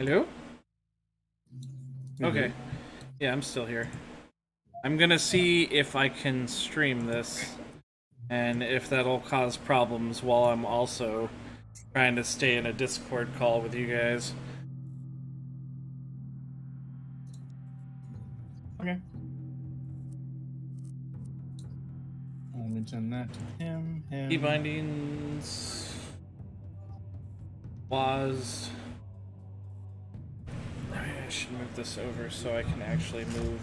Hello? Mm-hmm. Okay. Yeah, I'm still here. I'm gonna see if I can stream this and if that'll cause problems while I'm also trying to stay in a Discord call with you guys. Okay. I'll mention that to him. him. Key bindings was. Should move this over so I can actually move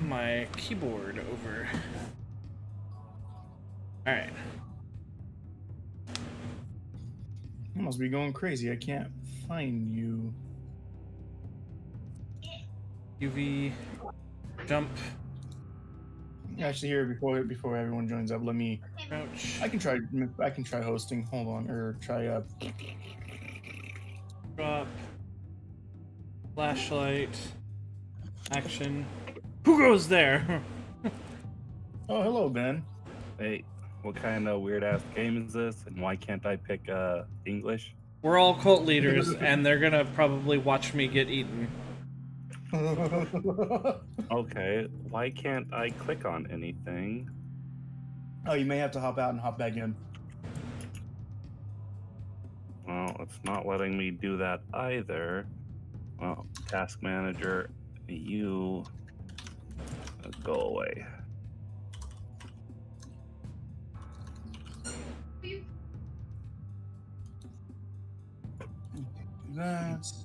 my keyboard over. Alright. You must be going crazy. I can't find you. UV jump Actually, here before before everyone joins up, let me. crouch. I can try. I can try hosting. Hold on, or try up. drop flashlight action. Who goes there? Oh, hello, Ben. Hey, what kind of weird ass game is this? And why can't I pick uh English? We're all cult leaders, and they're gonna probably watch me get eaten. Okay, why can't I click on anything? oh, you may have to hop out and hop back in. Well, it's not letting me do that either. Well, task manager, you uh, go away. That's.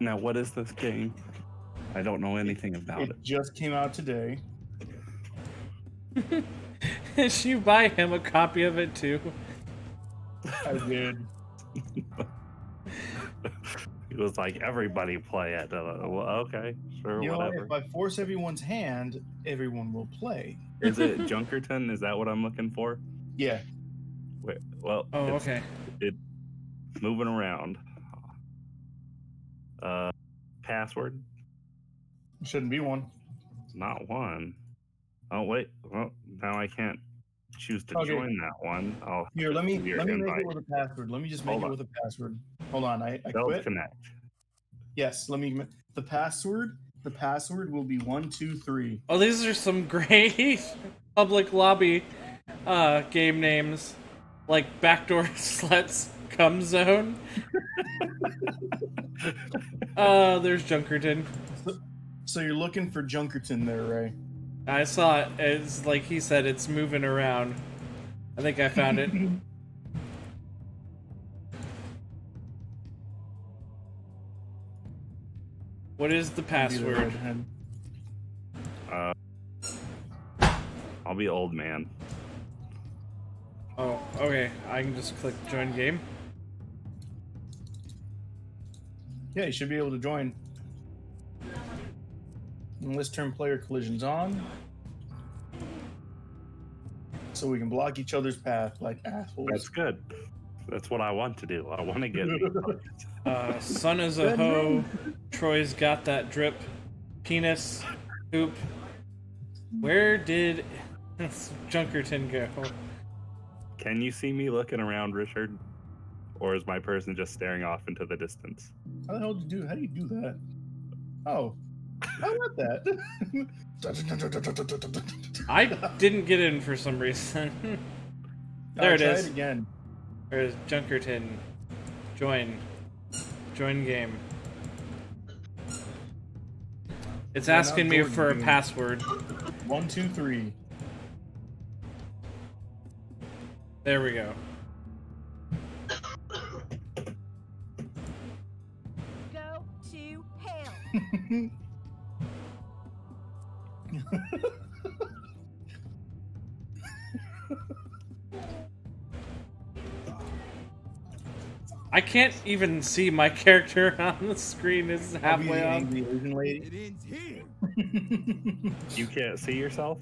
Now, what is this game? I don't know anything about It it. just came out today. Should you buy him a copy of it too? I did. It was like everybody play it. Uh, well, okay, sure, You know, whatever. if I force everyone's hand, everyone will play. Is it Junkerton? Is that what I'm looking for? Yeah. Wait, well, Oh, it's okay. moving around. Uh, password? Shouldn't be one. Not one. Oh wait, well now I can't choose to Okay. join that one. I'll Here, let me let me make it with a password. Let me just make Hold it on. with a password. Hold on, I, I Don't quit. connect. Yes, let me. The password. The password will be one two three. Oh, these are some great public lobby uh, game names, like Backdoor Sluts Cum Zone. uh, there's Junkerton. So you're looking for Junkerton there, Rae? I saw it. It's like he said, it's moving around. I think I found it. What is the Be the password? Uh, I'll be old man. Oh, okay. I can just click join game. Yeah, you should be able to join. And let's turn player collisions on. So we can block each other's path like assholes. That's good. That's what I want to do. I want to get. Uh, Sun is a hoe. Troy's got that drip. Penis. Poop. Where did Junkerton go? Can you see me looking around, Richard? Or is my person just staring off into the distance? How the hell do you do? How do you do that? Oh, I got that. I didn't get in for some reason. there I'll it try is. It again. There's Junkerton. Join. Join game. It's Yeah, now asking me Jordan for a doing password. One, two, three. There we go. Go to hell. I can't even see my character on the screen. It's I'll the halfway up. angry Asian lady. It here. You can't see yourself?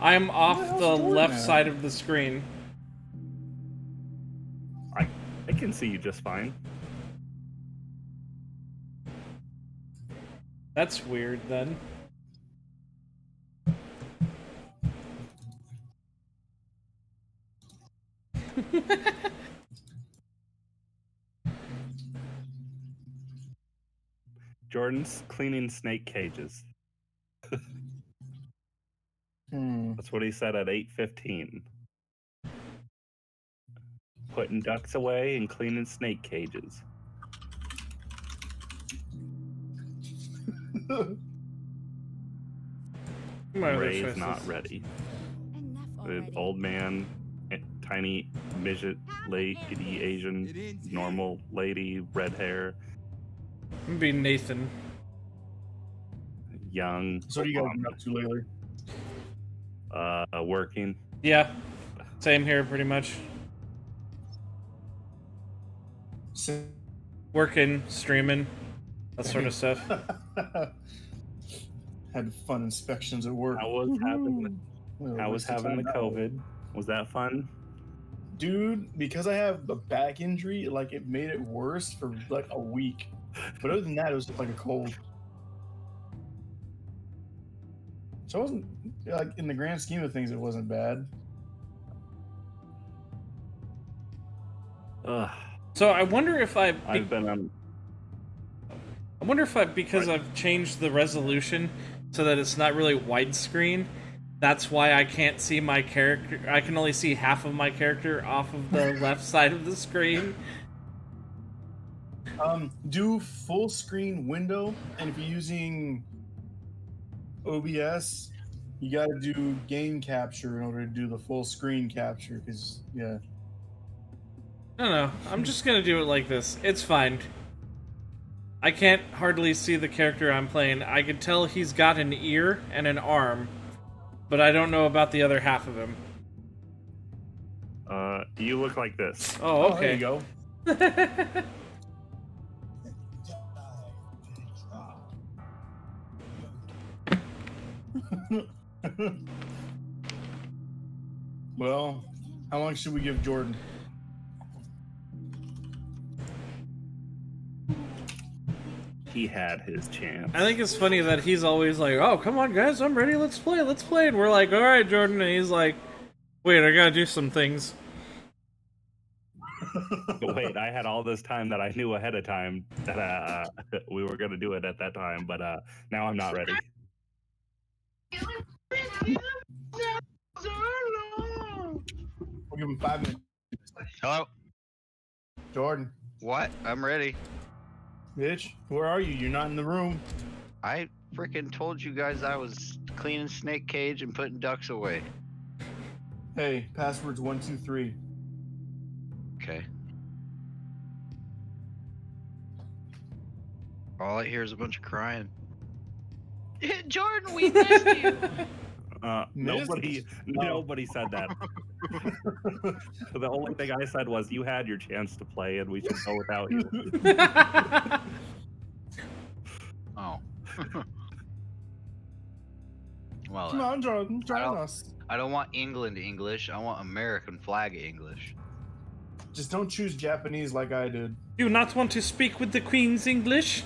I'm off the left at? side of the screen. I I can see you just fine. That's weird then. Jordan's cleaning snake cages. Hmm. That's what he said at 8:15. Putting ducks away and cleaning snake cages. My other Ray's not ready. Enough The old man, tiny midget lady, Asian, It ends here. normal lady, red hair, I'm gonna be Nathan. young, So what are you guys been up to lately? uh, working. Yeah, same here, pretty much. Si- Working, streaming, that sort of stuff. Had fun inspections at work. I was having Well, how was having the time. COVID? Was that fun? Dude, because I have a back injury, like it made it worse for like a week. But other than that, it was just like a cold. So it wasn't like in the grand scheme of things, it wasn't bad. Ugh, So I wonder if I, be- I've been on. I wonder if I, because I've changed the resolution so that it's not really widescreen. That's why I can't see my character. I can only see half of my character off of the left side of the screen. Um, do full screen window, and if you're using OBS, you got to do game capture in order to do the full screen capture. Because yeah, No, no, I'm just gonna do it like this. It's fine. I can't hardly see the character I'm playing. I can tell he's got an ear and an arm, but I don't know about the other half of him. Uh, you look like this. Oh, oh, there okay. you go. well, how long should we give Jordan? He had his chance. I think it's funny that he's always like, "Oh, come on, guys, I'm ready. Let's play. Let's play." And we're like, "All right, Jordan," and he's like, "Wait, I gotta do some things." Wait, I had all this time that I knew ahead of time that uh, we were going to do it at that time, but uh, now I'm not ready. We'll give him five minutes. Hello? Jordan, What? I'm ready. bitch, where are you? You're not in the room. I freaking told you guys I was cleaning snake cage and putting ducks away. Hey, password's one two three. Okay. All I hear is a bunch of crying. Jordan, we missed you. Uh, Missed? nobody, nobody said that. the only thing I said was you had your chance to play, and we should go without you. Oh. well, Come on, Jordan, join us. I don't want England English. I want American flag English. Just don't choose Japanese like I did. you not want to speak with the Queen's English?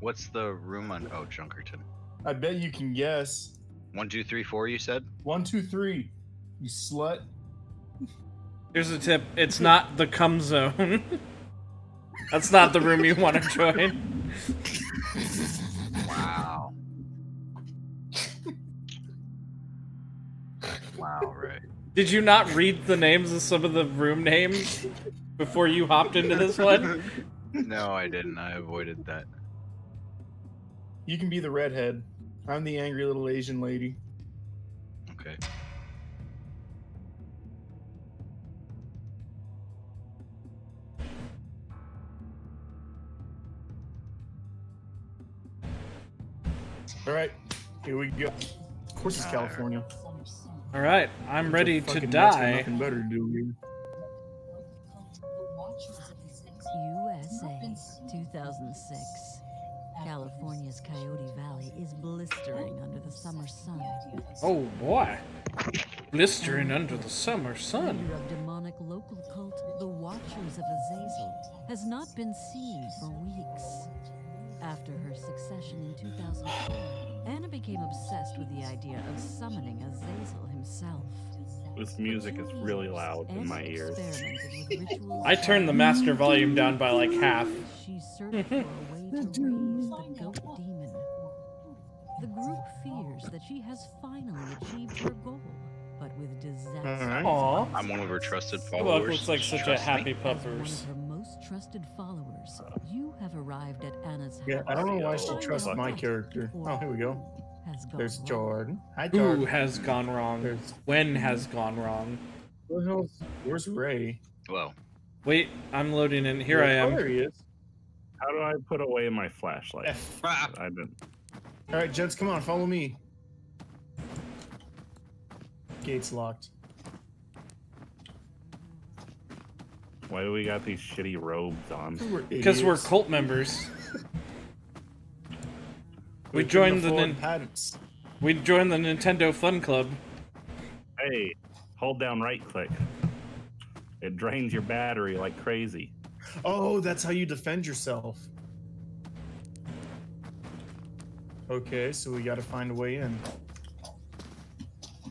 What's the room on? Oh, Junkerton. I bet you can guess. One, two, three, four. You said. One two three. You slut. Here's a tip: it's not the cum zone. That's not the room you want to join. Wow. wow, Rae. Did you not read the names of some of the room names before you hopped into this one? No, I didn't. I avoided that. You can be the redhead. I'm the angry little Asian lady. Okay. All right, here we go. Of course, it's ah. California. All right, I'm ready to Fucking nuts got die. Nothing better to do here. USA, 2006. California's Coyote Valley is blistering under the summer sun. Oh boy, blistering under the summer sun. Leader of demonic local cult, the Watchers of Azazel, has not been seen for weeks. After her succession in 2004, Anna became obsessed with the idea of summoning Azazel himself. This music is really loud in my ears. experimented with rituals I turned the master volume down by like half. She she searched for a way to raise the goat demon. The group fears that she has finally achieved her goal, but with disaster. Alright. Aw. I'm one of her trusted followers. Look, followers. looks like such a Trust me. happy As one of her most trusted followers, uh, you have arrived at Anna's house. Yeah, I don't know why she house. trusts my character. Oh, here we go. There's. Jordan. Hi, Jordan. Who has gone wrong? There's When has gone wrong? where the hell's- where's Rae? Well, Wait, I'm loading in. Here I Oh, there am. he is. How do I put away my flashlight? Ah, I didn't. All right, gents, come on, follow me. Gates locked. Why do we got these shitty robes on? Because we're idiots. cult members. We couldn't joined the afford nin- We joined the Nintendo Fun Club. Hey, hold down right click. It drains your battery like crazy. Oh, that's how you defend yourself. Okay, so we got to find a way in.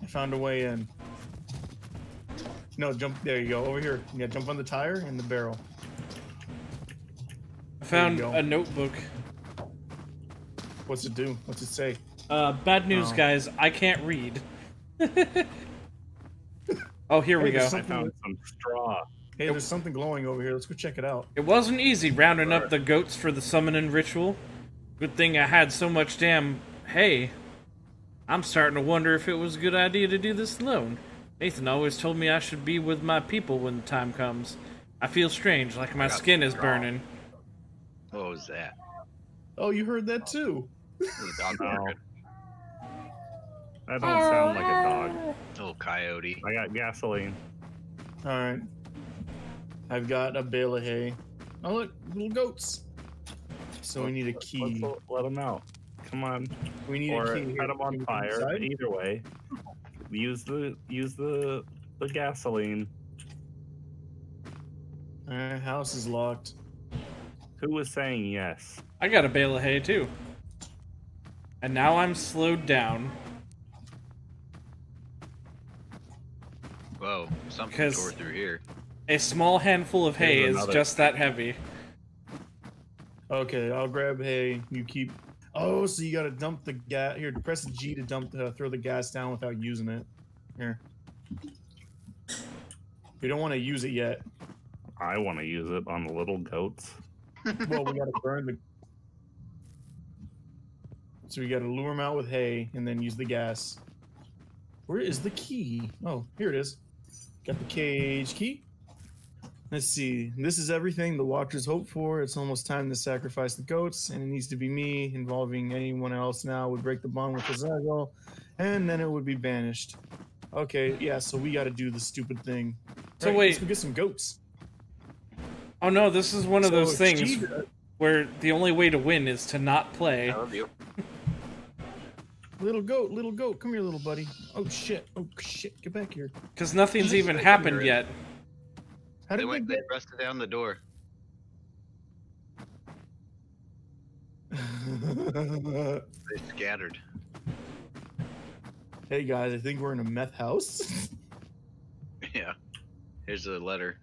I found a way in. No, jump. There you go. Over here. Yeah, jump on the tire and the barrel. I found a notebook. What's it do? What's it say? Uh, bad news, Oh. guys. I can't read. oh, here we Hey, there's go. I found some straw. Hey, there's something glowing over here. Let's go check it out. It wasn't easy rounding up the goats for the summoning ritual. Good thing I had so much damn hay. I'm starting to wonder if it was a good idea to do this alone. Nathan always told me I should be with my people when the time comes. I feel strange, like my skin is burning. what was that? Oh, you heard that too. It was a dog No. barking. That don't sound like a dog. Little coyote. I got gasoline. All right. I've got a bale of hay. Oh, look, little goats. So we need a key. Let's let them out. Come on. We need or a key. set them on fire. Inside? Either way, use the use the the gasoline. All right, house is locked. Who was saying yes? I got a bale of hay too. And now I'm slowed down. Whoa, something Because- tore through here. A small handful of hay is just that heavy. Okay, I'll grab hay. You keep. Oh, so you gotta dump the gas. Here, press G to dump the throw the gas down without using it. Here. We don't want to use it yet. I want to use it on the little goats. Well, we gotta burn the. So we gotta lure them out with hay and then use the gas. Where is the key? Oh, here it is. Got the cage key. Let's see. This is everything the Watchers hope for. It's almost time to sacrifice the goats, and it needs to be me. Involving anyone else now would break the bond with Azazel, and then it would be banished. Okay, yeah. So we got to do the stupid thing. So Right, wait. let's go get some goats. Oh no, this is one of So those things G- where the only way to win is to not play. I love you. Little goat, little goat, come here, little buddy. Oh shit! Oh shit! Get back here. Because nothing's even happened you're- yet. How They did went. they They busted down the door. get? They scattered. hey guys, I think we're in a meth house. Yeah. Here's a letter.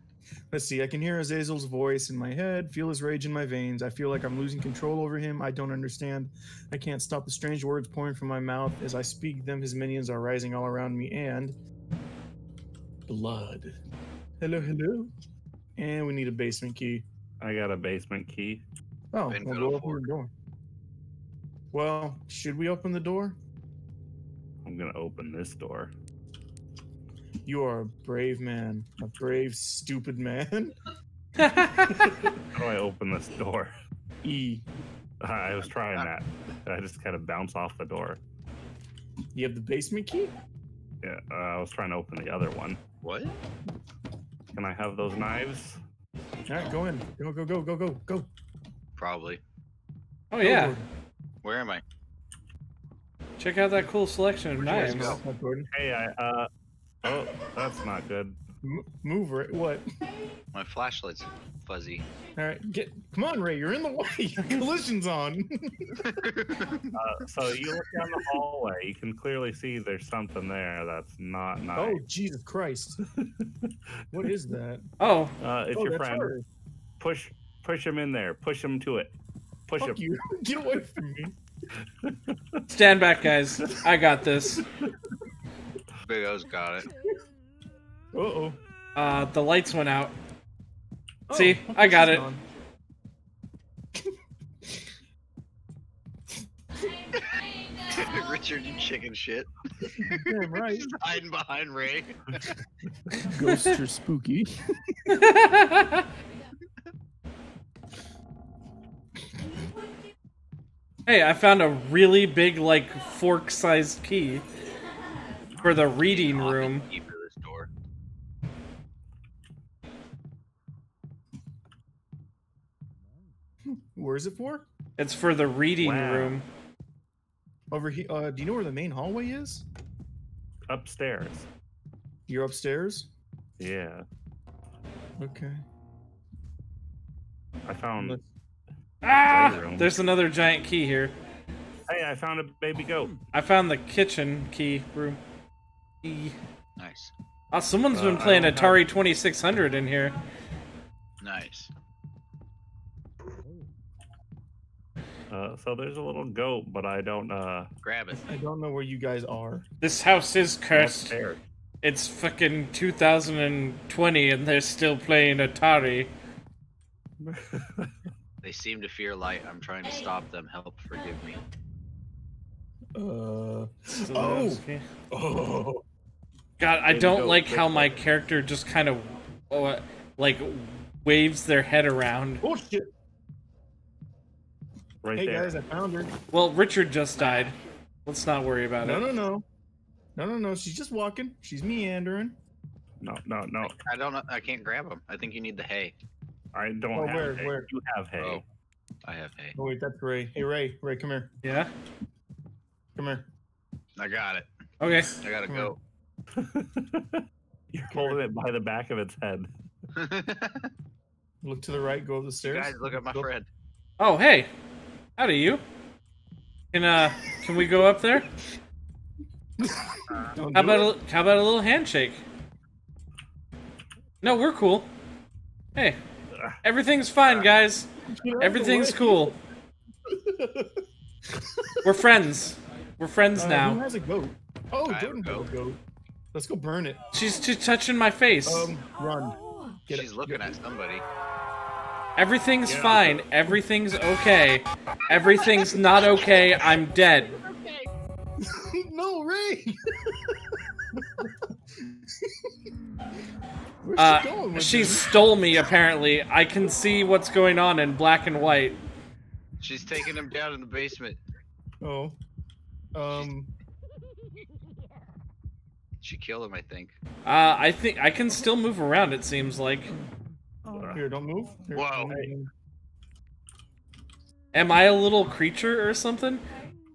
Let's see. I can hear Azazel's voice in my head, feel his rage in my veins. I feel like I'm losing control over him. I don't understand. I can't stop the strange words pouring from my mouth. As I speak them, his minions are rising all around me, and blood. Hello, hello. And we need a basement key. I got a basement key. Oh, Been we'll good go on open the door. Well, should we open the door? I'm gonna open this door. You are a brave man. A brave, stupid man. How do I open this door? E. I was trying that. I just kind of bounce off the door. You have the basement key? Yeah, uh, I was trying to open the other one. What? Can I have those knives? All right, go in. Go, go, go, go, go, go. Probably. oh yeah, Go, Where am I? check out that cool selection of Where'd knives. go? Gordon. Gordon. Hey, I uh oh, that's not good. M- move, Rae. What? My flashlight's fuzzy. All right, get. Come on, Rae. You're in the way. Collision's on. Uh, so you look down the hallway, you can clearly see there's something there that's not nice. oh, Jesus Christ. what is that? Oh, Uh, it's oh, your friend. her. Push Push him in there. Push him to it. Push Fuck him. you. Get away from me. Stand back, guys. I got this. Big O's got it. Uh oh. Uh, the lights went out. See, I got it. Richard, you chicken shit. Damn right. Just hiding behind Rae. Ghosts are spooky. hey, I found a really big, like, fork-sized key for the reading room. Key for this door. Where is it for? It's for the reading Wow. room. Over here. Uh, do you know where the main hallway is? Upstairs. You're upstairs. Yeah. Okay. I found. Let's- Ah! Playroom. There's another giant key here. Hey, I found a baby goat. I found the kitchen key room. Key. Nice. Oh, someone's Uh, been playing don't Atari 2600 in here. Nice. Uh, so there's a little goat, but I don't. Uh, Grab it. I don't know where you guys are. This house is cursed. upstairs. It's fucking 2020 and they're still playing Atari. They seem to fear light. I'm trying to stop them. Help, forgive me. Uh. Still Oh. okay. Oh. God, I don't like how my character just kind of, uh, like, waves their head around. Oh shit. Right Hey there. guys, I found her. Well, Richard just died. Let's not worry about No, it. no, no. No, no, no. No. She's just walking. She's meandering. No, no, no. I don't know. I can't grab them. I think you need the hay. I don't Oh, have where- hay. where? You have hay. Oh. I have hay. Oh wait, that's Rae. Hey Rae, Rae, come here. Yeah? Come here. I got it. Okay. I gotta Come go. You're holding it by the back of its head. Look to the right. Go up the stairs. Guys, look at my Go- friend. Oh, hey. Howdy, you. Can, uh, can we go up there? Don't How about it. a, how about a little handshake? No, we're cool. Hey, everything's fine, guys. Get out of the Everything's cool. We're friends. We're friends Uh, Who now. has a goat? Oh, I Jordan has a goat. goat. Let's go burn it. She's just touching my face. Um, run. Get She's it. looking at somebody. Everything's Yeah. fine. Everything's okay. Everything's not okay. I'm dead. no, Rae. Where's Uh, she going with she this? stole me, apparently. I can see what's going on in black and white. She's taking him down in the basement. Oh. Um. She killed him, I think. Uh, I think I can still move around, it seems like. Here, don't move. Here, Whoa. don't. Am I a little creature or something?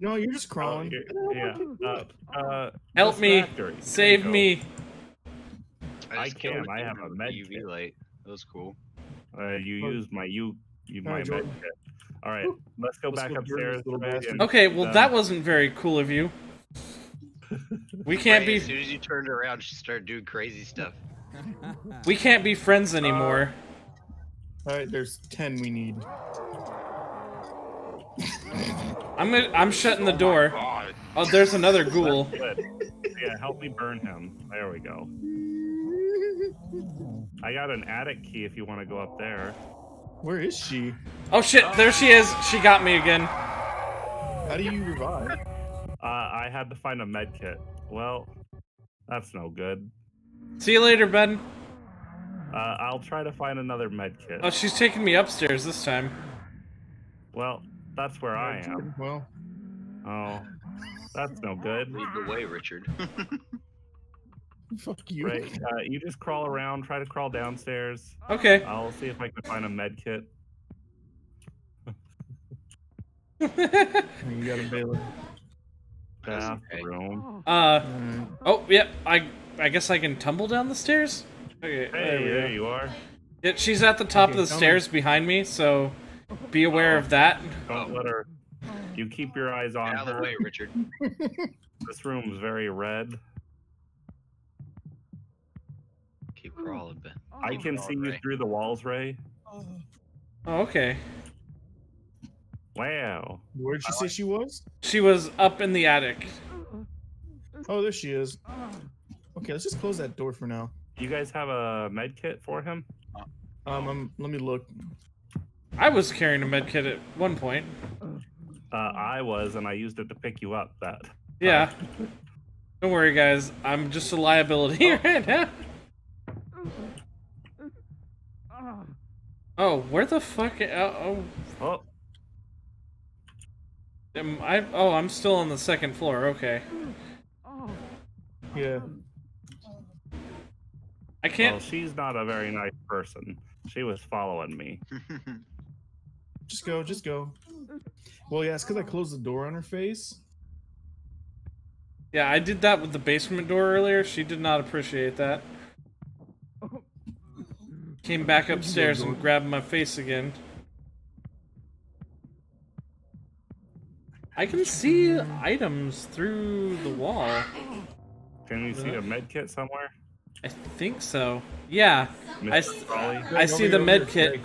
No, you're just Oh, crawling. you're- yeah. Uh, uh, Help me. factory. There you Save me. I just killed can, him I have a with med UV kit. light. That was cool. Uh, you Oh. used my you you All my right, med kit. All right, let's go Let's back go upstairs. this little Rae, bastard. and- Okay, well, uh, that wasn't very cool of you. We can't Right, As be soon as you turned around, she started doing crazy stuff. we can't be friends anymore. All right, there's ten we need. I'm gonna, I'm shutting the door. God. Oh, there's another ghoul. Yeah, help me burn him. There we go. I got an attic key if you want to go up there. Where is she? Oh shit, there she is. She got me again. How do you revive? Uh, I had to find a med kit. Well, that's no good. See you later, Ben. Uh, I'll try to find another med kit. Oh, she's taking me upstairs this time. Well, that's where I am. Well, Oh, that's no good. Lead the way, Richard. fuck you. Right, uh, you just crawl around, try to crawl downstairs. Okay. I'll see if I can find a med kit. You got a bailiff. Bathroom. uh. Alright. Oh, yep. I I guess I can tumble down the stairs. Okay. Hey, there there you are. Yeah, she's at the top Okay, of the tell me. stairs behind me, so be aware of that. Don't let her. You keep your eyes on Get out of the way, Richard. This room's very red. Keep crawling, Ben. I can see you through the walls, Rae. Oh, okay. Wow. Where'd she say she was? She was up in the attic. Oh, there she is. Okay, let's just close that door for now. You guys have a med kit for him? Um, um let me look. I was carrying a med kit at one point. Uh, I was, and I used it to pick you up. That. Yeah. Don't worry, guys. I'm just a liability right now. Oh, where the fuck? Oh, oh, Oh, am I? Oh, I'm still on the second floor. Okay. Yeah. I well, can't. she's not a very nice person. She was following me. Just go, just go. Well, yeah, it's because I closed the door on her face. Yeah, I did that with the basement door earlier. She did not appreciate that. Came back upstairs and grabbed my face again. I can see items through the wall. Can you see a uh-huh. med kit somewhere? I think so. Yeah. I, s- Mr. Crawley? I see the med kit.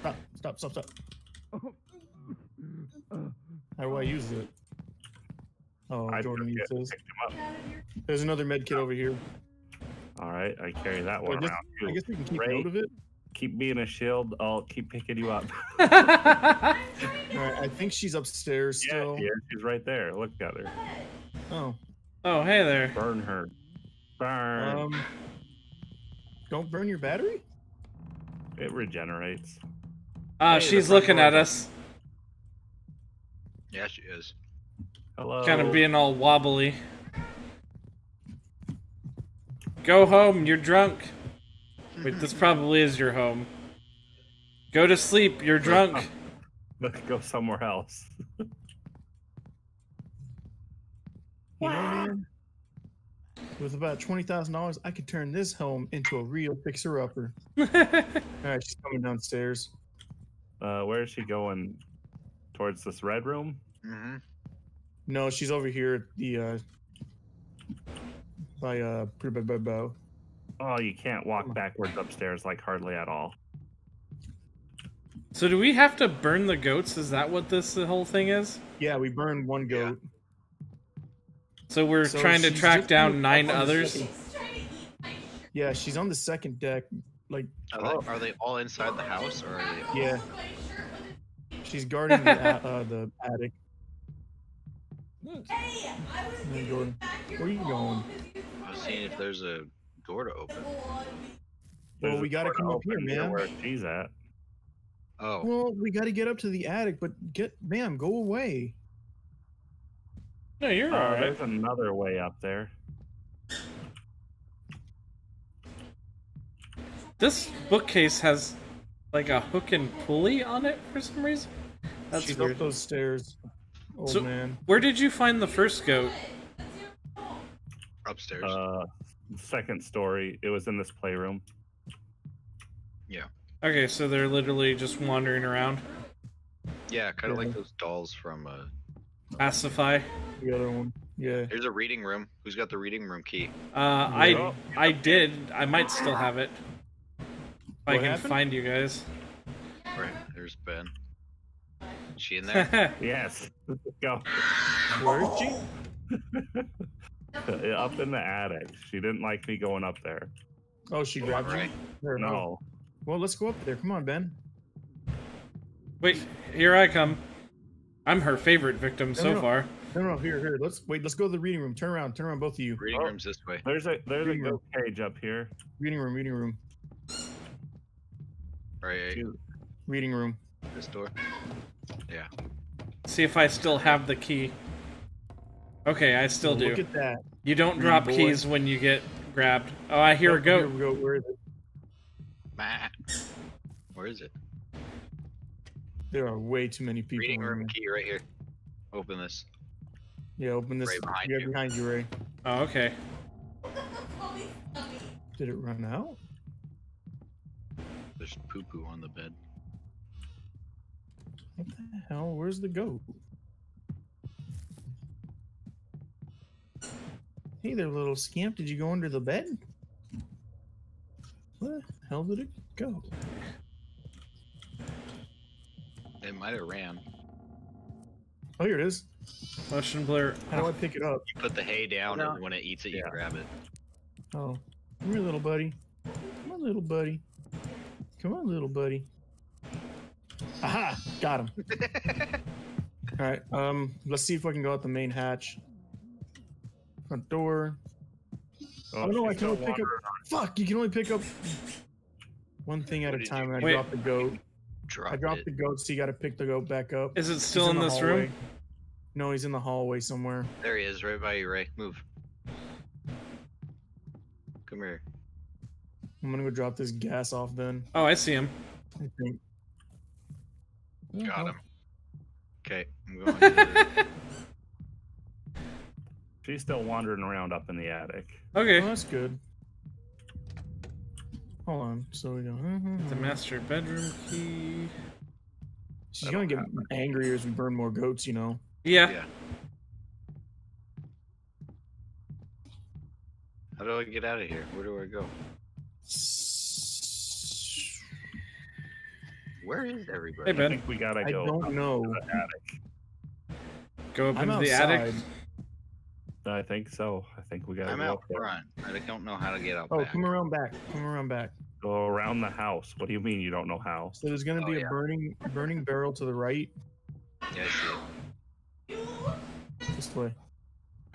Stop, stop, stop, stop. How do I use it? Oh, I Jordan uses. it, picked him up. There's another med kit over here. All right, I carry that I one guess, around I guess we can keep Rae. note of it. Keep being a shield. I'll keep picking you up. All right, I think she's upstairs yeah, still. here, she's right there. Look at her. Oh, oh, hey there. Burn her. Burn. um, don't burn your battery. it regenerates. Ah, Hey, she's looking at us, yeah, she is. Hello. kind of being all wobbly. Go home, you're drunk. Wait, this probably is your home. Go to sleep, you're drunk. Let's go somewhere else. You know, man, with about twenty thousand dollars, I could turn this home into a real fixer-upper. All right, she's coming downstairs. Uh, where is she going? Towards this red room? Mm-hmm. No, she's over here at the uh by uh Bow. Oh, you can't walk backwards upstairs like hardly at all. so do we have to burn the goats? Is that what this whole thing is? Yeah, we burned one Yeah. Goat. So we're So trying to track down nine others. Yeah, she's on the second deck. Like, Are they, are they all inside the house, or are they? yeah, she's guarding the uh, the attic. Hey, Jordan, where are you going? I was seeing if there's a door to open. Well, we gotta door come up here, man. Where she's at. Oh, Well, we got to get up to the attic, but get, ma'am, go away. No, you're Oh, alright. there's another way up there. This bookcase has like a hook and pulley on it for some reason. That's she's weird. up those stairs. Oh So- man, Where did you find the first goat? upstairs. Uh, second story. It was in this playroom. Yeah. Okay, so they're literally just wandering around. yeah, kind of yeah. like those dolls from. Uh, Pacify. the other one. Yeah. there's a reading room. Who's got the reading room key? Uh, I Yeah. I did. I might still have it. If I can happened? find you guys. Right, there's Ben. Is she in there? Yes. Let's go. Where is she? up in the attic. She didn't like me going up there. Oh, she grabbed Right. you. There, No. Well, let's go up there. Come on, Ben. Wait, here I come. I'm her favorite victim so no. far. No, no, here, here. Let's wait. Let's go to the reading room. Turn around. Turn around, both of you. reading Oh. room's this way. There's a there's a Reading room. goat cage up here. Reading room. Reading room. Right, She- Reading room. this door. Yeah. See if I still have the key. Okay, I still do. Look at that. You don't Reading drop boy. keys when you get grabbed. Oh, I hear Oh, a goat. Here we go. Where is it? Matt. Where is it? There are way too many people. Reading room there. key right here. Open this. Yeah, open this. Right behind yeah, you. behind you, Rae. Oh, okay. Did it run out? There's poo poo on the bed. What the hell? Where's the goat? Hey there, little scamp. Did you go under the bed? Where the hell did it go? It might have ran. Oh, here it is. Question blur. How do I pick it up? You put the hay down, No. and when it eats it, you grab it. Oh, come here, little buddy. Come on, little buddy. Come on, little buddy. Aha! Got him. All right. Um, let's see if I can go out the main hatch. Front door. Oh, no, I can only pick up. Fuck! You can only pick up one thing at What a time, and I Wait. dropped the goat. Drop I dropped it. the goat, so you got to pick the goat back up. Is it still in, the this hallway. room? No, he's in the hallway somewhere. There he is, right by you, Rae. Move. Come here. I'm gonna go drop this gas off then. Oh, I see him. I think. Got him. Okay, I'm going. the- She's still wandering around up in the attic. Oh, Okay. that's good. Hold on. So we go. The mm-hmm. master bedroom key. She's gonna don't get angrier as we burn more goats, you know. Yeah. Yeah. How do I get out of here? Where do I go? Where is everybody? Hey, I think we gotta I go up don't to know. the attic. Go up I'm into the outside. attic. I think so. I think we gotta I'm go out up there. front. I don't know how to get out Oh, back. come around back. Come around back. Go around the house. What do you mean you don't know how? So there's gonna Oh, be yeah. a burning burning barrel to the right. Yeah, I. This way.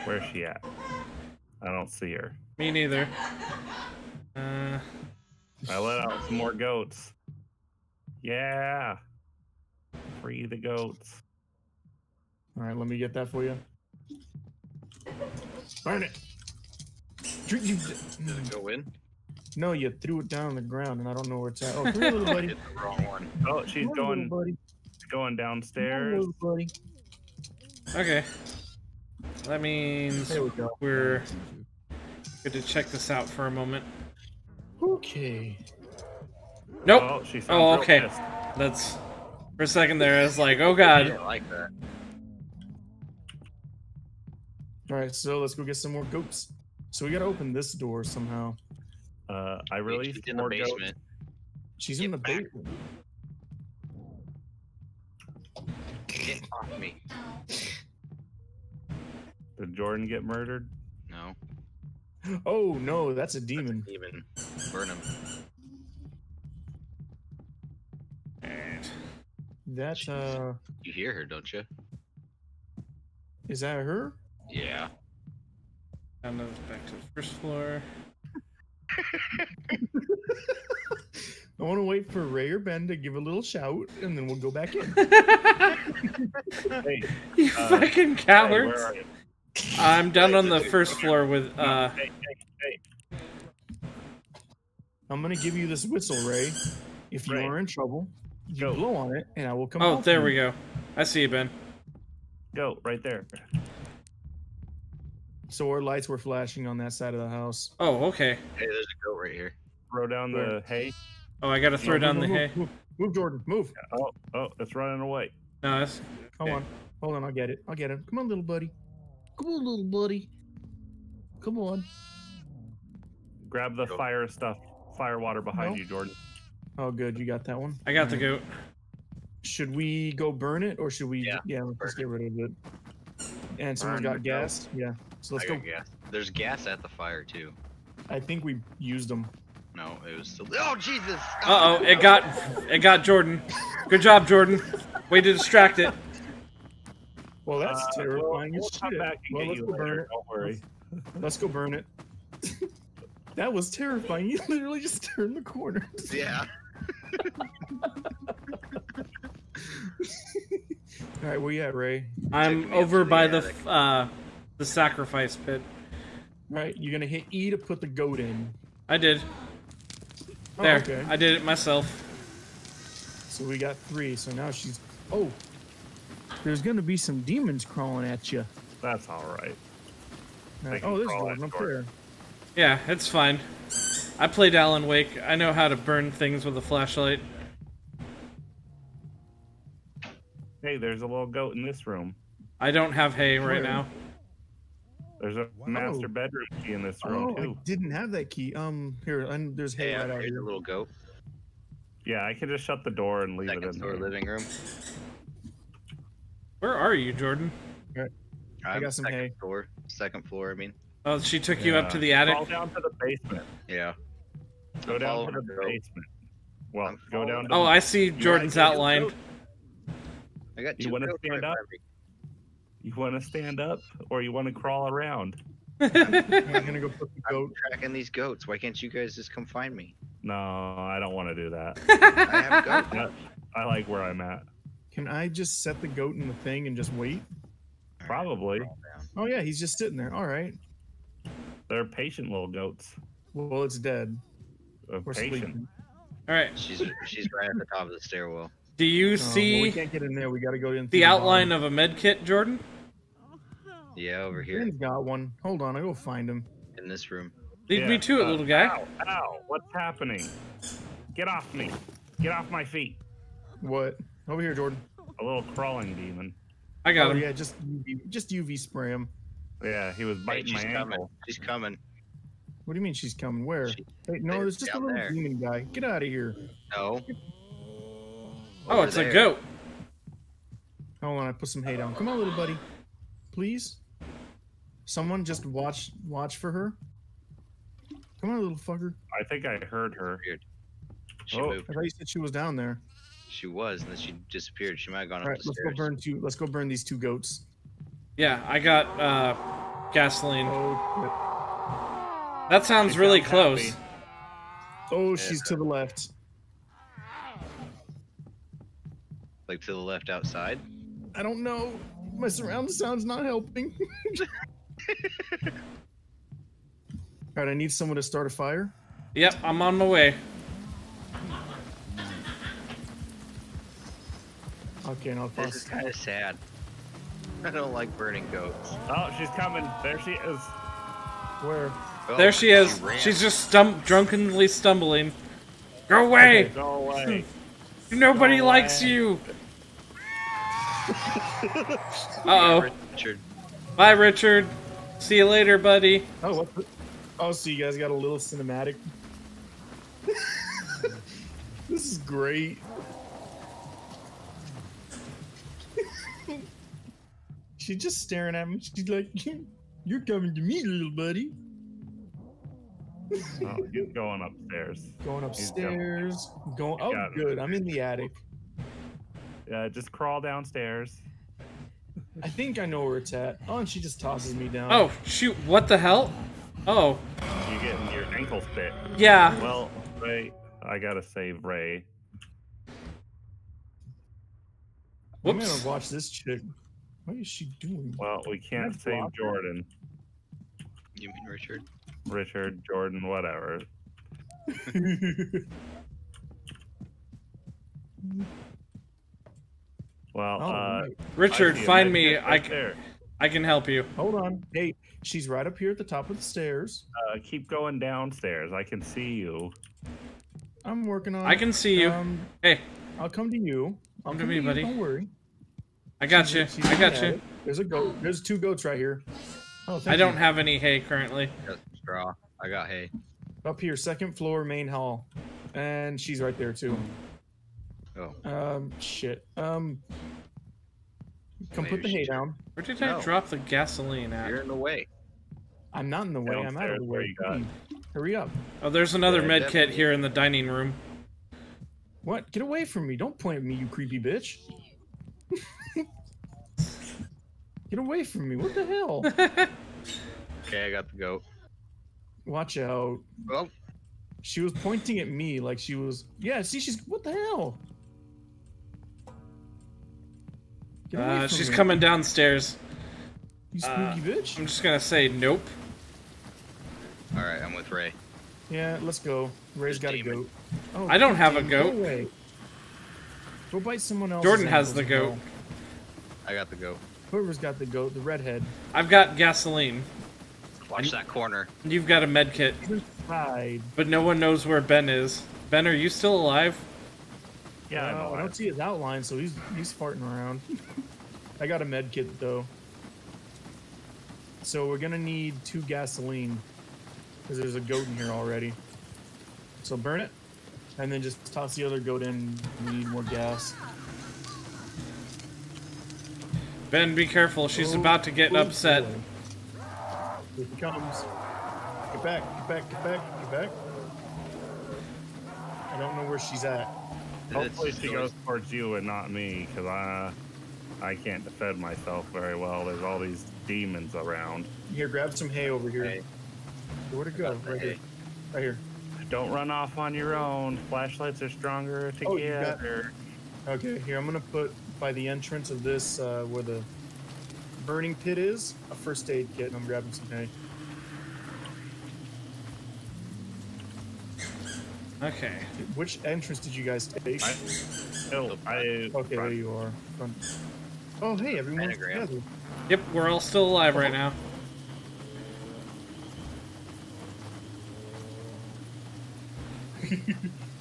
Where's she at? I don't see her. Me neither. Uh, I let out some more goats. Yeah. Free the goats. All right, let me get that for you. Burn it. Dr- you- Did it go in? No, you threw it down on the ground, and I don't know where it's at. Oh, come here, little buddy. the wrong one. Oh, she's Come going buddy. going Come on, downstairs. little buddy. okay. That means There we go. we're good to check this out for a moment. Okay. Nope. Oh, she Oh, okay. pissed. That's for a second there. I was like, oh I god. didn't like that. All right, so let's go get some more goats. So we gotta open this door somehow. Uh, I She's released in the more goats. basement. She's Get in the back. basement. Get off me. Did Jordan get murdered? No. Oh no, that's a demon. Demon. burn him. And that's uh, You hear her, don't you? is that her? Yeah. Down to back to the first floor. I want to wait for Rae or Ben to give a little shout, and then we'll go back in. Hey, You Uh, fucking cowards. where are you? I'm down on the first floor with uh Hey, hey, hey. I'm gonna give you this whistle, Rae. If you Rae. are in trouble, you Go. blow on it, and I will come. Oh, help there you. we go. I see you, Ben. Go right there. So our lights were flashing on that side of the house. Oh, okay. Hey, there's a goat right here. Throw down the Where? hay. Oh, I gotta throw No, down move, the move, hay. Move, move, Jordan, move. Oh, oh, it's running away. No, that's Come Okay. on, hold on, I'll get it. I'll get him. Come on, little buddy. Come on, little buddy. Come on. Grab the Go. fire stuff, fire water behind No. you, Jordan. Oh, good, you got that one. I got the Alright. goat. Should we go burn it, or should we? Yeah, yeah let's burn get rid of it. And someone's Burn got the goat. gas. Yeah, so let's I go. got gas. There's gas at the fire too. I think we used them. No, it was still. Oh Jesus! Uh oh, it got it got Jordan. Good job, Jordan. Way to distract it. Well, that's Uh, we'll- terrifying we'll come shit. back and Well, get let's you go burn later. it. Don't worry. Let's go burn it. that was terrifying. You literally just turned the corner. Yeah. All right, where you at, Rae? I'm Took over to the by the uh the sacrifice pit. Right, you're gonna hit E to put the goat in. I did. Oh, There. okay. I did it myself. So we got three. So now she's. Oh, there's gonna be some demons crawling at you. That's all right. They oh, there's crawl Jordan at up there. Yeah, it's fine. I played Alan Wake. I know how to burn things with a flashlight. Hey, there's a little goat in this room. I don't have hay right Where? now. There's a Wow. master bedroom key in this room Oh, I too. didn't have that key. Um, here, and there's hay Yeah, right out here. a little goat. Yeah, I can just shut the door and leave it in floor there. living room. Where are you, Jordan? I'm got some second hay. Floor. Second floor. I mean. Oh, she took you up to the attic. Crawl down to the basement. Yeah. Go I'm down to the the girl. basement. Well, I'm go down. To Oh, the, I see Jordan's take outline. I got You wanna stand right up? By me. You want to stand up or you want to crawl around? I'm gonna go put the I'm goat. tracking these goats. Why can't you guys just come find me? No, I don't want to do that. I have goats. I like where I'm at. Can I just set the goat in the thing and just wait? Probably. Crawl. Oh yeah, he's just sitting there. All right. They're patient little goats. Well, it's dead. Uh, We're patient. sleeping. All right. She's she's right at the top of the stairwell. Do you Oh, well, see we can't get in there. We got to go in. the outline of a med kit, Jordan? Yeah, over here Ben's got one. Hold on, I go find him. in this room. Lead Yeah, me to it, uh, little guy. Ow, ow, what's happening? Get off me. Get off my feet. What? Over here, Jordan. A little crawling demon. I got oh him. yeah, just UV, just UV spray him. Yeah, he was Hey, biting she's my coming. ankle. She's coming. What do you mean she's coming? Where? She- Hey, no, there, there's just a little there. demon guy. Get out of here. No. Oh, Over it's a goat. Hold on, I put some hay down. Come on, little buddy. Please. Someone just watch watch for her. Come on, little fucker. I think I heard her. Weird. She Oh. moved. I thought you said she was down there. She was, and then she disappeared. She might have gone All up right, the let's stairs. go burn two. Let's go burn these two goats. Yeah, I got uh, gasoline. Oh, That sounds She really close. happy. oh, she's to the left. Like to the left outside. I don't know. My surround sound's not helping. All right, I need someone to start a fire. Yep, I'm on my way. Okay, now This is kind of sad. I don't like burning goats. Oh, she's coming. There she is. where? Oh, There she is. ran. She's just stum- drunkenly stumbling. Go away! Go away. Nobody Go likes away. you. Uh oh. Richard. Bye, Richard. See you later, buddy. Oh, what? The? Oh, so you guys got a little cinematic. this is great. She's just staring at me. She's like, "You're coming to me, little buddy." Oh, he's going upstairs. Going upstairs. Going. Oh, Got him. good. I'm in the attic. Yeah, just crawl downstairs. I think I know where it's at. Oh, and she just tosses me down. Oh, shoot. What the hell? Oh, You getting your ankle bit. yeah. Well, Rae, I gotta save Rae. I'm Whoops. gonna watch this chick. What is she doing? Well, we can't That's save blocker. Jordan, You mean Richard? Richard, Jordan, whatever. Well, Oh, uh, right. Richard, I find me. kit I, right c- there. I can help you. Hold on. Hey, she's right up here at the top of the stairs. Uh, keep going downstairs. I can see you. I'm working on. I can see you. Um, Hey, I'll come to you. I'll Come to come me, you, buddy. Don't worry. I got you. She's I got you. attic. There's a goat. There's two goats right here. Oh, thank I don't you. have any hay currently. Got straw. I got hay. up here, second floor, main hall, and she's right there too. Oh. Um, shit. Um, come Maybe put the hay should- down. Where did I No. drop the gasoline at? You're in the way. I'm not in the way. I'm out of the where way. you got? Hurry up. Oh, there's another Yeah, med kit here in the dining room. What? Get away from me! Don't point at me, you creepy bitch. Get away from me! What the hell? Okay, I got the goat. Watch out. Oh, She was pointing at me like she was. Yeah, see, she's. What the hell? Uh, she's me, coming downstairs. You uh, spooky bitch. I'm just gonna say nope. all right. I'm with Rae. Yeah, let's go. Rae's There's got a goat. Oh, I don't have a goat. Go away. Go bite someone else. Jordan has the goat. I got the goat. Whoever's got the goat, the redhead. I've got gasoline. Watch that corner. You've got a med kit, but no one knows where Ben is. Ben, are you still alive? Yeah, I Uh, know I don't see his outline, so he's he's farting around. I got a med kit though. So we're gonna need two gasoline because there's a goat in here already. So burn it. And then just toss the other goat in. We need more gas. Ben, be careful. She's Oh, about to get oh, upset. boy. Here he comes. Get back, get back, get back, get back. I don't know where she's at. Hopefully she goes towards you and not me, because I, I can't defend myself very well. There's all these demons around. Here, grab some hay over here. Hay. Where'd it go? Got the Right here. Right here. Don't run off on your own. Flashlights are stronger Oh, you got- together. Okay, here I'm gonna put by the entrance of this uh, where the burning pit is a first aid kit. and I'm grabbing some hay. Okay. Which entrance did you guys take? I, oh, I, Okay, there you are. Front. Oh, hey, everyone's Pentagram. together. Yep, we're all still alive right now.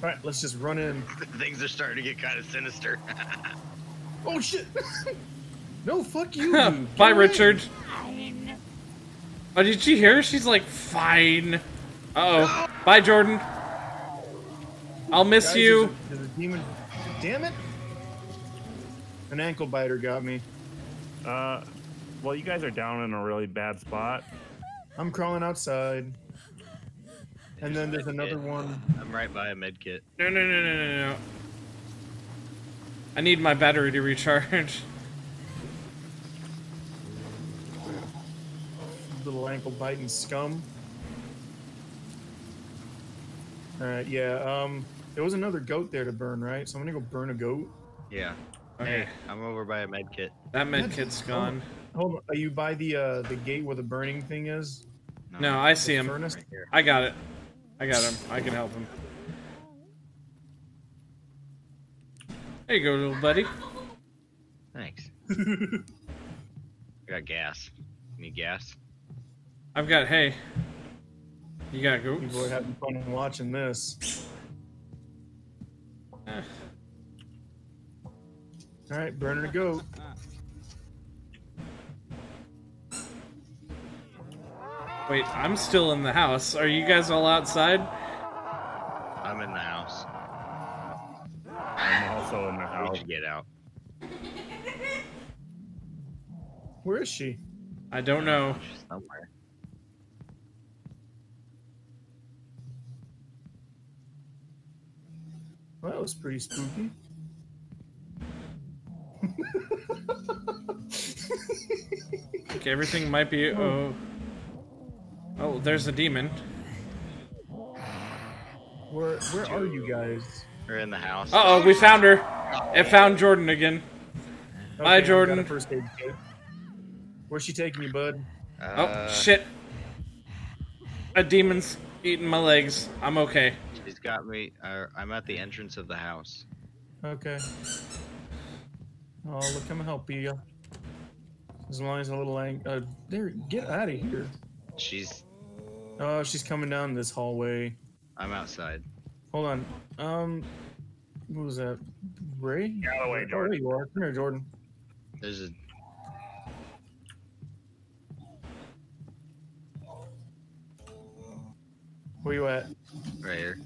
All right, let's just run in. Things are starting to get kind of sinister. Oh shit! no, fuck you. Bye, Get away. Richard. Oh, did you hear? She's like, fine. Uh oh. Bye, Jordan. I'll miss Guys, you. There's a, there's a demon. Damn it! An ankle biter got me. uh, well, you guys are down in a really bad spot. I'm crawling outside. And then there's another kit. one. I'm right by a med kit. No, no, no, no, no, no. I need my battery to recharge. Little ankle biting scum. Alright, yeah, um, there was another goat there to burn, right? So I'm gonna go burn a goat. Yeah. Okay, Hey, I'm over by a med kit. that med kit's gone. Hold on, are you by the uh the gate where the burning thing is? No, I see him. furnace? Right here. I got it. I got him. I can help him. There you go, little buddy. Thanks. I got gas. Need gas? I've got hay. You got People are goats? having fun watching this. Eh. Alright, burning a goat. Wait, I'm still in the house. Are you guys all outside? I'm in the house. I'm also in the We house. should get out. Where is she? I don't know. Somewhere. Well, that was pretty spooky. Okay, everything might be. Oh. Oh, there's a demon. Where where are you guys? We're in the house. Uh oh, we found her. It found Jordan again. Bye, Okay, I've Jordan. first aid kit. Where's she taking you, bud? Oh, Uh, shit. A demon's eating my legs. I'm okay. She's got me. Uh, I'm at the entrance of the house. Okay. Oh, look, I'm help you. As long as a little ang- uh, there, get out of here. She's. Oh, she's coming down this hallway. I'm outside. Hold on. Um, what was that? Rae? Get out of the way, Oh, there you are. Come here, Jordan. There's a. Where you at? Right here.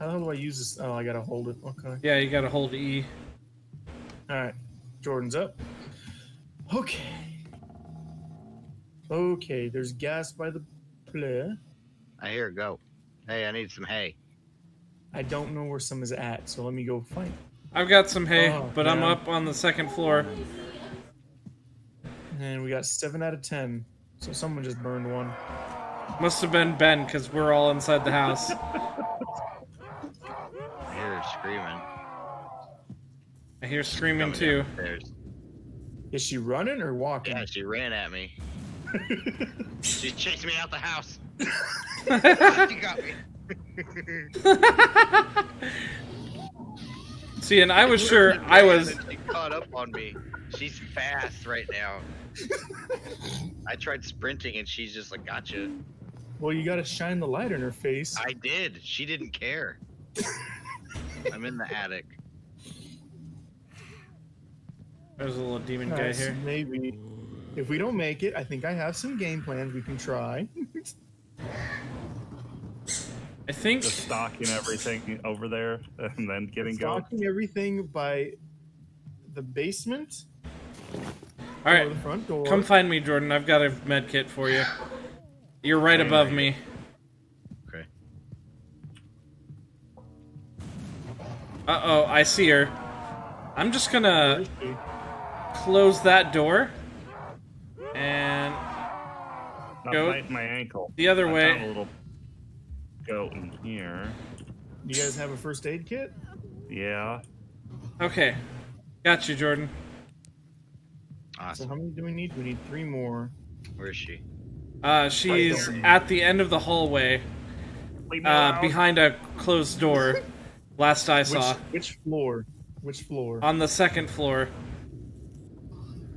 How the hell do I use this? Oh, I gotta hold it. Okay. Yeah, you gotta hold E. All right. Jordan's up. Okay. Okay. There's gas by the play. I hear it go. Hey, I need some hay. I don't know where some is at, so let me go find. it. I've got some hay, Oh, but I'm up on the second floor. And we got seven out of ten. So someone just burned one. Must have been Ben, because we're all inside the house. I hear screaming. I hear screaming too. downstairs. Is she running or walking? Yeah, she ran at me. She chased me out the house. she got me. See, and I was sure I was. She caught up on me. She's fast right now. I tried sprinting and she's just like, gotcha. Well, you gotta shine the light in her face. I did. She didn't care. I'm in the attic. There's a little demon guy Alright, here. Maybe. If we don't make it, I think I have some game plans we can try. I think. Just stalking everything over there and then getting going. Stocking everything by the basement All or right, the front door. come find me, Jordan. I've got a med kit for you. You're right Fine, above me. Okay. Uh oh, I see her. I'm just gonna close that door and Not Goat. biting my ankle. the other I way. a little goat in here. You guys have a first aid kit? Yeah. Okay, got you, Jordan. So how many do we need? We need three more. Where is she? Uh, she's there. at the end of the hallway, uh, behind a closed door. Last I Which, saw, which floor? Which floor? on the second floor.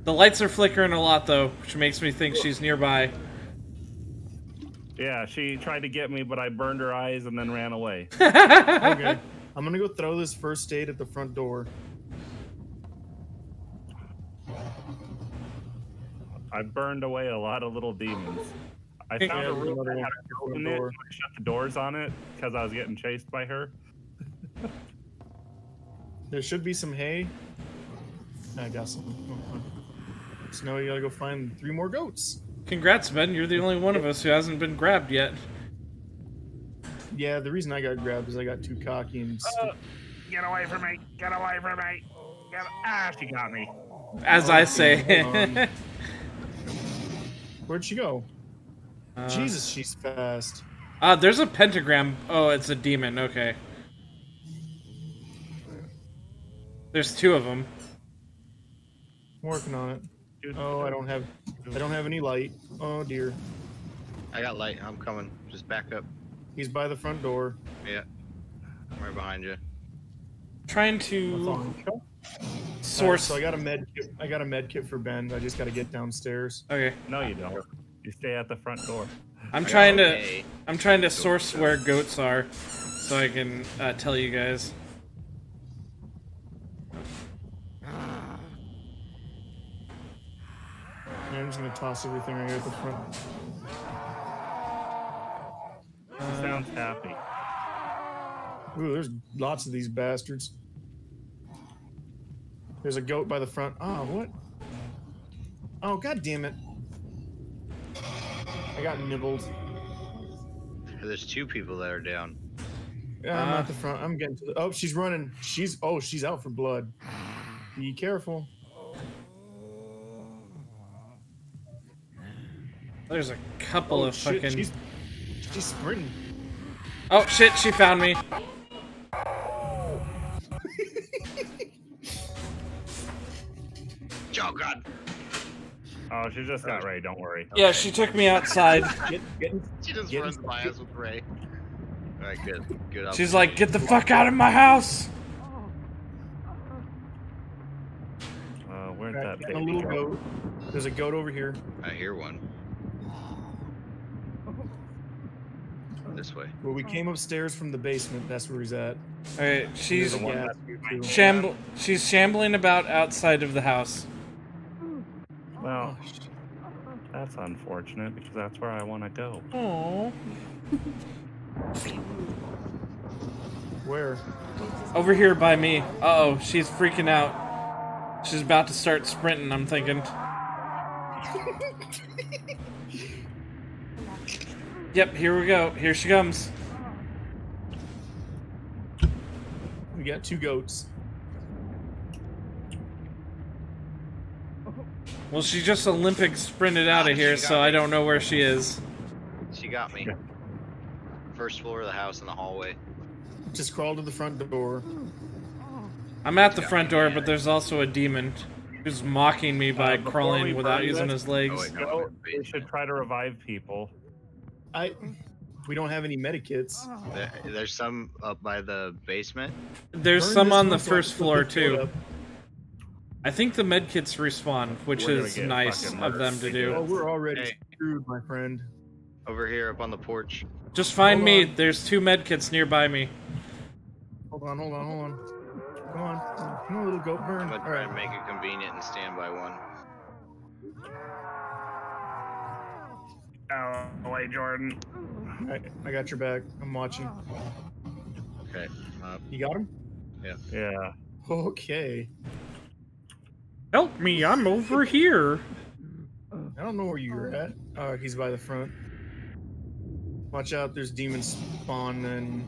The lights are flickering a lot, though, which makes me think she's nearby. Yeah, she tried to get me, but I burned her eyes and then ran away. okay. I'm gonna go throw this first aid at the front door. I burned away a lot of little demons. I found Yeah, a room another that one had at a goat in it. and I shut the doors on it because I was getting chased by her. There should be some hay. I got some. So now we gotta go find three more goats. Congrats, Ben. You're the only one of us who hasn't been grabbed yet. Yeah, the reason I got grabbed is I got too cocky and. Uh, get away from me! Get away from me! Get ah, she got me. As I say. Um, Where'd she go? Uh, Jesus, she's fast. Uh, there's a pentagram. Oh, it's a demon. Okay. There's two of them. I'm working on it. Oh, I don't have. I don't have any light. Oh dear. I got light. I'm coming. Just back up. He's by the front door. Yeah. I'm right behind you. Trying to on? Alright, source. so I got a med kit. I got a med kit for Ben. I just got to get downstairs. Okay. No, you don't. You stay at the front door. I'm I trying to. okay. I'm trying to source where goats are, so I can uh, tell you guys. I'm just gonna toss everything right here at the front. She sounds happy. Ooh, there's lots of these bastards. There's a goat by the front. Oh, what? Oh, god damn it. I got nibbled. There's two people that are down. Yeah, I'm Uh. at the front. I'm getting to the. Oh, she's running. She's. Oh, she's out for blood. Be careful. There's a couple Oh, of shit. fucking. She's, she's sprinting. Oh shit! She found me. Oh god. Oh, she just got Rae. Don't worry. Yeah, she took me outside. Get, get, She just Get runs in- by us with Rae. Alright, good. Good. I'll- She's like, "Get the fuck out of my house!" Uh, where'd Right, that getting a little go? goat. There's a goat over here. I hear one. This way. Well, we came upstairs from the basement. That's where he's at. All right, she's There's a one gas that- here, too. shamble. She's shambling about outside of the house. Well, that's unfortunate because that's where I want to go. Oh. Where? Over here by me. Uh oh, she's freaking out. She's about to start sprinting. I'm thinking. Yep, here we go. Here she comes. We got two goats. Well, she just Olympic sprinted out of here, so got I don't know where she is. She got me. First floor of the house in the hallway. Just crawled to the front door. I'm at the front door, but there's also a demon who's mocking me by Uh, crawling without using his legs. Oh, wait, no. We should try to revive people. I. We don't have any medikits. There, there's some up by the basement. There's Burn some on the one so I first floor put the too. Up. I think the medkits respawn, which We're is nice of them to do do. Oh, we're already Hey. screwed, my friend. Over here up on the porch. Just find Hold me. on. There's two medkits nearby me. Hold on, hold on, hold on. Come on. Come on, little goat burn. I'm gonna try right. and make it convenient and stand by one. out of the way, Jordan. I, I got your back. I'm watching. Okay. Uh, You got him? Yeah. Yeah. Okay. Help me, I'm over here. I don't know where you're at. Oh, he's by the front. Watch out, there's demons spawn and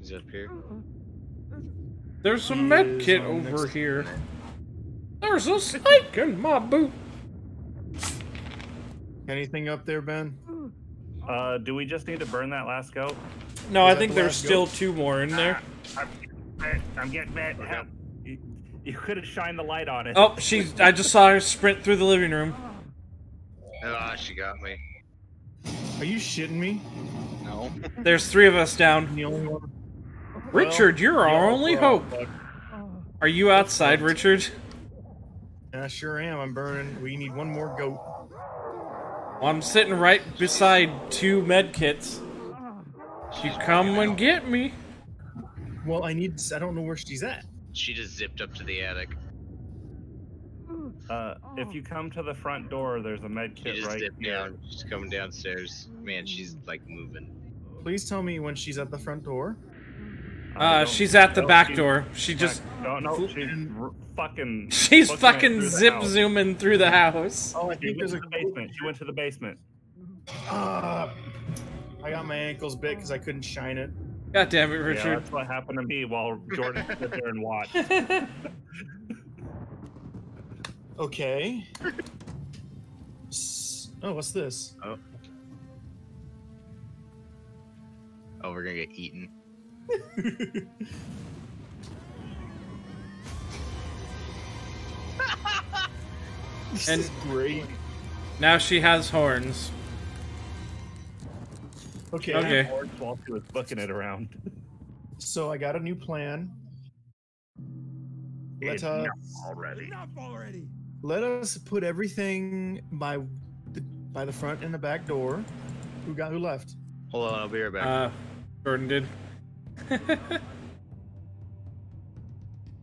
he's up here. There's a He med kit over here. There's a snake in my boot. anything up there, Ben? Uh, do we just need to burn that last goat? No, Is I think the there's still goat? two more in there. I'm getting bit. I'm getting bit. Help. You, you could have shined the light on it. Oh, she's. I just saw her sprint through the living room. Ah, she got me. Are you shitting me? No. There's three of us down. I'm the only one. Richard, you're Well, our only well, hope. fuck. Are you outside, Richard? I sure am. I'm burning. We need one more goat. I'm sitting right beside two med kits. You come and get me. Well, I need. I don't know where she's at. She just zipped up to the attic. Uh, if you come to the front door, there's a med kit She kit just right zipped here. down. She's coming downstairs. Man, she's like moving. Please tell me when she's at the front door. Uh, she's at the no, back she's door. She just. No, no, she's r- fucking. She's fucking zip house. zooming through the house. Oh, I She think went there's to a the basement. She went to the basement. Ah, I got my ankles bit because I couldn't shine it. God damn it, Yeah, Richard. that's what happened to me while Jordan stood there and watched. Okay. Oh, what's this? Oh. Oh, we're gonna get eaten. This And- is great. now she has horns. Okay. Okay. While she was booking it around. So I got a new plan. Let It's us enough already. Enough already. let us put everything by the by the front and the back door. Who got who left? Hold on, I'll be right back. Uh, Jordan did.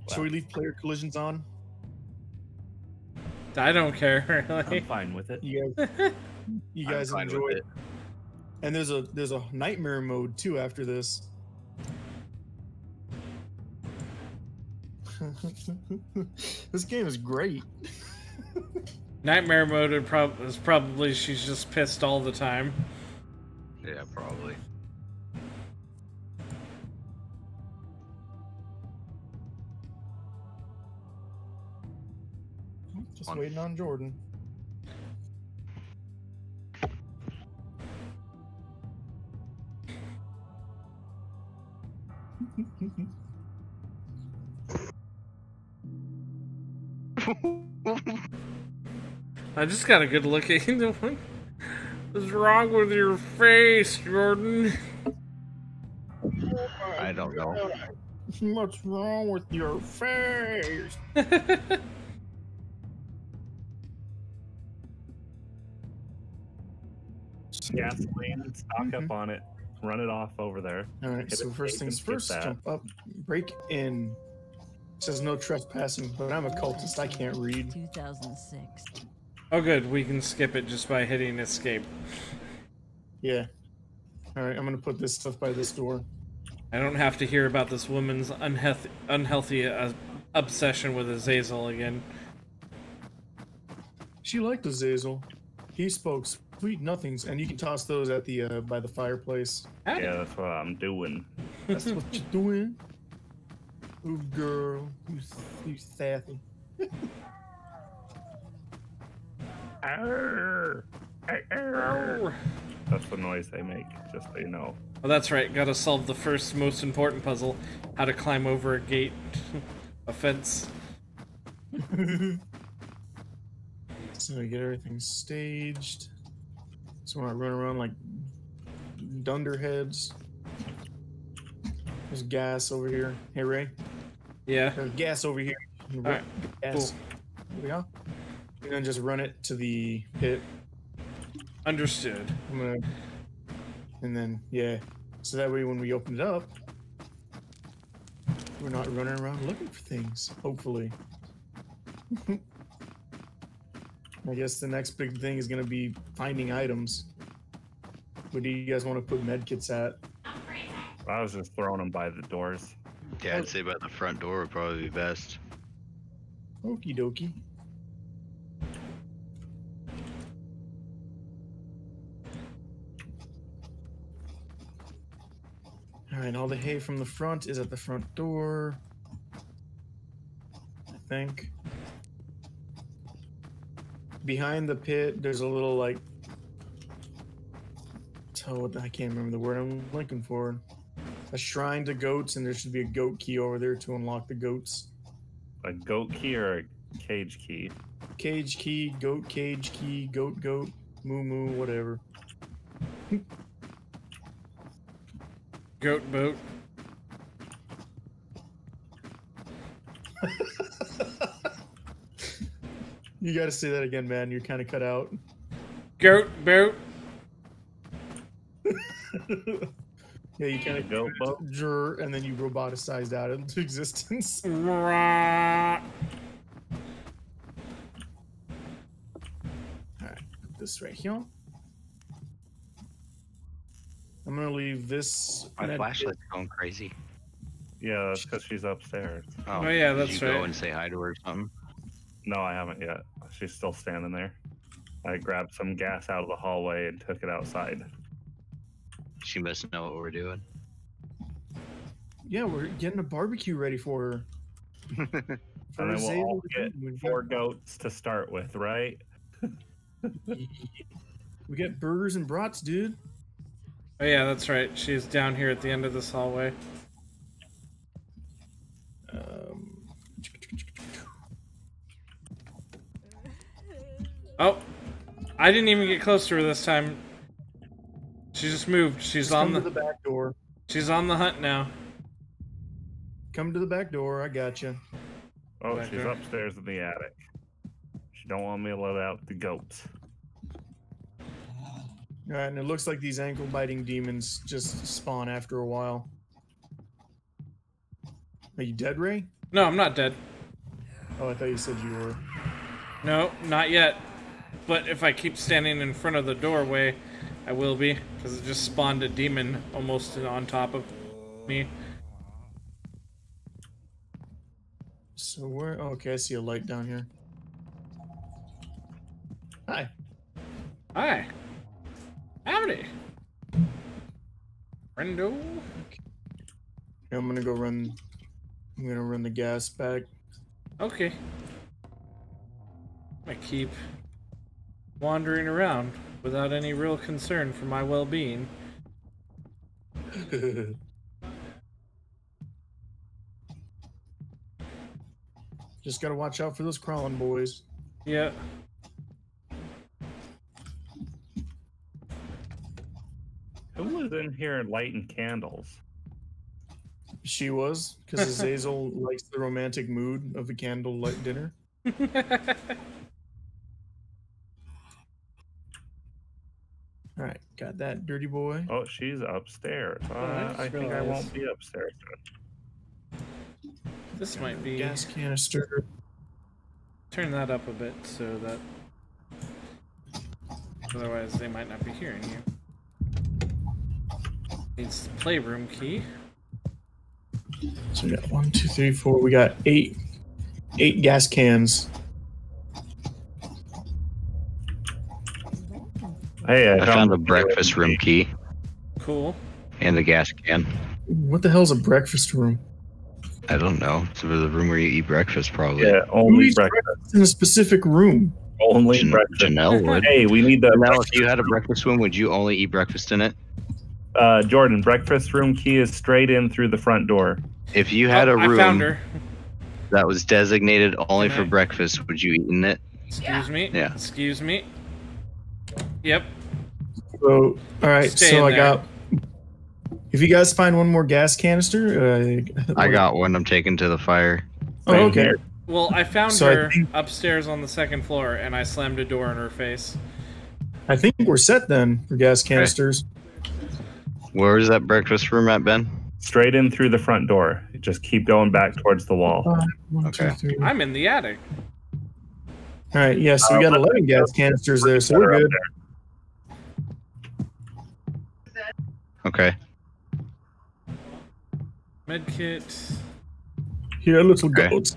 Should we leave player collisions on? I don't care, I'm fine with it. You guys, you guys fine with enjoy it. It. And there's a there's a nightmare mode too after this. this game is great. Nightmare mode would prob- is probably she's just pissed all the time. Yeah, probably. Just On. waiting on Jordan. I just got a good look at you. What's wrong with your face, Jordan? I don't know. What's wrong with your face? Gasoline, stock up mm-hmm. on it, run it off over there. All right, so first things first, that. jump up, break in. says no trespassing, but I'm a cultist. I can't read. 2006. Oh, good. We can skip it just by hitting escape. Yeah. All right, I'm gonna put this stuff by this door. I don't have to hear about this woman's unhealthy, unhealthy uh, obsession with Azazel again. She liked Azazel. He spoke sweet nothings, and you can toss those at the uh, by the fireplace. Yeah, that's what I'm doing. That's what you're doing. Ooh, girl, you, you sassy. Arr! Arr! That's the noise they make, just so you know. Oh, that's right. Gotta solve the first most important puzzle: how to climb over a gate, a fence. So we get everything staged. So we're not running around like dunderheads. There's gas over here. Hey Rae, Yeah. there's gas over here. All right. Gas. There we go. And then just run it to the pit. Understood. I'm gonna, and then yeah, so that way when we open it up, we're not running around looking for things. Hopefully. I guess the next big thing is gonna be finding items. Where do you guys want to put medkits at? I was just throwing them by the doors. Yeah, I'd say by the front door would probably be best. Okie dokie. All right, all the hay from the front is at the front door. I think. Behind the pit, there's a little like. Oh, I can't remember the word I'm looking for. A shrine to goats, and there should be a goat key over there to unlock the goats. A goat key or a cage key? Cage key, goat cage key, goat goat, moo moo, whatever. Goat boat. You gotta say that again, man. You're kind of cut out. Goat boat. yeah, you kind of Goat boat? Jur, and then you roboticized out into existence. Rah. Alright, this right here. I'm gonna leave this. My med- flashlight's going crazy. Yeah, that's because she's upstairs. Oh, Oh, yeah, that's you right. Go and say hi to her or something. No, I haven't yet. She's still standing there. I grabbed some gas out of the hallway and took it outside. She must know what we're doing. Yeah, we're getting a barbecue ready for her. For And then we'll all get four goats to start with, right? We got burgers and brats, dude. Oh yeah, that's right. She's down here at the end of this hallway. Oh, I didn't even get close to her this time. She just moved. She's just on the the back door. she's on the hunt now. Come to the back door. I got you. Oh, Back she's there. upstairs in the attic. She don't want me to let out the goats. All right, and it looks like these ankle biting demons just spawn after a while. Are you dead, Rae? No, I'm not dead. Oh, I thought you said you were. No, not yet. But if I keep standing in front of the doorway, I will be because it just spawned a demon almost on top of me. So where? Oh, okay, I see a light down here. Hi. Hi. Howdy. Friendo. Yeah, I'm gonna go run. I'm gonna run the gas back. Okay. I keep wandering around without any real concern for my well-being. Just gotta watch out for those crawling boys. Yeah. Who was in here lighting candles? She was, because Azazel likes the romantic mood of a candlelight dinner. All right, got that dirty boy. Oh, she's upstairs. Uh, I I think I won't be upstairs. this might be Gas canister. turn that up a bit so that otherwise they might not be hearing you. Needs the playroom key. So we got one, two, three, four. We got eight, eight gas cans. Hey, I, I found a the breakfast room key Cool. and the gas can. What the hell's a breakfast room? I don't know. It's the room where you eat breakfast, probably. Yeah, Who only eats breakfast. breakfast in a specific room? Only Jan- breakfast. Janelle would. Hey, we need the Janelle, if you had a breakfast room, would you only eat breakfast in it? uh, Jordan. Breakfast room key is straight in through the front door. If you had Oh, a I found room her. that was designated only Can for I- breakfast, would you eat in it? Excuse me. Yeah. Excuse me. Yep. So, all right. Stay so I there. got. If you guys find one more gas canister, uh, I got one. I'm taking to the fire. Oh, Same okay. here. Well, I found So I her think- upstairs on the second floor, and I slammed a door in her face. I think we're set then for gas canisters. Where is that breakfast room at, Ben? Straight in through the front door. Just keep going back towards the wall. Five, one, two, Okay. three. I'm in the attic. All right, yeah, so we got 11 gas canisters there, so we're good. Okay. Medkit. Here, little Okay. goats.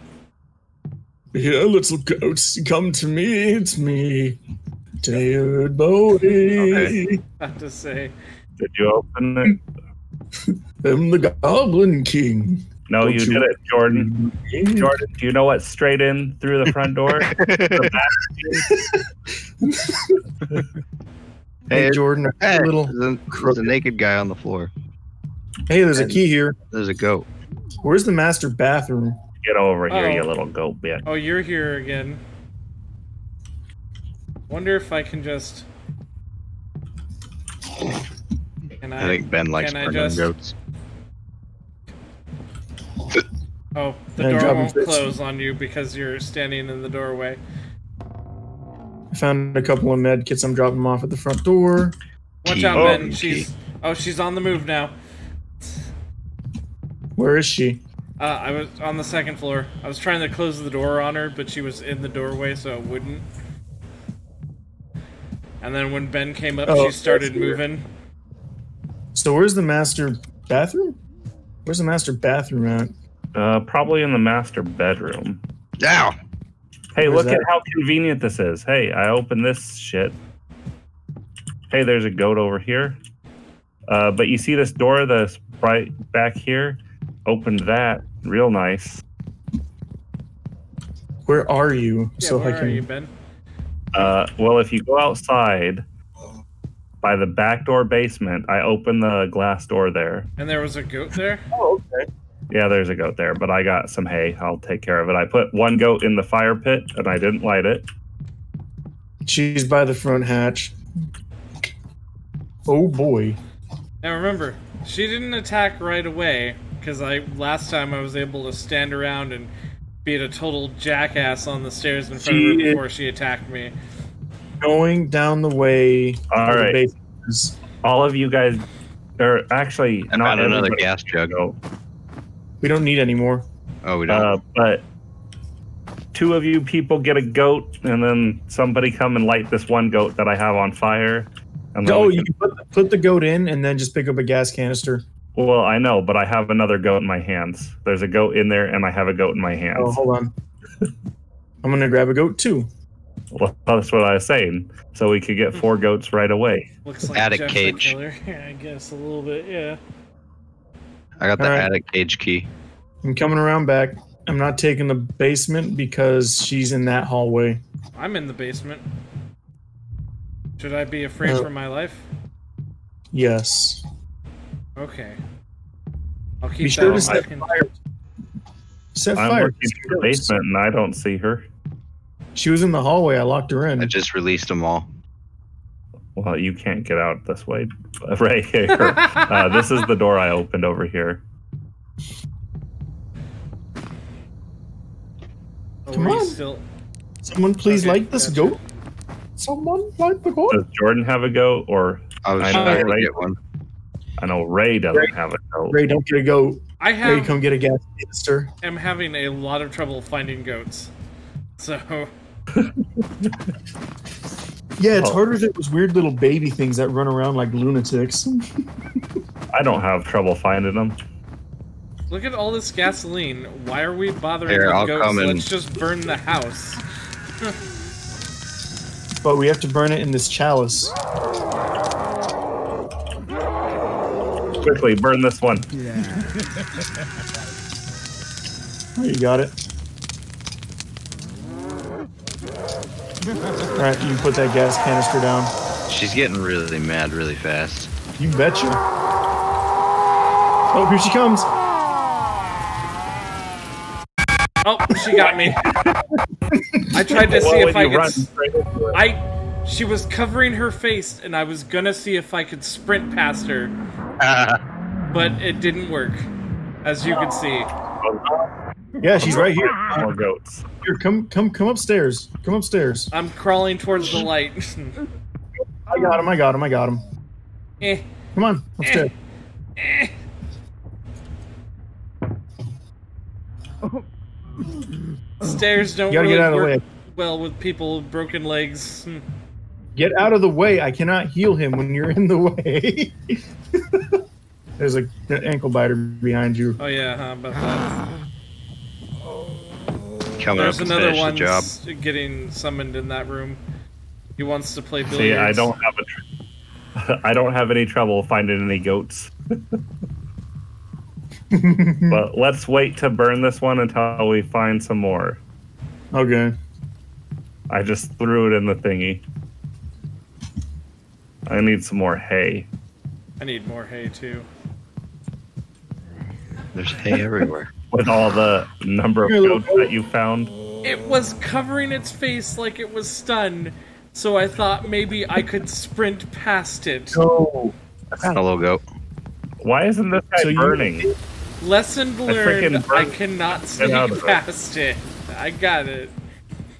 Here, little goats, come to me, it's me, David Bowie. Okay. About to say. Did you open it? I'm the Goblin King. No, Don't you you- did it, Jordan. Jordan, do you know what's straight in through the front door? The back- Hey, Hey, Jordan, a Hey, little. there's a, there's a naked guy on the floor. Hey, there's a key here. There's a goat. Where's the master bathroom? Get over here, Oh. you little goat bitch. Oh, you're here again. Wonder if I can just. Can I? I think Ben likes can burning just- goats. Oh, the Yeah, door drop won't him. close on you because you're standing in the doorway. I found a couple of med kits. I'm dropping them off at the front door. Watch out, Oh, Ben. key. She's. Oh, she's on the move now. Where is she? Uh, I was on the second floor. I was trying to close the door on her, but she was in the doorway, so it wouldn't. And then when Ben came up, Oh, she started moving. So where's the master bathroom? Where's the master bathroom at? Uh, probably in the master bedroom. Ow! Hey, Where's look at how convenient this is. Hey, I opened this shit. Hey, there's a goat over here. Uh, but you see this door that's right back here? Opened that. Real nice. Where are you? Yeah, so where I are can. you, Ben? Uh, well, if you go outside by the back door basement, I opened the glass door there. And there was a goat there. Oh, okay. Yeah, there's a goat there, but I got some hay. I'll take care of it. I put one goat in the fire pit and I didn't light it. She's by the front hatch. Oh boy. Now remember, she didn't attack right away because I last time I was able to stand around and beat a total jackass on the stairs in front of her before she attacked me. Going down the way. All where the right. All of you guys, or actually, I not found another gas jug. goat. We don't need any more. Oh, we don't. Uh, but two of you people get a goat, and then somebody come and light this one goat that I have on fire. And then Oh, we you can- can put, put the goat in and then just pick up a gas canister. well, I know, but I have another goat in my hands. There's a goat in there, and I have a goat in my hands. Oh, hold on. I'm gonna grab a goat too. Well, that's what I was saying. So we could get four goats right away. Looks like Attic Jeff cage. Killer. Yeah, I guess a little bit. Yeah. I got the alright. attic cage key. I'm coming around back. I'm not taking the basement because she's in that hallway. I'm in the basement. Should I be afraid Uh, for my life? Yes. Okay. I'll keep Be that sure in to set mind. fire. Set I'm fire. looking in the basement, and I don't see her. She was in the hallway. I locked her in. I just released them all. Well, you can't get out this way, right here. uh, this is the door I opened over here. Oh, Come on. Still... Someone please Okay, light this gotcha. goat. Someone light the goat. Does Jordan have a goat, or I was I trying know, to right? get one. I know Rae doesn't Rae- have a goat. Rae, don't get a goat. I Rae, have come get a gas canister. I am having a lot of trouble finding goats. So Yeah, it's Oh. harder than those weird little baby things that run around like lunatics. I don't have trouble finding them. look at all this gasoline. Why are we bothering Here, with I'll goats? come and- Let's just burn the house. but we have to burn it in this chalice. Quickly, burn this one. Oh, you got it. All right, you can put that gas canister down. She's getting really mad really fast. You betcha. Oh, here she comes. Oh, she got me. I tried to see Well, if I could. run s- straight into it- I. She was covering her face, and I was gonna see if I could sprint past her, but it didn't work, as you can see. Oh, Yeah, she's right here. More goats. Here, come, come, come upstairs. Come upstairs. I'm crawling towards the light. I got him. I got him. I got him. eh, Come on, upstairs. eh. Stairs don't gotta really get out of the work way. well with people with broken legs. Hmm. Get out of the way. I cannot heal him when you're in the way. There's a, an ankle biter behind you. Oh yeah, huh, about that. Coming There's up to another finish the one job. getting summoned in that room. He wants to play billiards. See, I don't have a. Tr- I don't have any trouble finding any goats. but let's wait to burn this one until we find some more. Okay. I just threw it in the thingy. I need some more hay. I need more hay too. There's hay everywhere. With all the number of goats that you found. It was covering its face like it was stunned, so I thought maybe I could sprint past it. No. I found a little goat. Why isn't this guy So you- burning? Lesson learned, I cannot out sneak of it. past it. I got it.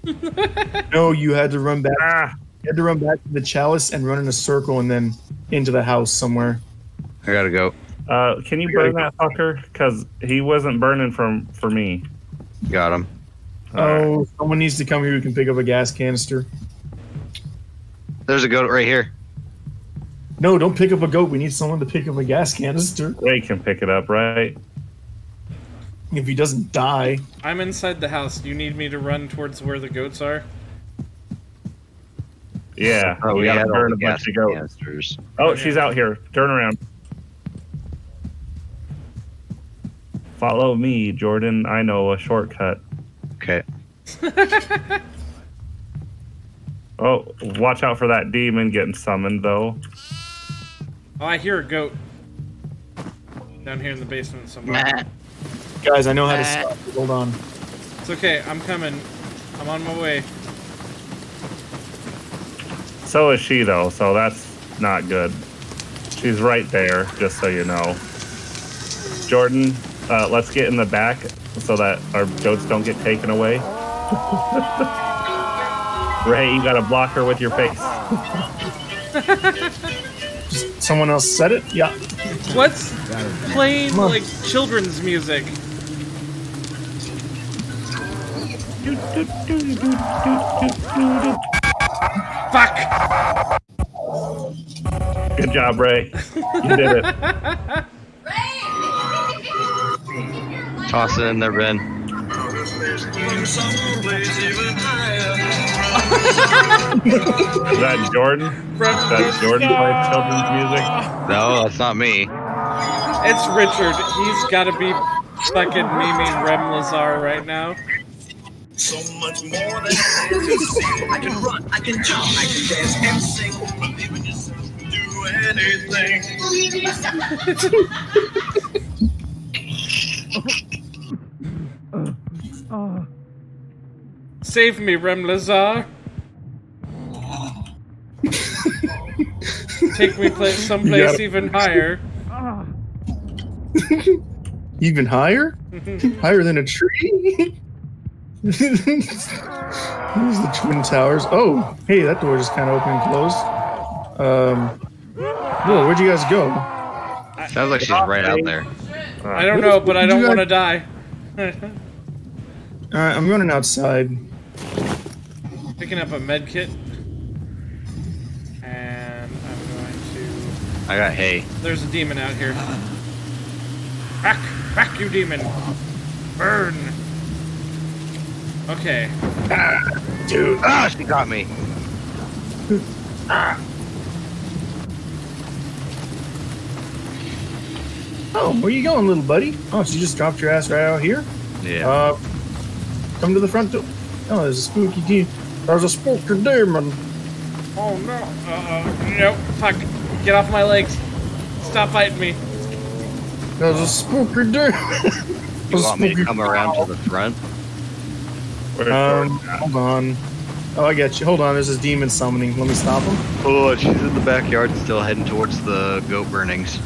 No, you had to run back. Ah, You had to run back to the chalice and run in a circle and then into the house somewhere. I gotta go. Uh, can you burn that fucker? Because he wasn't burning from for me. Got him. Alright. Oh, someone needs to come here who can pick up a gas canister. There's a goat right here. No, don't pick up a goat. We need someone to pick up a gas canister. Rae can pick it up, right? If he doesn't die. I'm inside the house. Do you need me to run towards where the goats are? Yeah. Oh, we we gotta had burn a bunch of goats. canisters. Oh, she's out here. Turn around. Follow me, Jordan. I know a shortcut. Okay. Oh, watch out for that demon getting summoned, though. Oh, I hear a goat. Down here in the basement somewhere. Guys, I know how to stop. it. Hold on. It's okay. I'm coming. I'm on my way. So is she, though, so that's not good. She's right there, just so you know. Jordan, uh, let's get in the back so that our goats don't get taken away. Rae, you gotta block her with your face. Someone else said it? Yeah. What's playing like children's music? Fuck! Good job, Rae. You did it. Toss it in there, Ben. Is that Jordan? That Jordan plays children's music? No, that's not me. It's Richard. He's gotta be fucking memeing Rem Lazar right now. So much more than I can see. I can run, I can jump, I can dance and sing. Believe in yourself, do anything. Save me, Rem Lazar. Take me pla- someplace gotta- even higher. Even higher? higher than a tree? Here's the Twin Towers. Oh, hey, that door just kind of opened and closed. Um, Whoa, where'd you guys go? Sounds like she's right out there. I don't know, but I don't want to die. Alright, I'm running outside. Picking up a med kit. And I'm going to. I got hay. There's a demon out here. Back! Back, you demon! Burn! Okay. Dude. Ah, she got me. Oh, where you going, little buddy? Oh, she just dropped your ass right out here? Yeah. Uh, come to the front door. Oh, there's a spooky demon. There's a spooky demon. Oh no. Uh oh. No. Fuck. Get off my legs. Stop fighting me. There's a spooky demon. you want me to come around to the front? Where's Um, hold on. Oh, I get you. Hold on. There's this demon summoning. Let me stop him. Oh, she's in the backyard, still heading towards the goat burnings.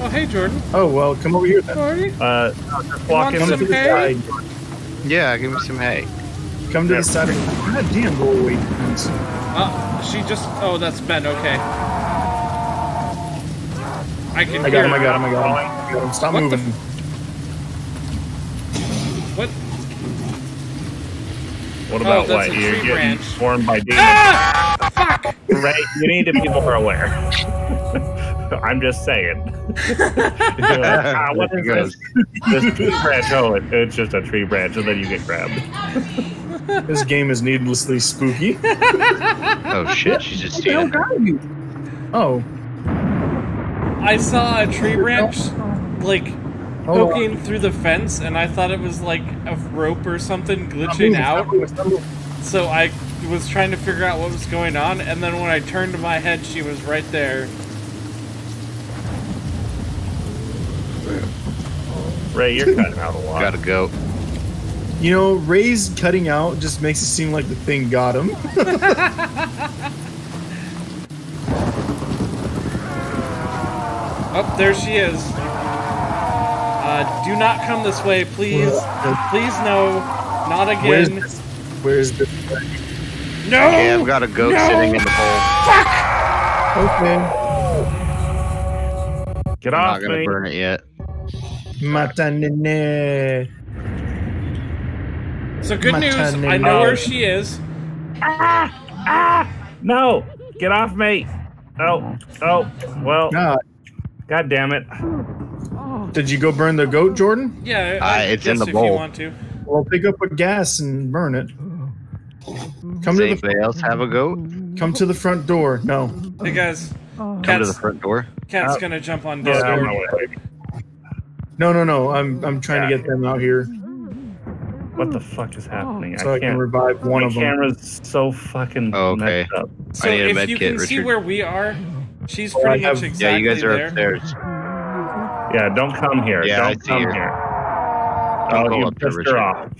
Oh hey Jordan. Oh well, come over here then. Sorry. Uh, just walk want in Come some to the the side. Yeah, give me some hay. Come to Yeah. the side. God damn, go away. Uh, she just. Oh, that's Ben. Okay. I can I hear got him. I her. got him. I got him. I got him. Stop What the moving. What? What about Oh, that's what? You're getting branch. swarmed by demons? Ah! Fuck! Right? You need to be more aware. I'm just saying. You're like, ah, what is this? This tree branch? Oh, it, it's just a tree branch, and then you get grabbed. This game is needlessly spooky. Oh shit, she's just standing there. got you? Oh, I saw a tree branch, like, hold on. poking through the fence, and I thought it was like a rope or something Stop glitching moving, out. stop moving. So I was trying to figure out what was going on, and then when I turned my head, she was right there. Rae, you're cutting out a lot. Gotta go. You know, Rae's cutting out just makes it seem like the thing got him. Oh, there she is. Uh, do not come this way, please. Please, no. Not Where's again. this? Where's this? No! Okay, I've got a goat No! sitting in the hole. Fuck! Okay. Get I'm off not gonna me. burn it yet. Matanene. So good My news, I know now. where she is. Ah Ah! no! Get off me! Oh, oh, well, God, god damn it. did you go burn the goat, Jordan? Yeah, Uh, I it's in guess the if bowl. you want to. Well, pick up a gas and burn it. Come Does to the else have a goat? come to the front door. No, Hey guys, Come to the front door. Cat's Uh, gonna jump on Yeah, Discord. on my way. No, no, no. I'm I'm trying to get them out here What the fuck is happening? so I, I can can't. revive one of them. camera's so fucking Oh, okay. messed up. So I need a if med you kit, can see where we are, she's Oh, pretty have- much Yeah, exactly yeah, you guys are there. upstairs. Yeah, don't come here. Yeah, I don't see come her. here. Don't Oh, go you up there, pissed Richard. her off.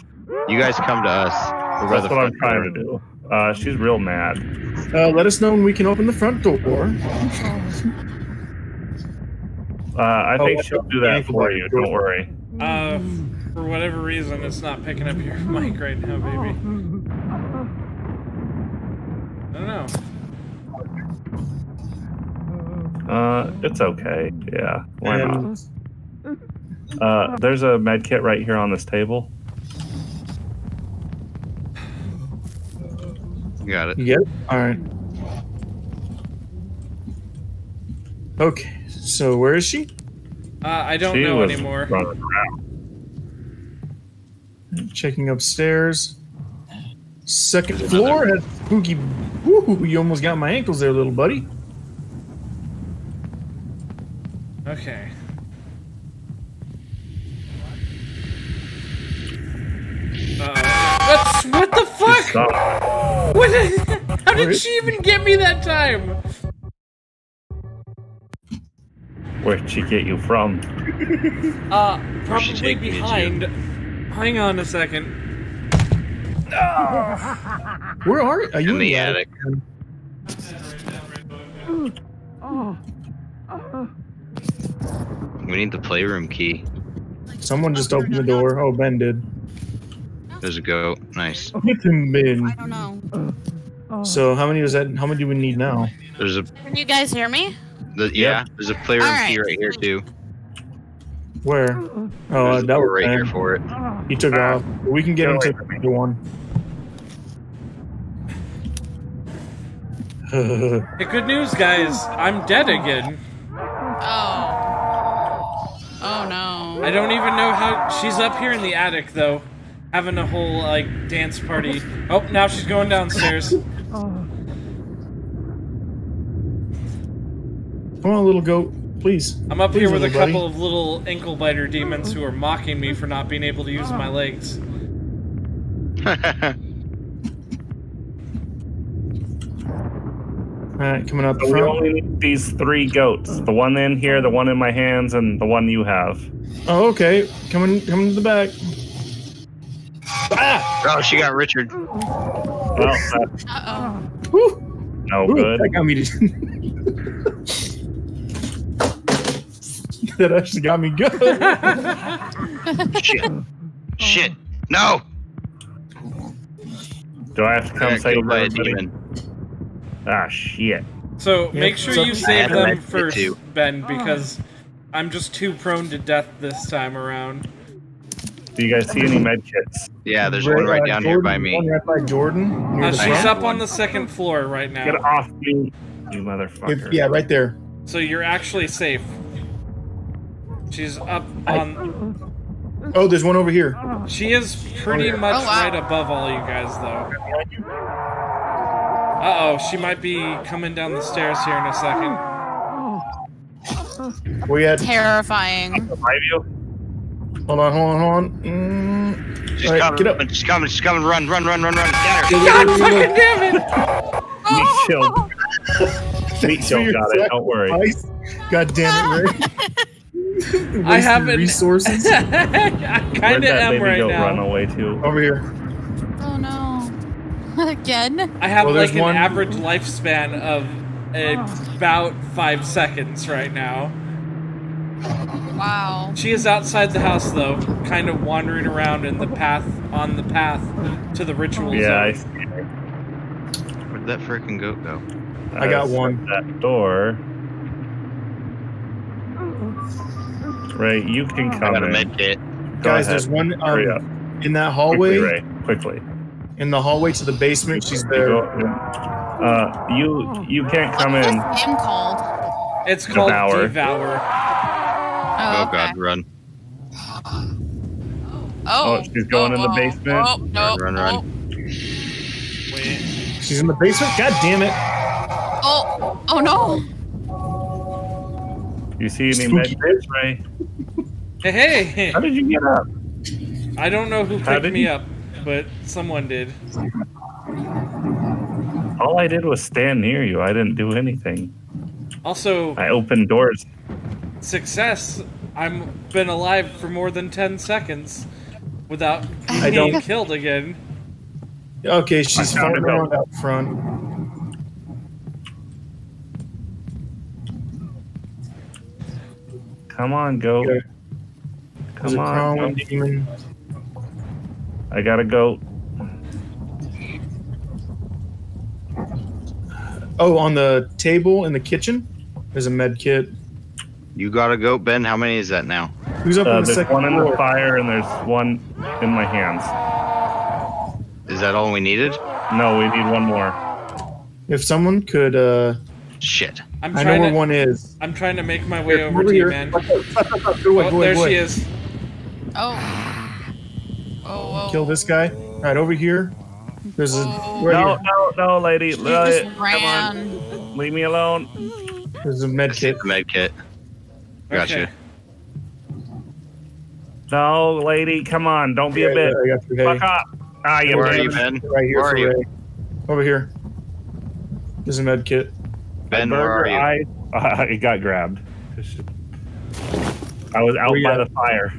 You guys come to us. We're That's what I'm front trying to do. Uh, she's real mad. Uh, let us know when we can open the front door. Uh, I Oh, think she'll do that for you. Don't worry. Uh, for whatever reason, it's not picking up your mic right now, baby. I don't know. Uh, it's okay. Yeah, why not? Uh, there's a med kit right here on this table. You got it. Yep. All right. Okay, so where is she? Uh, I don't she know anymore. Checking upstairs. Second floor has spooky. Woo, you almost got my ankles there, little buddy. Okay. Uh, that's what the fuck? What? How did she even get me that time? Where'd she get you from? Uh, probably taking me to? behind. Hang on a second. Where are, are you? In the attic. We need the playroom key. Someone just opened the door. Oh, Ben did. There's a goat. Nice. Look at Ben. I don't know. So how many is that? How many do we need now? There's a Can you guys hear me? The, yeah. There's a playroom key Alright. right here too. Where? Oh, uh, There's a that was right here for it. He took Ah. off. We can get him into away from me. the one. Hey, good news, guys. I'm dead again. Oh. Oh no. I don't even know how. She's up here in the attic, though, having a whole like dance party. Oh, now she's going downstairs. Come on, little goat, please. I'm up Please, here with a little buddy. couple of little ankle biter demons who are mocking me for not being able to use my legs. All right, coming up We only need these three goats. The one in here, the one in my hands, and the one you have. Oh, okay. Coming, coming to the back. Ah! oh, she got Richard. Well, that's Uh Woo! no Ooh, good. That got me. that actually got me good. Shit. Shit. No. Do I have to come got save killed by a demon. Ah, shit. So make sure so- you save them first, too. Ben, because I'm just too prone to death this time around. Do you guys see any med kits? Yeah, there's one right uh, down here by me. One right by Jordan. Uh, she's front. up on the second floor right now. Get off me, you motherfucker. If- yeah, right there. So you're actually safe. She's up on. Oh, there's one over here. She is pretty much Oh, wow. right above all you guys, though. Uh oh, she might be coming down the stairs here in a second. We had. Terrifying. Behind you? Hold on, hold on, hold on. Mm, She's all right, coming. get up. She's coming. She's coming. Run, run, run, run, run. Get her. God fucking damn it! Meat shield. Meat shield your got it. Don't worry. Ice. God damn it, Rae. I haven't. resources I kind of that am baby right goat run now. away to? over here. Oh no. Again? I have Well, like there's an one- average lifespan of about five seconds right now. Wow. She is outside the house though, kind of wandering around in the path on the path to the ritual Yeah, I zone. see. Where'd that freaking goat go? I got Uh, one. That door. Rae, you can I come got a in. med kit. Go Guys, ahead. there's one um, in that Quickly, hallway. Rae. Quickly. In the hallway to the basement. She's You there. go- Uh, you you can't come What's in. this game called? It's called Devour. Devour. Oh, Oh. God, run. Oh, Oh, she's going in the oh, basement. Oh, no, Run, run, run. Oh, Wait. She's in the basement. God damn it. oh, oh no. You see any med Spooky. kits, Rae? Hey, hey! How did you get up? I don't know who picked me you- up, but someone did. All I did was stand near you. I didn't do anything. Also, I opened doors. success. I've been alive for more than ten seconds without being killed again. Okay, she's I found floating around out front. Come on, go. Okay. Come on. crawling go. demon. I got a goat. Oh, on the table in the kitchen, there's a med kit. You got a goat, Ben? How many is that now? Who's up Uh, on the there's second one in the fire and there's one in my hands. Is that all we needed? No, we need one more. If someone could, uh, Shit. I'm I know trying where to. one is. I'm trying to make my way Here, over over to you, here. man. Go Oh, go away, there go she is. Oh. Oh, whoa. Kill this guy. All right, over here. There's a Oh. No, here. no, no, lady. She Uh, just Come on. Leave me alone. There's a med see kit. the med kit. Gotcha. Okay. No, lady. Come on. Don't be Yeah, a bitch. yeah, you. Hey, Fuck up. Ah, you Where are you, Ben? right here Where are you? Rae. Over here. There's a med kit. Ben, where are you? I, I got grabbed. I was out by at? the fire.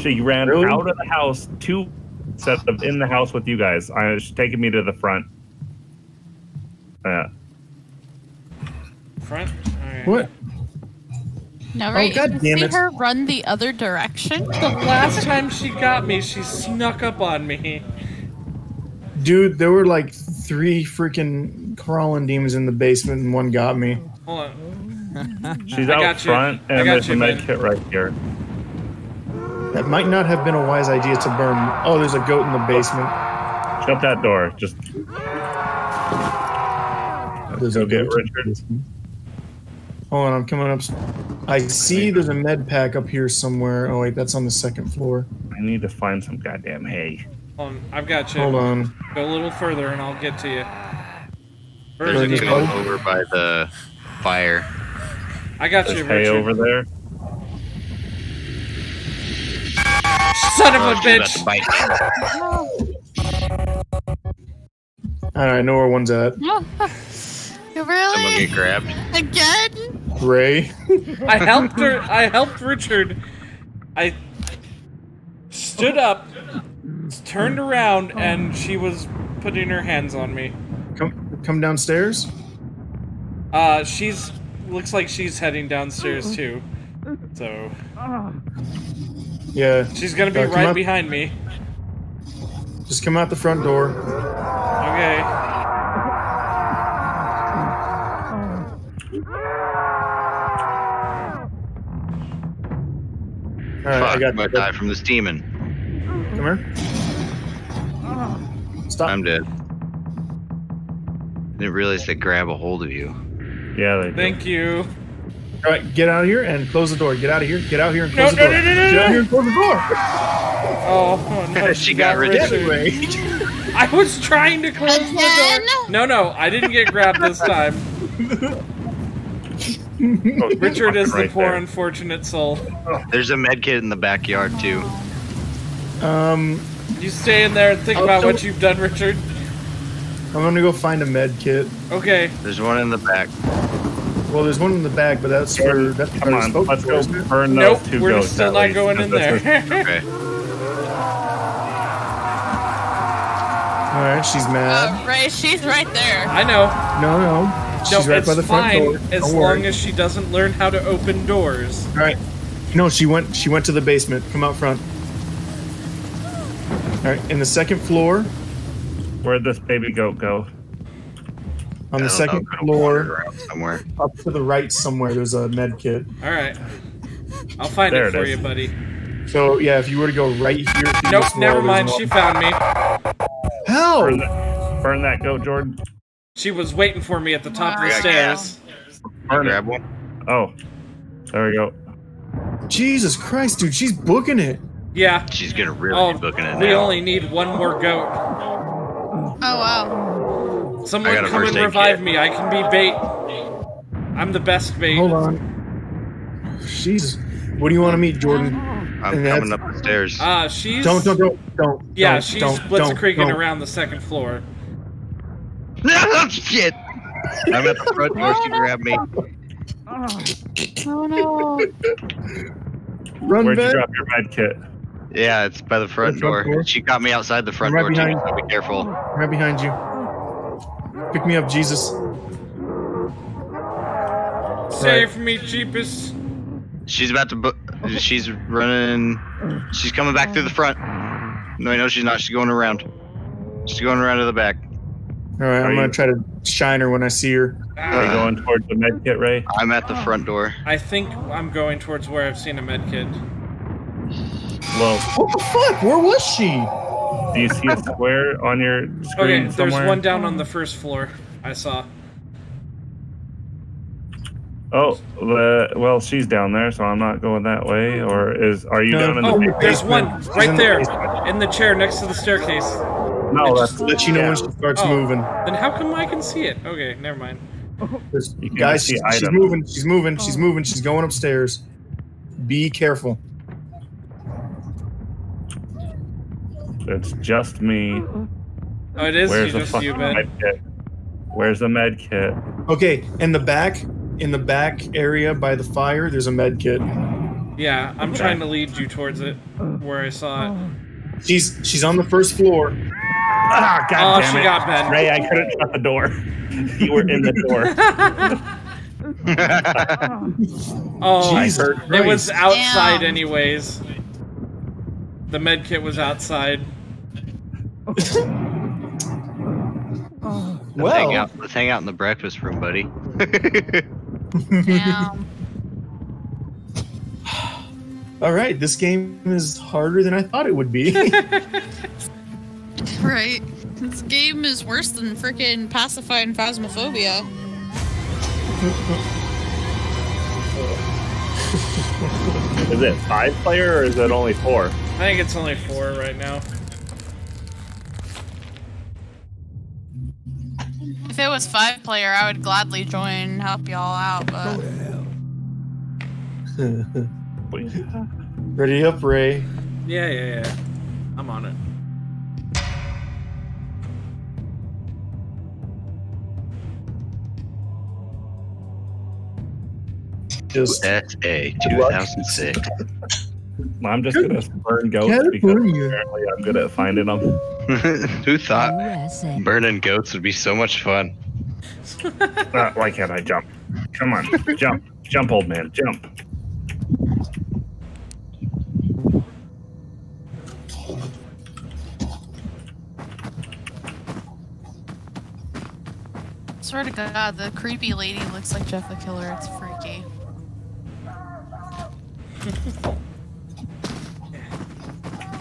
She ran Really? out of the house to instead of in the house with you guys. I was taking me to the front. Yeah. Front. All right. What? No, Oh, right? God you damn see it. her run the other direction? The last time she got me, she snuck up on me. Dude, there were like three freaking crawling demons in the basement, and one got me. Hold on. She's I out got you. front, I and got there's you, a med man. kit right here. That might not have been a wise idea to burn. Oh, there's a goat in the basement. Shut that door. Just There's go a get goat. Richard. Hold on, I'm coming up. I see there's a med pack up here somewhere. Oh wait, that's on the second floor. I need to find some goddamn hay. Hold on. I've got you. Hold on. Go a little further and I'll get to you. Where There's is a it? goat over by the fire. I got There's you, hay Richard. over there. Son of Oh, a she's about bitch! bite me. All right, I know where one's at. No. Someone really? get grabbed. Again? Rae. I helped her. I helped Richard. I stood up, turned around, and she was putting her hands on me. Come, come downstairs. Uh, she's looks like she's heading downstairs too. So Yeah, she's gonna be Uh, right up. behind me. just come out the front door. Okay. All right, Fuck, I I'm got about to die from this demon. Come here. Stop. I'm dead. Didn't realize they grab a hold of you. Yeah, they do. Thank you. All right, get out of here and close the door. Get out of here. Get out here and close no, the door. no, no, no, Get out no. here and close the door. Oh, no, She got rid of Get it, Rae. I was trying to close the door. No, no, I didn't get grabbed this time. Oh, Richard is the poor, there. unfortunate soul. There's a med kit in the backyard too. Um, You stay in there and think Oh, about what you've done, Richard. I'm gonna go find a med kit. Okay. There's one in the back. Well, there's one in the back, but that's for that's Come for on, spoken let's for, go isn't it? burn Nope, two we're goats. still not least, going in there. Okay. All right, she's mad. Uh, Rae, she's right there. I know. no, no, she's no, right it's by the front fine door. as Don't long worry. as she doesn't learn how to open doors. All right. No, she went. She went to the basement. Come out front. All right, in the second floor, Where'd this baby goat go? on I the second know, floor, somewhere. up to the right somewhere, there's a med kit. All right. I'll find There it it for is. you, buddy. So yeah, if you were to go right here, through Nope, this wall, never there's mind. an- She found me. How? Burn that, burn that goat, Jordan. She was waiting for me at the top of the Wow. stairs. Burn it. Grab one. Oh, there we go. Jesus Christ, dude, she's booking it. Yeah. She's gonna really Oh, be booking it we now. only need one more goat. Oh wow. Someone I got a come first and aid revive kit. me. I can be bait. I'm the best bait. Hold on. She's. what do you want to meet, Jordan? I'm and coming up the stairs. Ah, she's Don't, don't, don't, don't. yeah, don't, she's don't, don't, blitzkrieging don't. around the second floor. No shit! I'm at the front door. She grabbed me. Oh no. Run Where'd you back. drop your med kit? Yeah, it's by the front The front door. door? She got me outside the front Right door too. behind- So be careful. Right behind you. Pick me up, Jesus. Save me, cheapest. She's about to. Bu- she's running. She's coming back through the front. No, no, she's not. She's going around. She's going around to the back. All right, Are I'm gonna try to shine her when I see her. Are you going towards the med kit, Rae? I'm at the front door. I think I'm going towards where I've seen a medkit. Well, What the fuck? Where was she? do you see a square on your screen? Okay, screen there's one down on the first floor. I saw. Oh, the, well, she's down there, so I'm not going that way. Or is are you No. down in the Oh, basement? there's one right there in the chair next to the staircase. No, It that's just- Let you know yeah. when she starts Oh. moving. Then how come I can see it? Okay, never mind. There's- You can Guys, see she's, she's moving. She's moving. She's oh. moving. She's going upstairs. Be careful. It's just me. Oh, it is Where's you, the just you, Ben. med kit? Where's the med kit? Okay, in the back, in the back area by the fire, there's a med kit. Yeah, I'm Okay. trying to lead you towards it, where I saw it. She's she's on the first floor. Ah, God Oh, damn she it. got Ben. Rae, I couldn't shut the door. you were in the door. Oh, Jesus it was outside Damn. anyways. The med kit was outside. Let's hang Well, out. Let's hang out in the breakfast room, buddy. All right. This game is harder than I thought it would be. Right. This game is worse than freaking pacifying phasmophobia. Is it five player or is it only four? I think it's only four right now. It was five player, I would gladly join and help y'all out, but oh, Ready up, Rae. Yeah, yeah, yeah. I'm on it. Just SA 2006. I'm just gonna burn goats because apparently I'm good at finding them. Who thought USA. burning goats would be so much fun? Ah, why can't I jump? Come on, jump, jump, old man, jump. swear to God, the creepy lady looks like Jeff the Killer. It's freaky.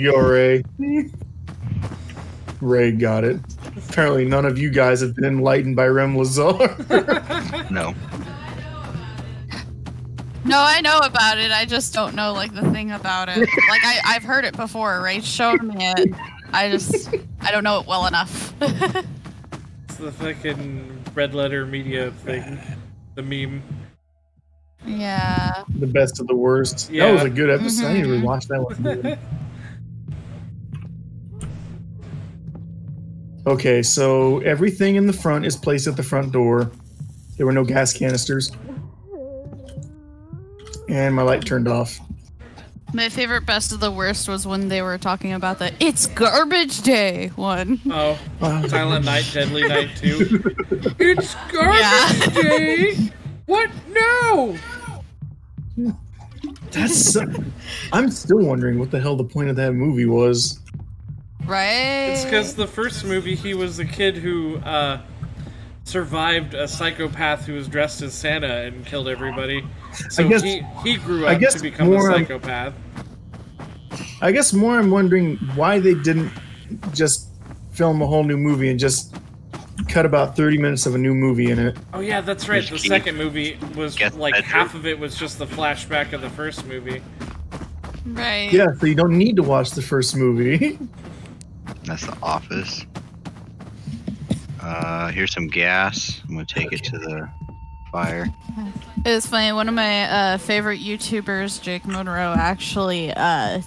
you go, Rae. Rae got it. Apparently, none of you guys have been enlightened by Rem Lazar. No. No, I know about it. I just don't know like the thing about it. Like I, I've heard it before. Rae showed me it. I just I don't know it well enough. It's the fucking red letter media thing. The meme. yeah. the best of the worst. Yeah. That was a good episode. I need to Mhm. rewatch that one. okay, so everything in the front is placed at the front door. There were no gas canisters. And my light turned off. My favorite best of the worst was when they were talking about the "It's garbage day" one. Oh, Wow. Silent Night, Deadly Night 2. it's garbage Yeah. day! What? No! That's so- I'm still wondering what the hell the point of that movie was. Right. It's because the first movie, he was a kid who uh, survived a psychopath who was dressed as Santa and killed everybody. So guess- he, he grew I up guess to become a psychopath. I guess more I'm wondering why they didn't just film a whole new movie and just cut about 30 minutes of a new movie in it. Oh yeah, that's right. The second movie was like better. half of it was just the flashback of the first movie. right. Yeah, so you don't need to watch the first movie. That's the office. Uh, here's some gas. I'm gonna take it to the fire. It was funny. One of my uh, favorite YouTubers, Jake Monroe, actually uh,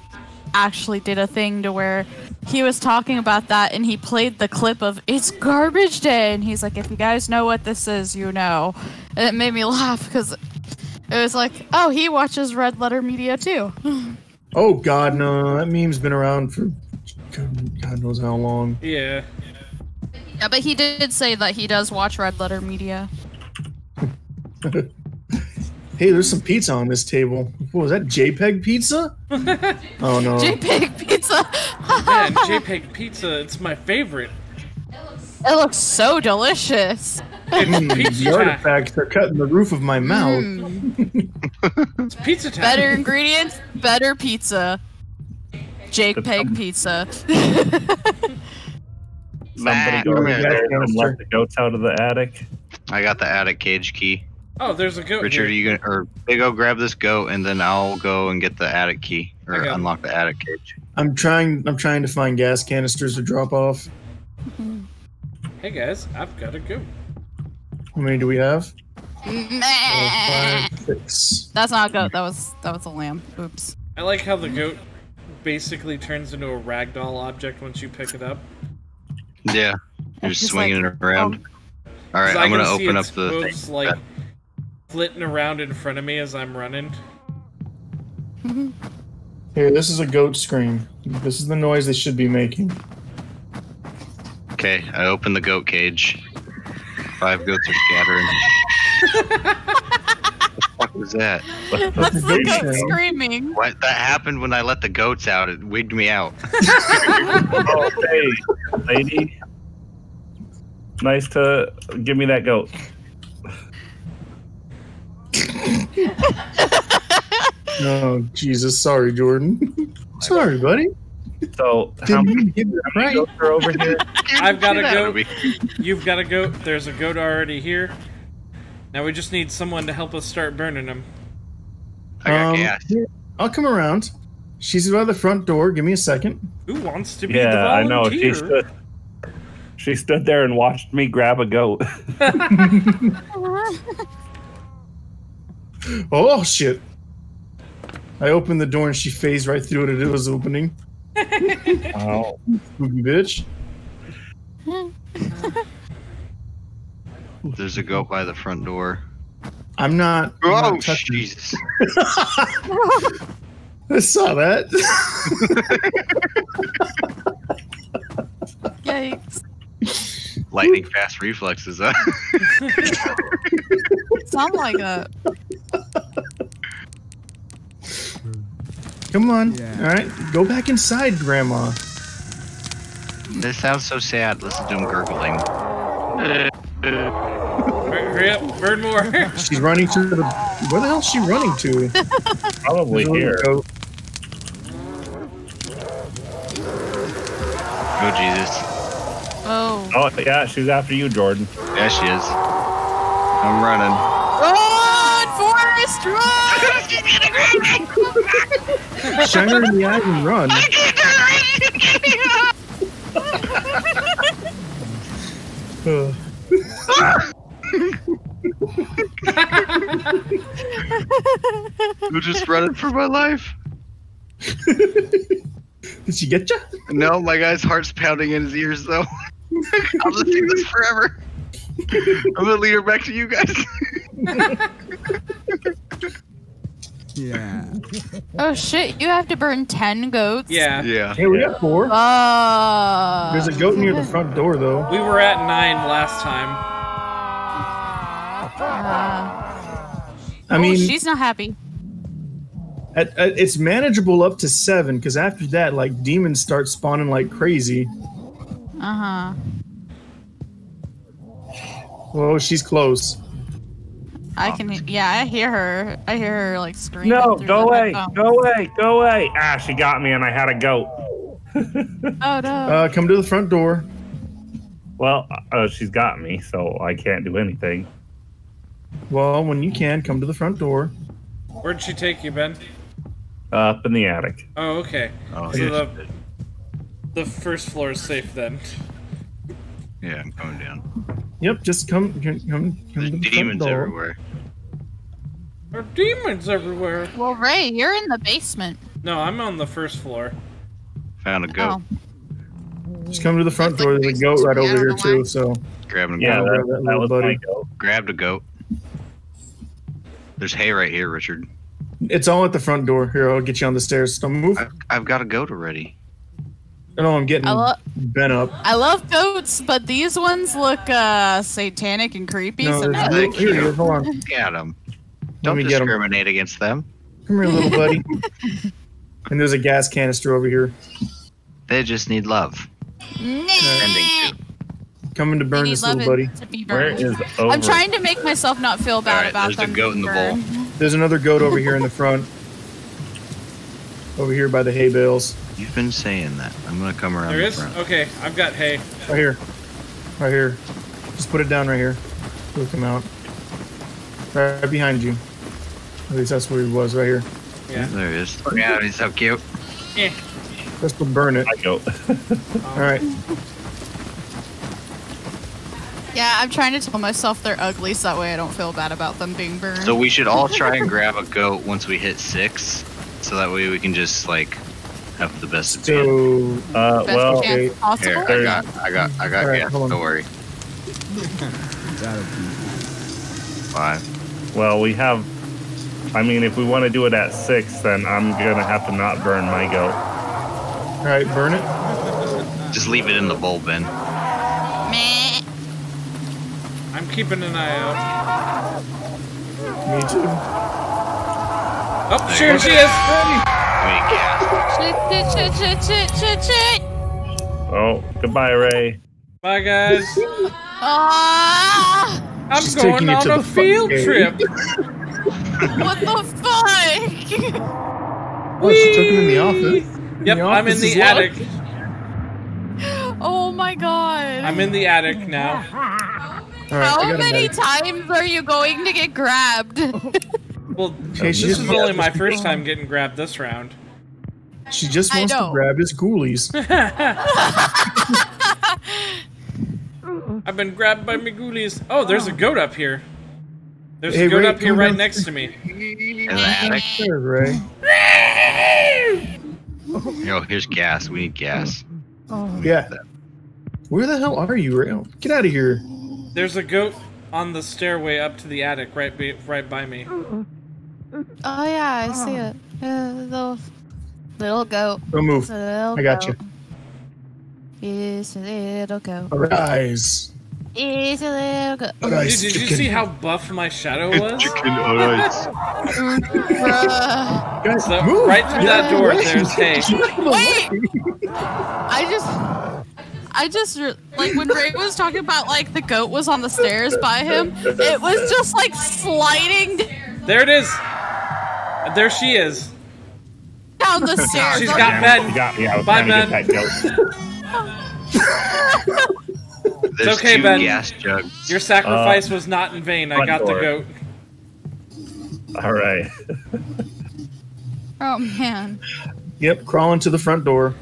actually did a thing to where he was talking about that, and he played the clip of "It's Garbage Day," and he's like, "If you guys know what this is, you know." And it made me laugh because it was like, "Oh, he watches Red Letter Media too." oh god, no, that meme's been around for God, God knows how long. Yeah. yeah, but he did say that he does watch Red Letter Media. Hey, there's some pizza on this table. What was that? JPEG pizza? oh no. JPEG Pizza. Man, JPEG Pizza, it's my favorite. it looks so delicious. Mm, the artifacts are cutting the roof of my mouth. Mm. It's pizza time. Better ingredients, better pizza. JPEG Pizza. Somebody go over there and canister. let the goats out of the attic. I got the attic cage key. Oh, there's a goat Richard, are you gonna or Big O grab this goat and then I'll go and get the attic key or Okay. unlock the attic cage. I'm trying. I'm trying to find gas canisters to drop off. Mm-hmm. Hey guys, I've got a goat. How many do we have? Four, Meh. five, six. That's not a goat. That was that was a lamb. Oops. I like how the goat basically turns into a ragdoll object once you pick it up. Yeah, you're just just swinging like, it around. Um, All right, 'Cause I I'm gonna can see open up its the hooves, thing. like flitting around in front of me as I'm running. Here, this is a goat scream. This is the noise they should be making. Okay, I open the goat cage. Five goats are scattering. what fuck was that? That's the goat Motivation. screaming. What that happened when I let the goats out? It wigged me out. Oh, hey, lady. Nice to give me that goat. Oh Jesus! Sorry, Jordan. Sorry, buddy. So, how Didn't many even get right. goats are over here? I've got a Get out of goat. You've got a goat. There's a goat already here. Now we just need someone to help us start burning them. I got Um, gas. here, I'll come around. She's by the front door. Give me a second. Who wants to be the Yeah, I know. She stood. She stood there and watched me grab a goat. Oh shit! I opened the door and she phased right through it. It was opening. Oh, Spooky bitch. There's a goat by the front door. I'm not. I'm Oh not. Jesus! I saw that. Yikes. Lightning fast reflexes, huh? Sound like a. Come on. Yeah. All right, go back inside, Grandma. this sounds so sad. Listen to him gurgling. Eh. Hurry, hurry up, burn more. She's running to the. Where the hell is she running to? Probably here. little goat. Oh Jesus. Oh. Oh yeah, she's after you, Jordan. Yeah, she is. I'm running. Run, Forrest, run! Shine her in the eye and run. Uh, I'm just running for my life. Did she get you? No, my guy's heart's pounding in his ears though. I'll just do this forever. I'm gonna lead her back to you guys. Yeah. Oh shit, you have to burn 10 goats? yeah, yeah. Hey, we got four. Uh, There's a goat near the front door, though. we were at nine last time. uh, I oh, mean, she's not happy. at, at, it's manageable up to seven, because after that, like demons start spawning like crazy. Uh huh. Whoa, she's close. I can, yeah, I hear her. I hear her like screaming. No, go away, go away, go away. Ah, she got me, and I had a goat. Oh no. Uh, come to the front door. Well, uh, she's got me, so I can't do anything. Well, when you can, come to the front door. Where'd she take you, Ben? Up in the attic. Oh, okay. Oh, So yeah. the the first floor is safe then. Yeah, I'm coming down. Yep, just come, come, come, come There's to the demons front door. everywhere. There are demons everywhere. well, Rae, you're in the basement. No, I'm on the first floor. Found a goat. Oh. Just come to the front It's door. like There's a goat right over here I don't too. So Grabbing a Yeah, goat. that, that that little was my buddy. goat. Grabbed a goat. There's hay right here, Richard. it's all at the front door. Here, I'll get you on the stairs. Don't move. I've, I've got a goat already. No, I'm getting I, lo- Ben up. I love goats, but these ones look uh satanic and creepy. No, so there's no. a little, here, here, hold on. Look at them. Don't me get 'em. discriminate against them. Come here, little buddy. and there's a gas canister over here. They just need love. Nah. too. Coming to burn this little buddy. to be Where burned. is over? I'm trying to make myself not feel bad Alright, about there's them. a goat in the bowl. There's another goat over here in the front. Over here by the hay bales. You've been saying that. I'm gonna come around There the is? front. Okay, I've got hay. Right here. Right here. Just put it down right here. Look him out. Right behind you. At least that's where he was, right here. Yeah. There he is. Look at he's so cute. Eh. Let's go burn it. my goat. Alright. Yeah, I'm trying to tell myself they're ugly so that way I don't feel bad about them being burned. So we should all try and grab a goat once we hit six, so that way we can just like have the best of it. So Uh, Best well, chance okay. possible. Here, I got, I got, I got Alright, gas. Don't worry. That'll. Five. well, we have. I mean, if we want to do it at six, then I'm gonna have to not burn my goat. alright, burn it. Just leave it in the bowl, Ben. Meh. I'm keeping an eye out. Me too. Oh, here she is! Wait, gas. Shit, shit, shit, shit, shit, shit, shit. Oh, goodbye, Rae. Bye, guys. Ah! I'm She's going taking you on a the field cave. trip. What the fuck? Oh, she took him in the office. Yep, The I'm in the is attic. oh Oh my god. I'm in the attic now. All right, I How many med- times are you going to get grabbed? Well, Okay, this is only my first time getting grabbed this round. She just wants to grab his ghoulies. I've been grabbed by my ghoulies. Oh, there's a goat up here. There's Hey, a goat Rae, up here right next to me. In the attic. There, Rae. Yo, here's gas. We need gas. Oh, Yeah. Where the hell are you, Rae? Oh, Get out of here. There's a goat on the stairway up to the attic right be, right by me. Oh yeah, I see it. Uh, the Little goat. Don't move. It's a little I got goat. It's a little goat. Arise. It's a little goat. Arise, did you chicken. see how buff my shadow was? Chicken alright. Bruh. Guys, So, move. right through that door, Wait. there's hay. Wait! I just. I just like when Rae was talking about like the goat was on the stairs by him. It was just like sliding There it is. There she is. Down the stairs. She's Like, got Damn it, Ben. You got me. I was Bye, trying to Ben. get that goat. There's okay, Ben. gas jugs. Your sacrifice uh, was not in vain. I front got the goat. All right. oh man. Yep, crawling to the front door.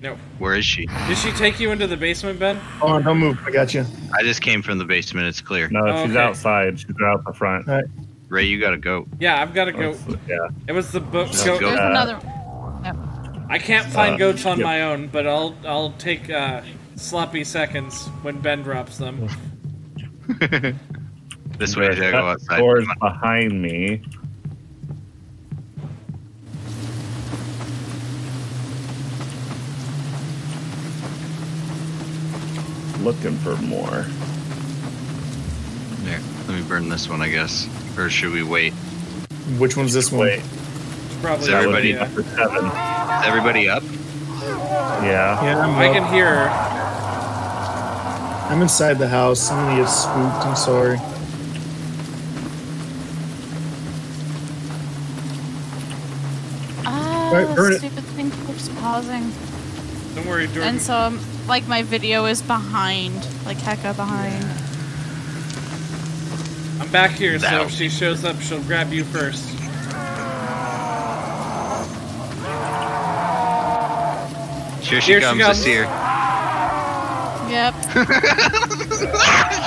No. Where is she? Did she take you into the basement, Ben? Oh, don't move. I got you. I just came from the basement. It's clear. No, Oh, she's okay. outside. She's out the front. Rae, you got a goat. Yeah, I've got a goat. Yeah. It was the book Let's goat. There's Uh, another. I can't find Uh, goats on yep. my own, but I'll I'll take uh, sloppy seconds when Ben drops them. this way, I gotta go outside. door's Come on. behind me. Looking for more. There. Let me burn this one, I guess. Or should we wait? Which one's this one? Wait, It's probably Is everybody- yeah. number seven. Is everybody up? Yeah. Yeah, I'm, I up. can hear. I'm inside the house. I'm gonna get spooked. I'm sorry. Ah, Alright, burn it. stupid thing keeps pausing. Don't worry, Jordan. And so, um, like, my video is behind, like, hecka behind. I'm back here, so if she shows up, she'll grab you first. Here she Here she comes. I comes. see her. Yep.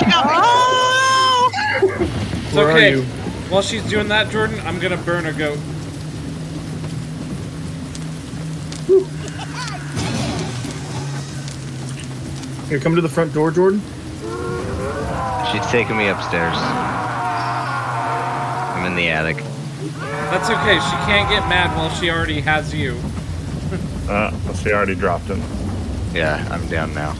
Oh! It's Where are okay. you? While she's doing that, Jordan, I'm gonna burn a goat. Here, come to the front door, Jordan. She's taking me upstairs. I'm in the attic. That's okay. She can't get mad while she already has you. Uh, she already dropped him. Yeah, I'm down now.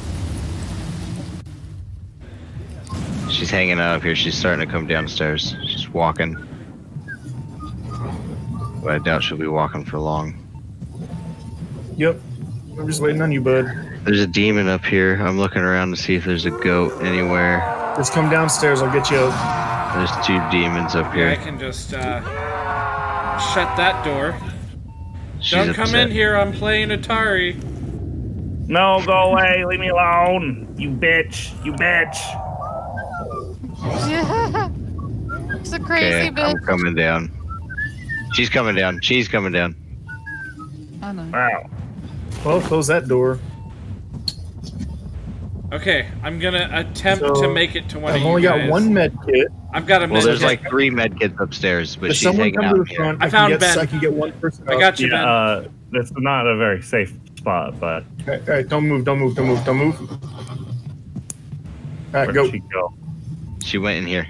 She's hanging out up here. She's starting to come downstairs. She's walking. But I doubt she'll be walking for long. Yep. I'm just waiting on you, bud. There's a demon up here. I'm looking around to see if there's a goat anywhere. Just come downstairs. I'll get you out. There's two demons up Yeah, I can just uh, shut that door. She's Don't come upset. in here. I'm playing Atari. No, go away. Leave me alone. You bitch. You bitch. It's a crazy Okay, bitch. I'm coming down. She's coming down. She's coming down. Oh, no. Wow. Well, close that door. Okay, I'm gonna attempt So, to make it to one I've of only you got one med kit. I've got a med Well, med there's kit. like three med kits upstairs, but If she's someone hanging come out here. front, I I, found can get, Ben. I can get one person. I up. got you, Yeah, Ben. uh, it's not a very safe spot, but All right, all right, don't move, don't move, don't move, don't move. All right, where'd go. she go? She went in here.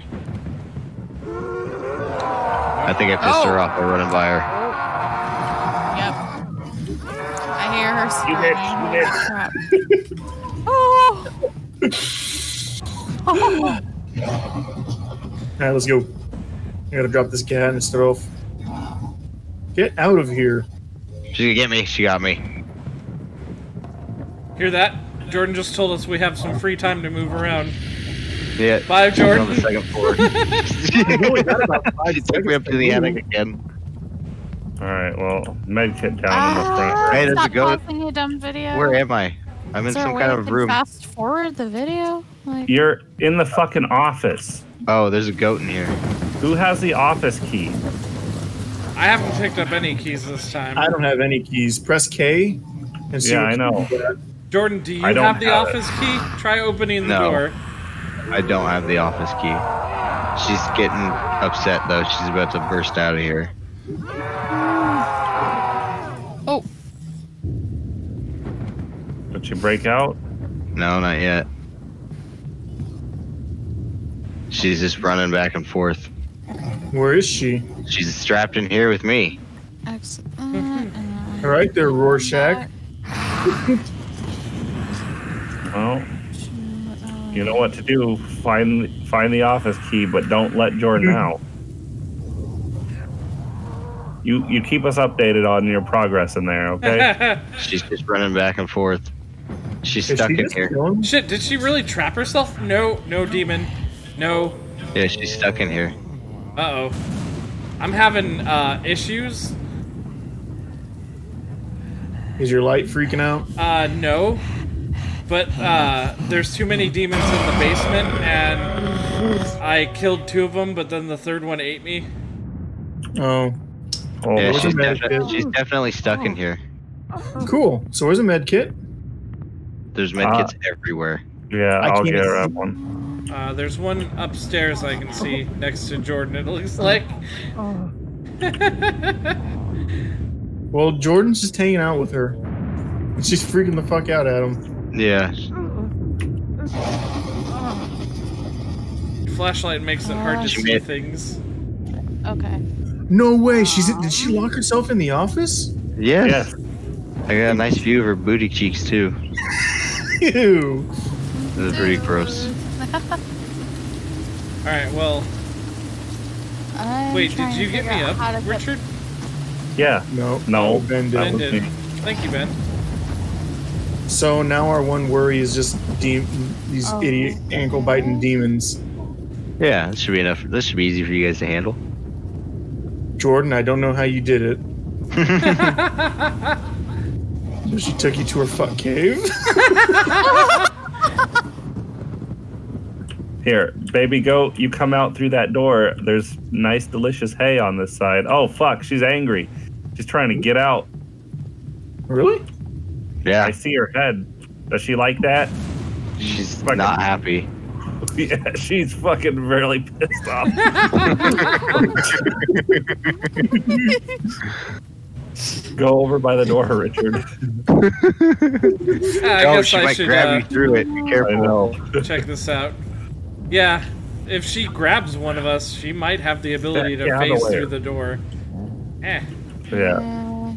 I think I pissed her Oh. off by running by her. Yep. I hear her You bitch, screaming. Crap. Oh. oh. All right, let's go. I gotta drop this cat and start off. Get out of here. She's gonna get me. She got me. Hear that? Jordan just told us we have some free time to move around. Yeah. Bye, she's on the second floor. only got about five she took me up to the attic again. All right. Well, med kit down in the front. Ah, Hey, there's a stop goat. pausing a dumb video. Where am I? I'm in Is there some kind of room. Fast forward the video. Like, You're in the fucking office. Oh, there's a goat in here. Who has the office key? I haven't picked up any keys this time. I don't have any keys. Press K and see Yeah, what I know. Jordan, do you have the have it. office key? Try opening the No. door. I don't have the office key. She's getting upset though. She's about to burst out of here. Did you break out? No, not yet. She's just running back and forth. Where is she? She's strapped in here with me. Exit that, uh, uh, All right, there, Rorschach. Well, uh, you know uh, what to do. Find find the office key, but don't let Jordan hmm. out. You you keep us updated on your progress in there, okay? She's just running back and forth. She's Is stuck she in here. going? Shit, did she really trap herself? No, no demon. No. Yeah, she's stuck in here. Uh oh. I'm having uh, issues. Is your light freaking out? Uh, no. But uh, there's too many demons in the basement, and I killed two of them, but then the third one ate me. Oh, Oh, Yeah, she's, defi- she's definitely stuck in here. cool. So where's a med kit? There's Uh, medkits everywhere. yeah, I I'll can't get see. her one. Uh, there's one upstairs I can see next to Jordan. It looks like. Well, Jordan's just hanging out with her. And she's freaking the fuck out at him. Yeah. Flashlight makes it hard to She see made- things. Okay. No way. She's did she lock herself in the office? Yes. Yes. I got a nice view of her booty cheeks too. Ew. This is pretty gross. All right. Well, I'm wait. Did you get me up, to get- Richard? Yeah. No. No. Ben did. Ben did. Thank you, Ben. So now our one worry is just de- these Oh. idiot ankle biting demons. Yeah, this should be enough. This should be easy for you guys to handle. Jordan, I don't know how you did it. So she took you to her fuck cave. Here, baby goat, you come out through that door. There's nice, delicious hay on this side. Oh, fuck, she's angry. She's trying to get out. really? Yeah, I see her head. Does she like that? she's Fucking- not happy. Yeah, she's fucking really pissed off. Go over by the door, Richard. I oh, guess she I might should grab uh, you through it. Be careful. know. check this out. Yeah, if she grabs one of us, she might have the ability to Get out of the phase through the door. Eh. Yeah. Uh,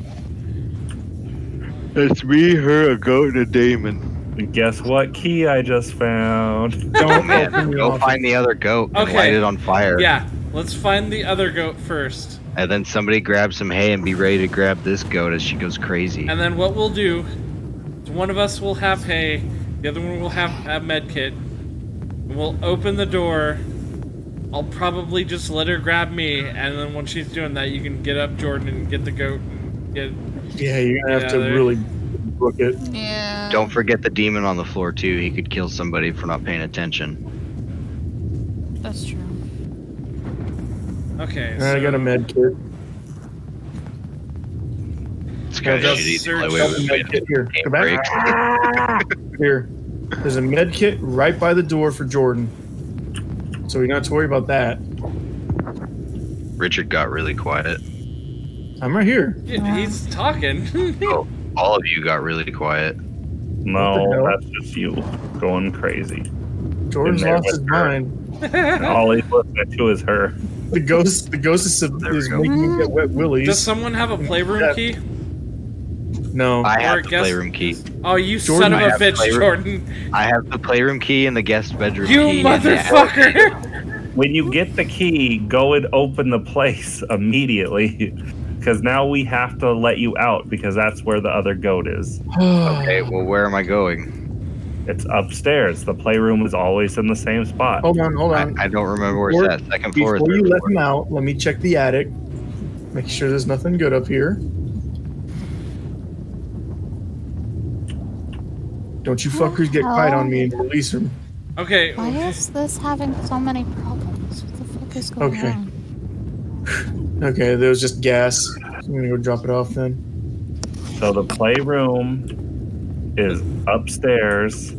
It's me, her, a goat, and a demon. And guess what key I just found? Don't Man, open the go find the other goat and Okay. light it on fire. Yeah, let's find the other goat first. And then somebody grab some hay and be ready to grab this goat as she goes crazy. And then what we'll do is one of us will have hay, the other one will have a med kit. And we'll open the door. I'll probably just let her grab me, and then when she's doing that, you can get up Jordan and get the goat. And get Yeah, you're gonna have to there- really book it. yeah. Don't forget the demon on the floor too. He could kill somebody for not paying attention. That's true. Okay. I got a med kit. It's kind Yeah, of just shitty. to search- play Got with the med kit here. Come back. break. Here. There's a med kit right by the door for Jordan. So we don't have to worry about that. Richard got really quiet. I'm right here. Yeah, he's talking. Oh, all of you got really quiet. No, that's just you going crazy. Jordan's In there lost his with her. mind. All he's listening to is her. The ghost, the ghost is, sub- is making me get wet willies. Does someone have a playroom Yeah. key? no, I Or have the guess- playroom key. Oh, you Jordan, son of a bitch, playroom. Jordan! I have the playroom key and the guest bedroom You key. and the- motherfucker! When you get the key, go and open the place immediately. Because now we have to let you out because that's where the other goat is. Okay, well, where am I going? It's upstairs. The playroom is always in the same spot. hold on, hold on. I don't remember where Before- it's at. Second floor or Before you let floor? him out, let me check the attic. Make sure there's nothing good up here. Don't you fuckers get quiet on me and release him. Okay, Why is this having so many problems? What the fuck is going Okay. on? Okay, there was just gas. I'm gonna go drop it off then. So the playroom is upstairs,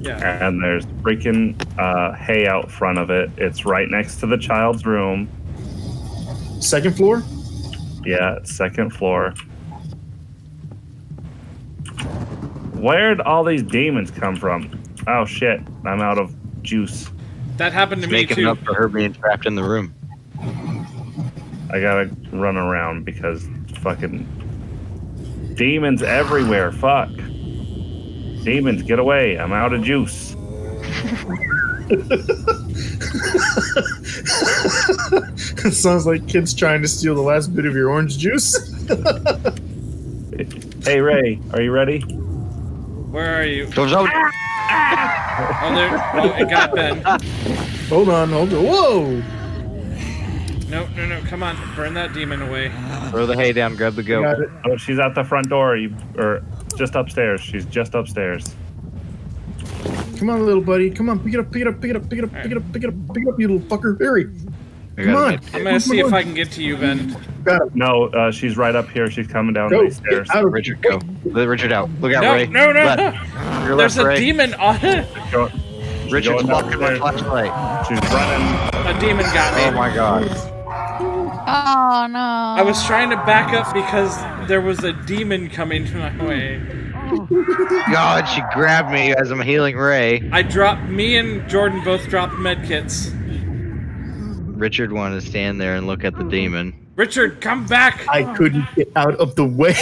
yeah. and there's freaking uh, hay out front of it. It's right next to the child's room. Second floor? Yeah, second floor. Where'd all these demons come from? Oh shit, I'm out of juice. That happened to me Making too. up for her being trapped in the room. I gotta run around because fucking demons everywhere. Fuck. Demons, get away. I'm out of juice. it sounds like kids trying to steal the last bit of your orange juice. Hey, Rae, are you ready? Where are you? Goes out. Oh, there. Oh, it got Ben. hold on, hold on. Whoa! No, no, no. Come on. Burn that demon away. Throw the hay down. Grab the goat. Oh, she's at the front door. You or just upstairs. She's just upstairs. Come on, little buddy. Come on, pick it up, pick it up, pick it up, pick it up, pick it up, pick it up, pick it up, you little fucker. Hurry. Come on. it. I'm gonna see if I can get to you, Ben. Got it. No, uh, she's right up here. She's coming down Go. these stairs. Get out Richard, go. Let Richard out. Look out, No, Rae. no, no, Left. no. Your There's left, a Rae. demon on it. Richard's going blocking my flashlight. She's running. A demon got me. Oh my god. Oh no. I was trying to back up because there was a demon coming my way. God, she grabbed me as I'm healing Rae. I dropped. Me and Jordan both dropped medkits. Richard wanted to stand there and look at the demon. Richard, come back. I couldn't get out of the way.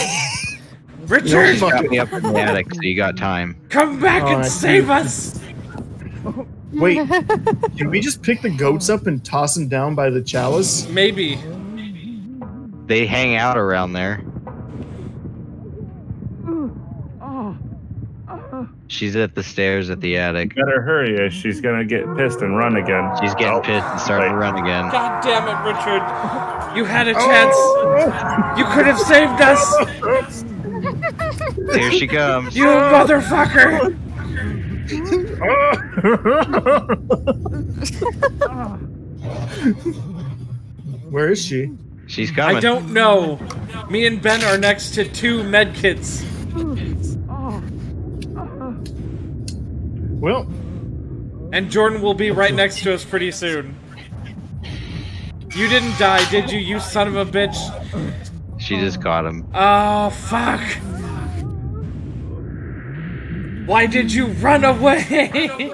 Richard, He got me up in the attic, so you got time. come back Oh, and I save see. us. Wait, can we just pick the goats up and toss them down by the chalice? Maybe. They hang out around there. She's at the stairs at the attic. Better hurry, or she's gonna get pissed and run again. She's getting Oh, pissed and starting to run again. God damn it, Richard. You had a oh. chance. You could have saved us. Here she comes. You motherfucker. Where is she? She's coming. I don't know. Me and Ben are next to two medkits. Well, And Jordan will be right next to us pretty soon. You didn't die, did you, you son of a bitch? She just caught him. Oh, fuck. Why did you run away?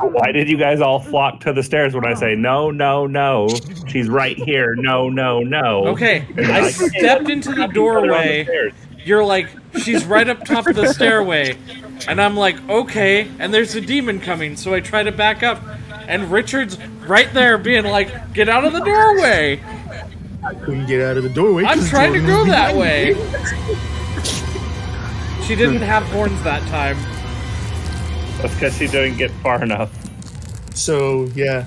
Why did you guys all flock to the stairs when I say no, no, no? She's right here. No, no, no. Okay, I stepped into the doorway. You're like, she's right up top of the stairway. And I'm like, okay, and there's a demon coming, so I try to back up. And Richard's right there being like, get out of the doorway. I couldn't get out of the doorway. I'm trying to go that way. She didn't have horns that time. That's because she didn't get far enough. So yeah,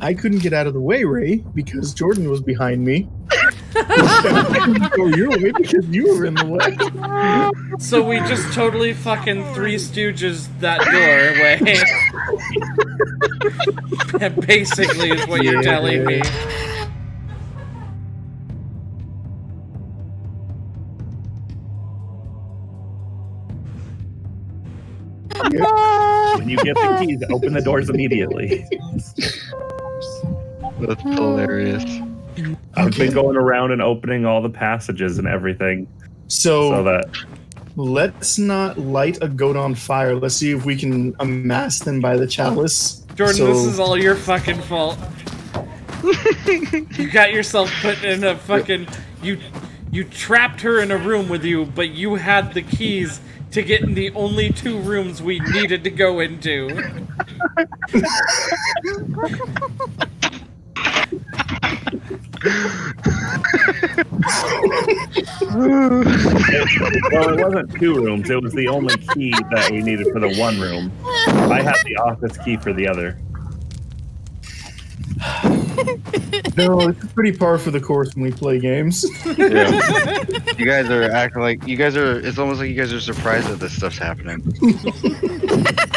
I couldn't get out of the way, Rae, because Jordan was behind me. Oh, I couldn't go your way because you were in the way. So we just totally fucking Three Stooges that doorway. That basically, is what you're Yeah. telling me. When you get the keys, open the doors immediately. That's hilarious. I've been going around and opening all the passages and everything So, so that let's not light a goat on fire. Let's see if we can amass them by the chalice. Jordan, So- this is all your fucking fault. you got yourself put in a fucking you you trapped her in a room with you, but you had the keys to get in the only two rooms we needed to go into. well, it wasn't two rooms. It was the only key that we needed for the one room. I have the office key for the other. No, it's pretty par for the course when we play games. Yeah. you guys are acting like you guys are. It's almost like you guys are surprised that this stuff's happening.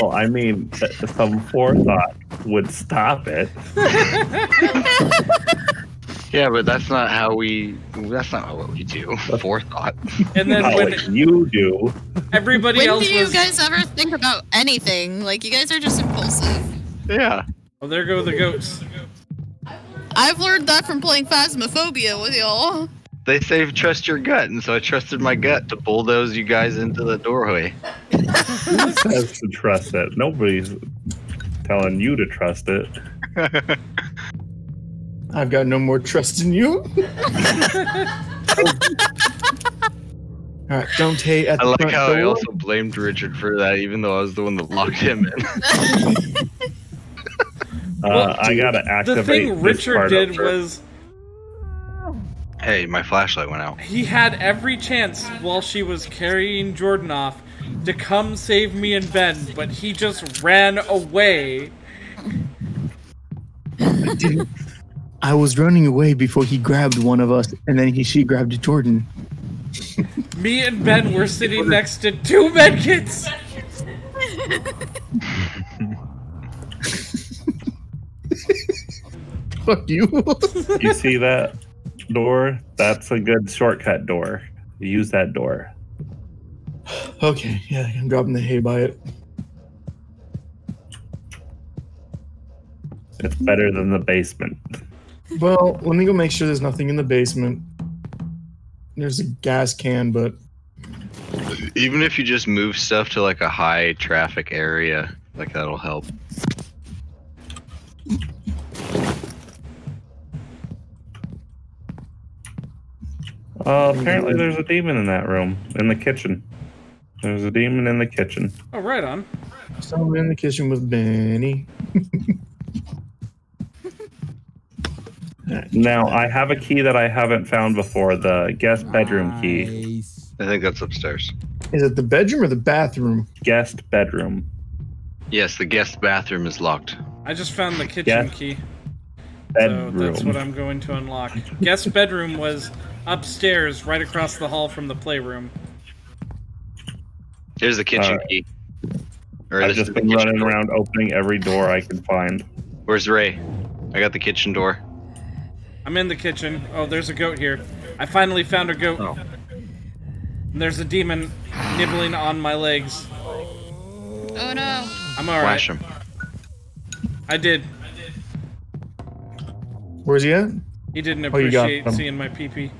Well, I mean, some forethought would stop it. Yeah, but that's not how we. That's not what we do. Forethought. And then Not when like you do. everybody When else do you was guys ever think about anything? Like you guys are just impulsive. Yeah. Oh, there go the goats. I've learned that from playing Phasmophobia with y'all. They say trust your gut, and so I trusted my gut to bulldoze you guys into the doorway. Has to trust it. Nobody's telling you to trust it. I've got no more trust in you. All right, don't hate at the. I the like front how I also blamed Richard for that, even though I was the one that locked him in. Uh, I gotta activate. The activate thing this Richard part did up there. was hey, my flashlight went out. he had every chance while she was carrying Jordan off to come save me and Ben, but he just ran away. Didn't- I was running away before he grabbed one of us, and then he she grabbed Jordan. Me and Ben were sitting next to two medkits. Fuck you. You see that door? That's a good shortcut door. Use that door. okay, yeah, I'm dropping the hay by it. It's better than the basement. Well, let me go make sure there's nothing in the basement. There's a gas can, but Even if you just move stuff to like a high traffic area, like that'll help. Uh, apparently, there's a demon in that room, in the kitchen. There's a demon in the kitchen. Oh, right on. someone in the kitchen with Benny. Now, I have a key that I haven't found before the guest bedroom key. I think that's upstairs. Is it the bedroom or the bathroom? Guest bedroom. Yes, the guest bathroom is locked. I just found the kitchen Yeah. key, so that's what I'm going to unlock. Guest bedroom was upstairs, right across the hall from the playroom. Here's the kitchen Alright. key. Or I've just been running door. around opening every door I can find. Where's Rae? I got the kitchen door. I'm in the kitchen. Oh, there's a goat here. I finally found a goat. Oh. And there's a demon nibbling on my legs. Oh no. I'm alright. Flash him. I did. Where's he at? He didn't Oh, you got appreciate him. seeing my pee-pee.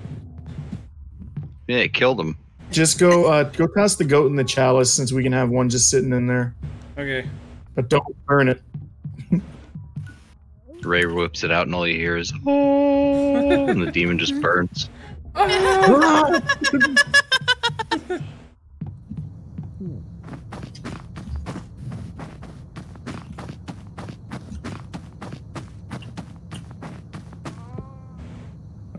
Yeah, it killed him. Just go, uh, go toss the goat in the chalice since we can have one just sitting in there. Okay. But don't burn it. Rae whips it out, and all you hear is, oh, and the demon just burns.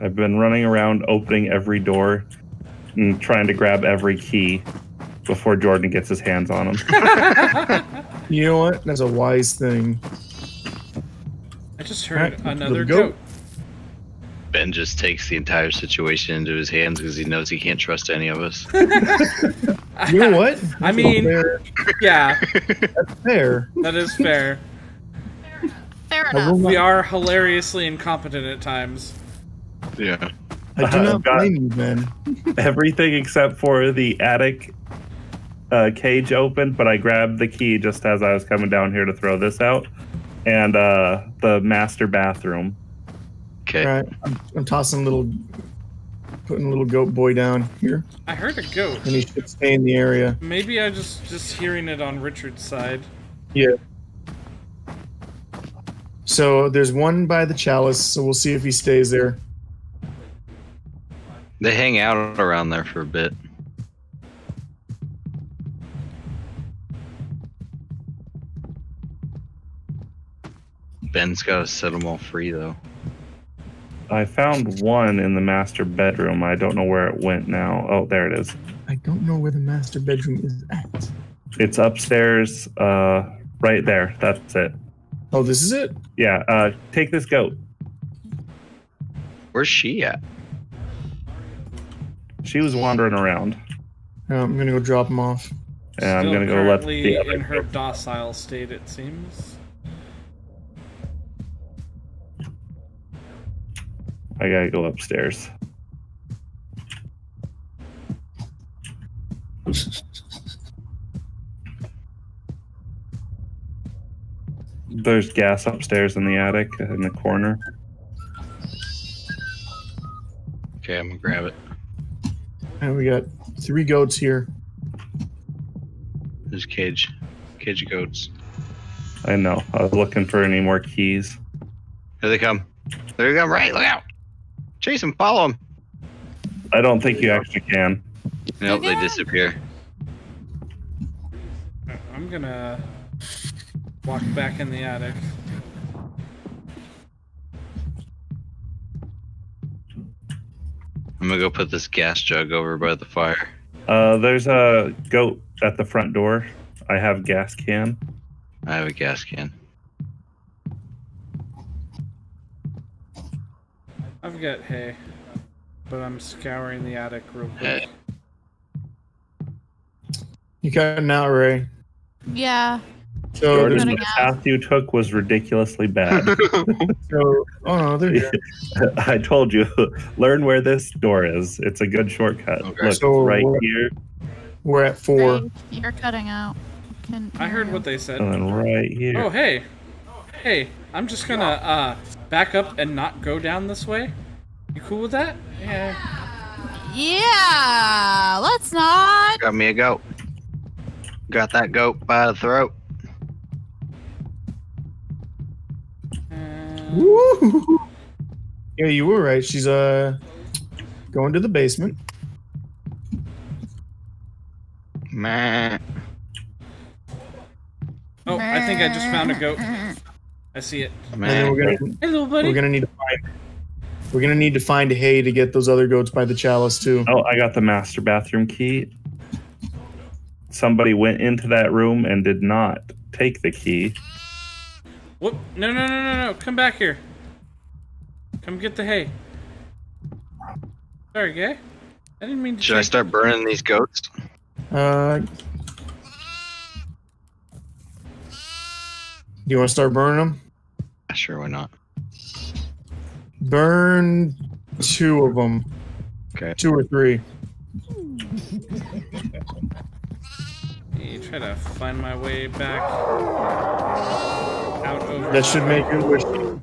I've been running around opening every door and trying to grab every key before Jordan gets his hands on them. You know what? That's a wise thing. I just heard Alright, another goat. goat. Ben just takes the entire situation into his hands because he knows he can't trust any of us. You know what? I mean, fair. yeah, that's fair. that is fair. Fair I will enough. We are hilariously incompetent at times. yeah. I do not God. blame you, Ben. Everything except for the attic uh, cage opened, but I grabbed the key just as I was coming down here to throw this out. And uh, the master bathroom. Okay. All right, I'm, I'm tossing a little, putting a little goat boy down here, I heard a goat. and he should stay in the area. Maybe I just just hearing it on Richard's side. Yeah. So there's one by the chalice, so we'll see if he stays there. They hang out around there for a bit. Ben's got to set them all free, though. I found one in the master bedroom. I don't know where it went now. Oh, there it is. I don't know where the master bedroom is at. It's upstairs, uh, right there. That's it. Oh, this is it. Yeah, uh, take this goat. Where's she at? She was wandering around, Uh, I'm gonna go drop him off. and I'm gonna go let the other in her docile state, it seems. I gotta go upstairs. There's gas upstairs in the attic in the corner. Okay, I'm gonna grab it. And we got three goats here. There's cage. Cage of goats. I know. I was looking for any more keys. Here they come. There you go. Right, look out. Chase him. Follow him. I don't think you actually can. Nope, they disappear. I'm gonna walk back in the attic. I'm gonna go put this gas jug over by the fire. Uh, there's a goat at the front door. I have gas can. I have a gas can. I've got hay, but I'm scouring the attic real quick. Hey. You cutting out, Rae. Yeah. So, Jordan, the path you took was ridiculously bad. so oh there you go. I told you, learn where this door is. It's a good shortcut. Okay. Look, So it's right what- here We're at four. Rae, You're cutting out. Can I heard what they said. and right here. Oh, hey. Hey, I'm just gonna uh back up and not go down this way. You cool with that? Yeah. Yeah. Let's not. Got me a goat. Got that goat by the throat. Woo! Yeah, you were right. She's uh going to the basement. Meh. oh, I think I just found a goat. I see it. Man. We're gonna Hello, buddy. we're gonna need to find we're gonna need to find hay to get those other goats by the chalice too. Oh, I got the master bathroom key. Somebody went into that room and did not take the key. Whoop! No, no, no, no, no! Come back here. Come get the hay. Sorry, gay. I didn't mean to. Should I take- start burning these goats? Uh, do you want to start burning them? Sure, why not? Burn two of them, Okay. two or three. You try to find my way back out over. That should make her where she-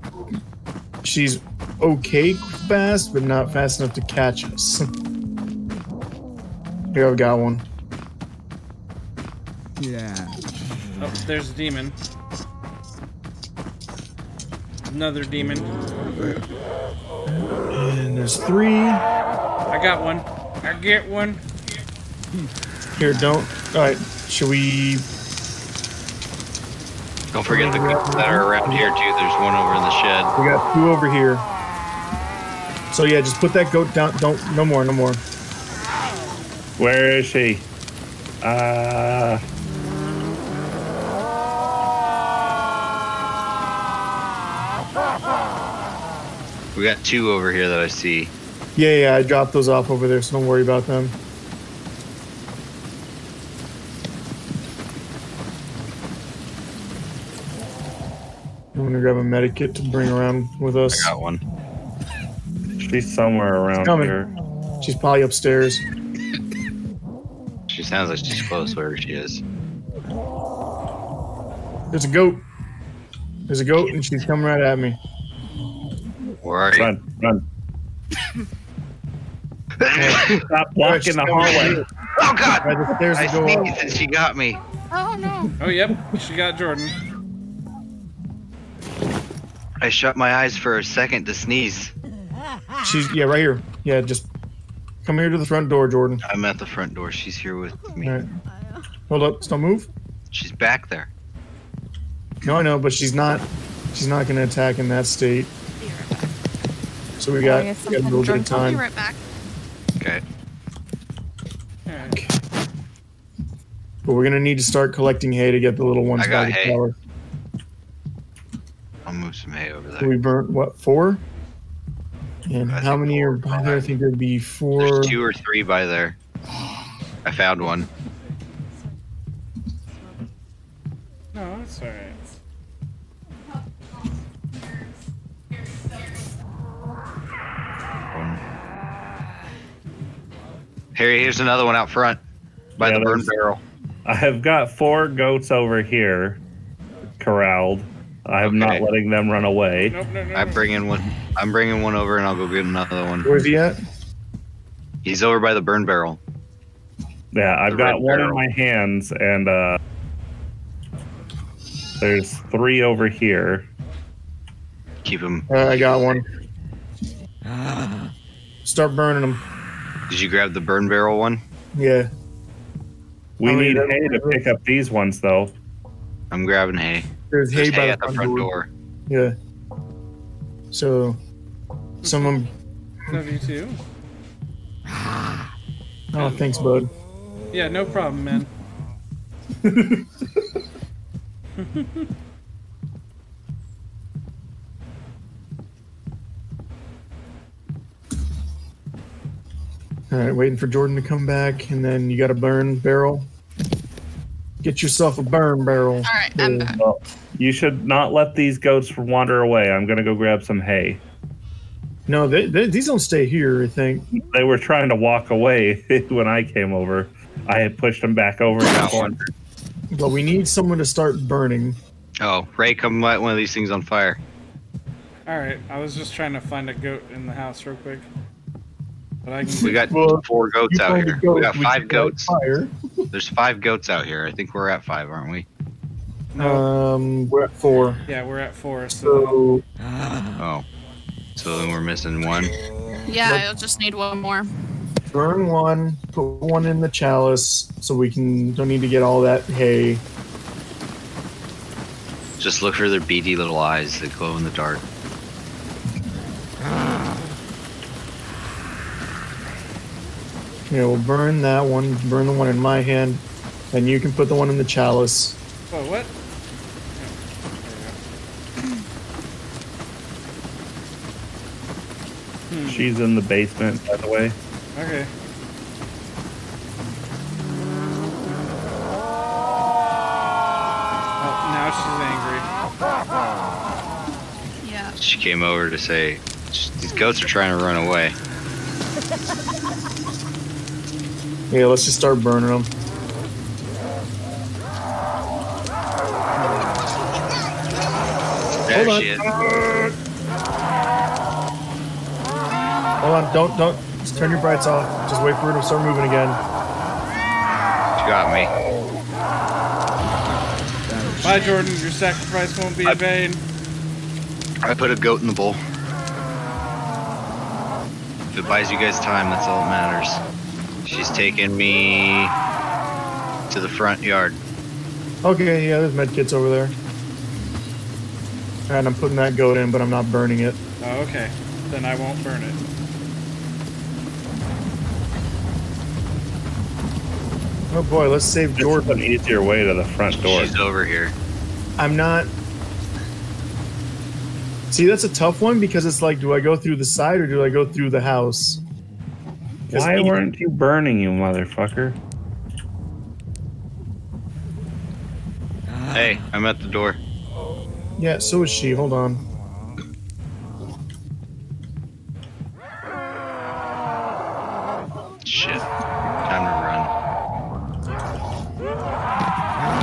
she's okay fast, but not fast enough to catch us. Here, I've got one. Yeah. Oh, there's a demon. Another demon. And there's three. I got one. I get one. Here, don't. All right, should we? Don't forget the goats that are around here too. There's one over in the shed. We got two over here. So yeah, just put that goat down. Don't. No more. No more. Where is she? Uh, We got two over here that I see. Yeah, yeah. I dropped those off over there, so don't worry about them. Gonna grab a medikit to bring around with I us. got one. she's somewhere around coming. here. She's probably upstairs. She sounds like she's close wherever she is. There's a goat. There's a goat, and she's coming right at me. Where are you? Run, run. Stop blocking the hallway. oh god! Right, the stairs I that go sneezed and she got me. Oh no. Oh, yep. She got Jordan. I shut my eyes for a second to sneeze. She's yeah, right here. Yeah, just come here to the front door, Jordan. I'm at the front door. She's here with me. All right. Hold up. Don't move. She's back there. No, I know, but she's not. She's not going to attack in that state. So we got, oh, I guess we got a I'm little bit of drunk. I'll be time. right back. Okay. Alright. But we're gonna need to start collecting hay to get the little ones I got by the hay. tower. I'll move some hay over So there. we burnt what four? And I how think many are by there? I think there'd be four. There's two or three by there. I found one. No, that's alright. Here, here's another one out front by Yeah, the burn barrel. I have got four goats over here corralled. I'm not letting them run away. Nope, no, no, no. I'm bringing one. I'm bringing one over, and I'll go get another one. Where's he at? He's over by the burn barrel. Yeah, I've The got red one in my hands, and uh, there's three over here. Keep him. Uh, I got one. Start burning them. Did you grab the burn barrel one? Yeah. We need hay to pick up these ones, though. I'm grabbing hay. There's hay There's by hay the at the front door. Yeah. So, someone. Love you too. Oh, thanks, bud. Yeah, no problem, man. All right, waiting for Jordan to come back, and then you got a burn barrel. Get yourself a burn barrel. All right, I'm back. Well, you should not let these goats wander away. I'm gonna go grab some hay. No, they, they, these don't stay here. I think. They were trying to walk away when I came over. I had pushed them back over. in the one. But we need someone to start burning. Oh, Rae, come light one of these things on fire. All right, I was just trying to find a goat in the house real quick. But I can. We got Well, four goats out here. goat We got five could light goats. Fire. There's five goats out here. I think we're at five, aren't we? No, Um, we're at four. yeah, we're at four. So So Oh. So then we're missing one. Yeah, I'll just need one more. burn one, put one in the chalice, so we can don't need to get all that hay. Just look for their beady little eyes that glow in the dark. Yeah, we'll burn that one. Burn the one in my hand, and you can put the one in the chalice. Whoa, what? She's in the basement, by the way. Okay. Oh, now she's angry. Yeah. She came over to say, these goats are trying to run away. Yeah, let's just start burning them. There Hold on. she is. Ah! Hold on, don't don't just turn your brights off. Just wait for it to start moving again. She got me. Bye, Jordan. Your sacrifice won't be in vain. I put a goat in the bowl. If it buys you guys time, that's all that matters. She's taking me to the front yard. Okay, yeah, there's med kits over there. And I'm putting that goat in, but I'm not burning it. Oh, okay. Then I won't burn it. Oh boy, let's save This is Jordan. an easier way to the front door. She's over here. I'm not. See, that's a tough one because it's like, do I go through the side or do I go through the house? Why weren't you burning, you motherfucker? Hey, I'm at the door. Yeah, so is she. Hold on. Shit. Time to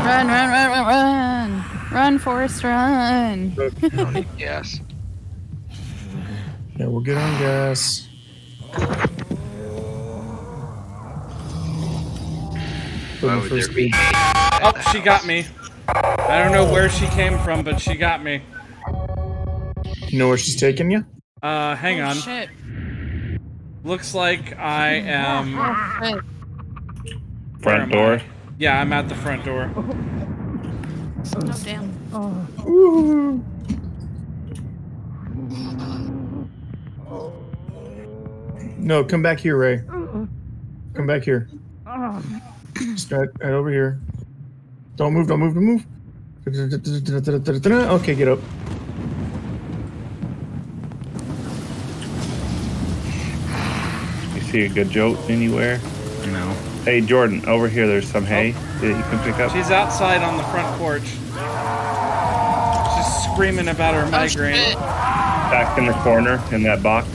Run, run, run, run, run. Run, Forrest, run. run. I don't need gas. Yeah, we'll get on gas. Put Why in would first there. Oh, she got me. I don't know where she came from, but she got me. You know where she's taking you? Uh, hang Oh, on. Shit. Looks like I am. Oh, shit. where Front am door. I? Yeah, I'm at the front door. Oh, damn. Oh. No, come back here, Rae. Come back here. Just right, right over here. Don't move, don't move, don't move. Okay, get up. You see a good joke anywhere? No. Hey, Jordan, over here. There's some hay that you can pick up. She's outside on the front porch. She's screaming about her Oh, migraine. shit. Back in the corner in that box.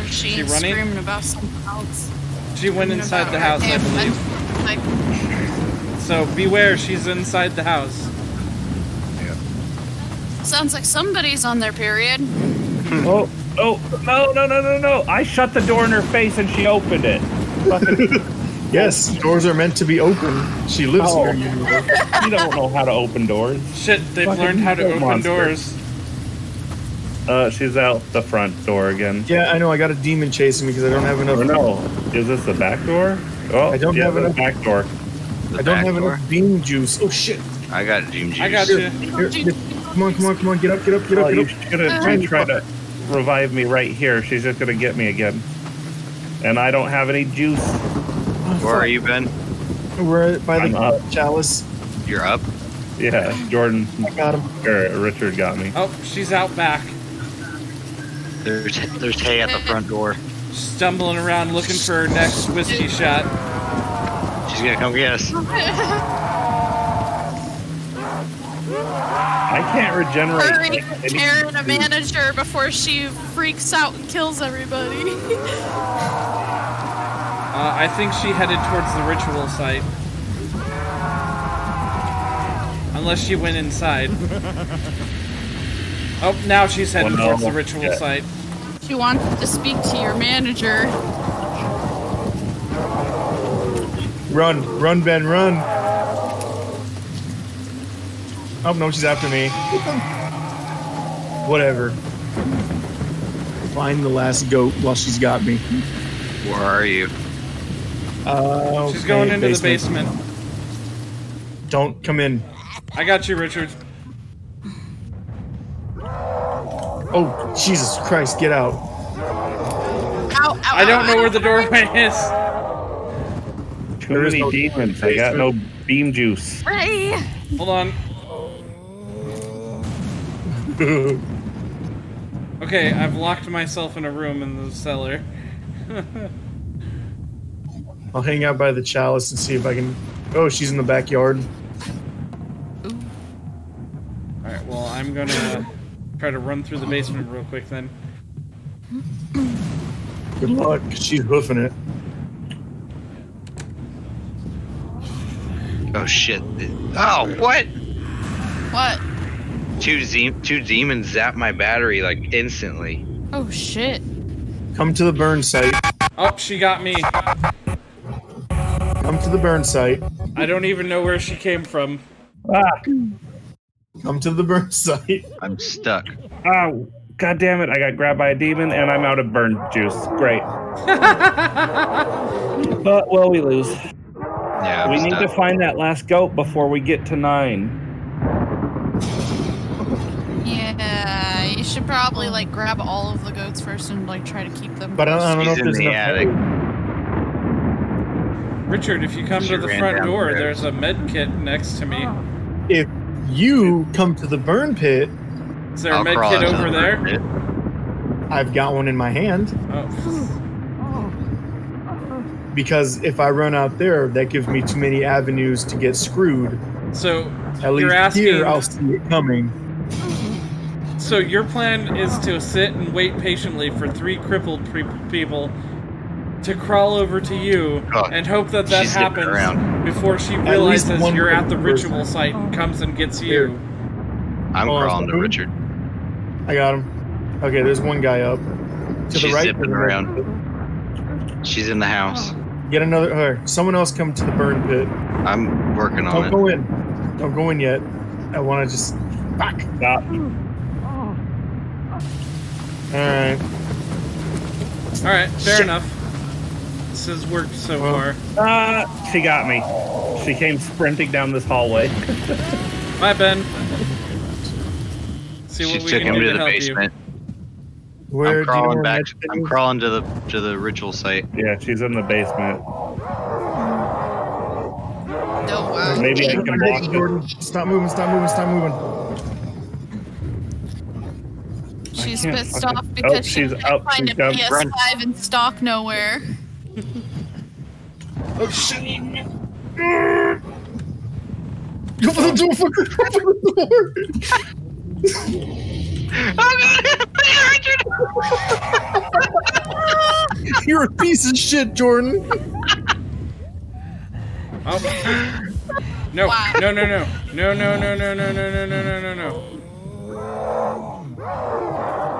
Or she, She running? screaming about something else. she went inside the house, I believe. Like, So beware, she's inside the house. Yeah. sounds like somebody's on their period. Oh, oh, no, no, no, no, no! I shut the door in her face and she opened it. Fucking, Yes, doors are meant to be open. She lives Oh. here. You know. you don't know how to open doors. Shit, they've Fucking learned how to open monster. doors. Uh, she's out the front door again. Yeah, I know. I got a demon chasing me because I don't have enough. Or no, is this the back door? Oh, I don't yeah, have enough- back door. The I don't have door. enough beam juice. Oh shit! I got Dream Juice. I got Here, you. here, here. Come on, come on, come on! Get up, get up, get up, Oh, get you up! should have been trying to revive me right here. She's just gonna get me again, and I don't have any juice. Where are you, Ben? We're by I'm the up. chalice. You're up. Yeah, Jordan I got him. or Richard got me. Oh, she's out back, There's there's hay at the front door. stumbling around looking for her next whiskey shot. She's gonna come get us. I can't regenerate. Hurry, like, any Karen, a manager, before she freaks out and kills everybody. Uh, I think she headed towards the ritual site. Unless she went inside. Oh, now she's headed Well, no. towards the ritual Yeah. site. she wants to speak to your manager. Run, run, Ben, run! Oh no, she's after me. Whatever. Find the last goat while she's got me. Where are you? Uh, She's going okay, into the basement. Don't come in. I got you, Richard. Oh, Jesus Christ, get out. Ow, ow, I don't ow, know ow. where the doorway is. Too many no demons. I got no beam juice. Rae! Hold on. Okay, I've locked myself in a room in the cellar. I'll hang out by the chalice and see if I can. Oh, she's in the backyard. Alright, well, I'm gonna try to run through the basement real quick then. Good luck. She's hoofing it. Oh shit. Oh what? What? Two ze- two demons zapped my battery like instantly. Oh shit. Come to the burn site. Oh, she got me. Come to the burn site. I don't even know where she came from. Ah, Come to the burn site. I'm stuck. ah, god damn it! I got grabbed by a demon and I'm out of burn juice. Great. but well, we lose. Yeah, I'm we need to find that last goat before we get to nine. Yeah, you should probably like grab all of the goats first and like try to keep them. But I don't, I don't know if there's the enough. attic. Richard, if you come She to the front door, there. there's a med kit next to me. Oh. If you come to the burn pit, Is there a I'll med kit over the there? pit. I've got one in my hand. Oh. Because if I run out there, that gives me too many avenues to get screwed. So At you're least asking. here, I'll see it coming. So your plan is to sit and wait patiently for three crippled pre- people to crawl over to you Oh, and hope that that happens around. before she least realizes one you're at the person. ritual site and oh. comes and gets Here. you. I'm Hold on, crawling to? Richard. I got him. Okay, there's one guy up. To She's the right. zipping around. She's in the house. Get another. All right, someone else come to the burn pit. I'm working on Don't it. go in. Don't go in yet. I want to just. Fuck. Stop. Oh. All right. Alright, fair Shit. enough. This has worked so Well, far. Ah, she got me. She came sprinting down this hallway. Bye, Ben. See She we took can him do to to the help basement. Where I'm do you crawling back. Mexican I'm crawling to the to the ritual site. Yeah, she's in the basement. No, wow. Maybe I Hey, can walk. Jordan, stop moving! Stop moving! Stop moving! She's pissed fucking- off because Oh, she she's couldn't up, find she's a. PS5 in stock nowhere. Oh shit! Open the door! Fucker! Open the door! You're a piece of shit, Jordan. Oh. No, Wow. no, no, no. No, no, no, no, no, no, no, no, no, no, no.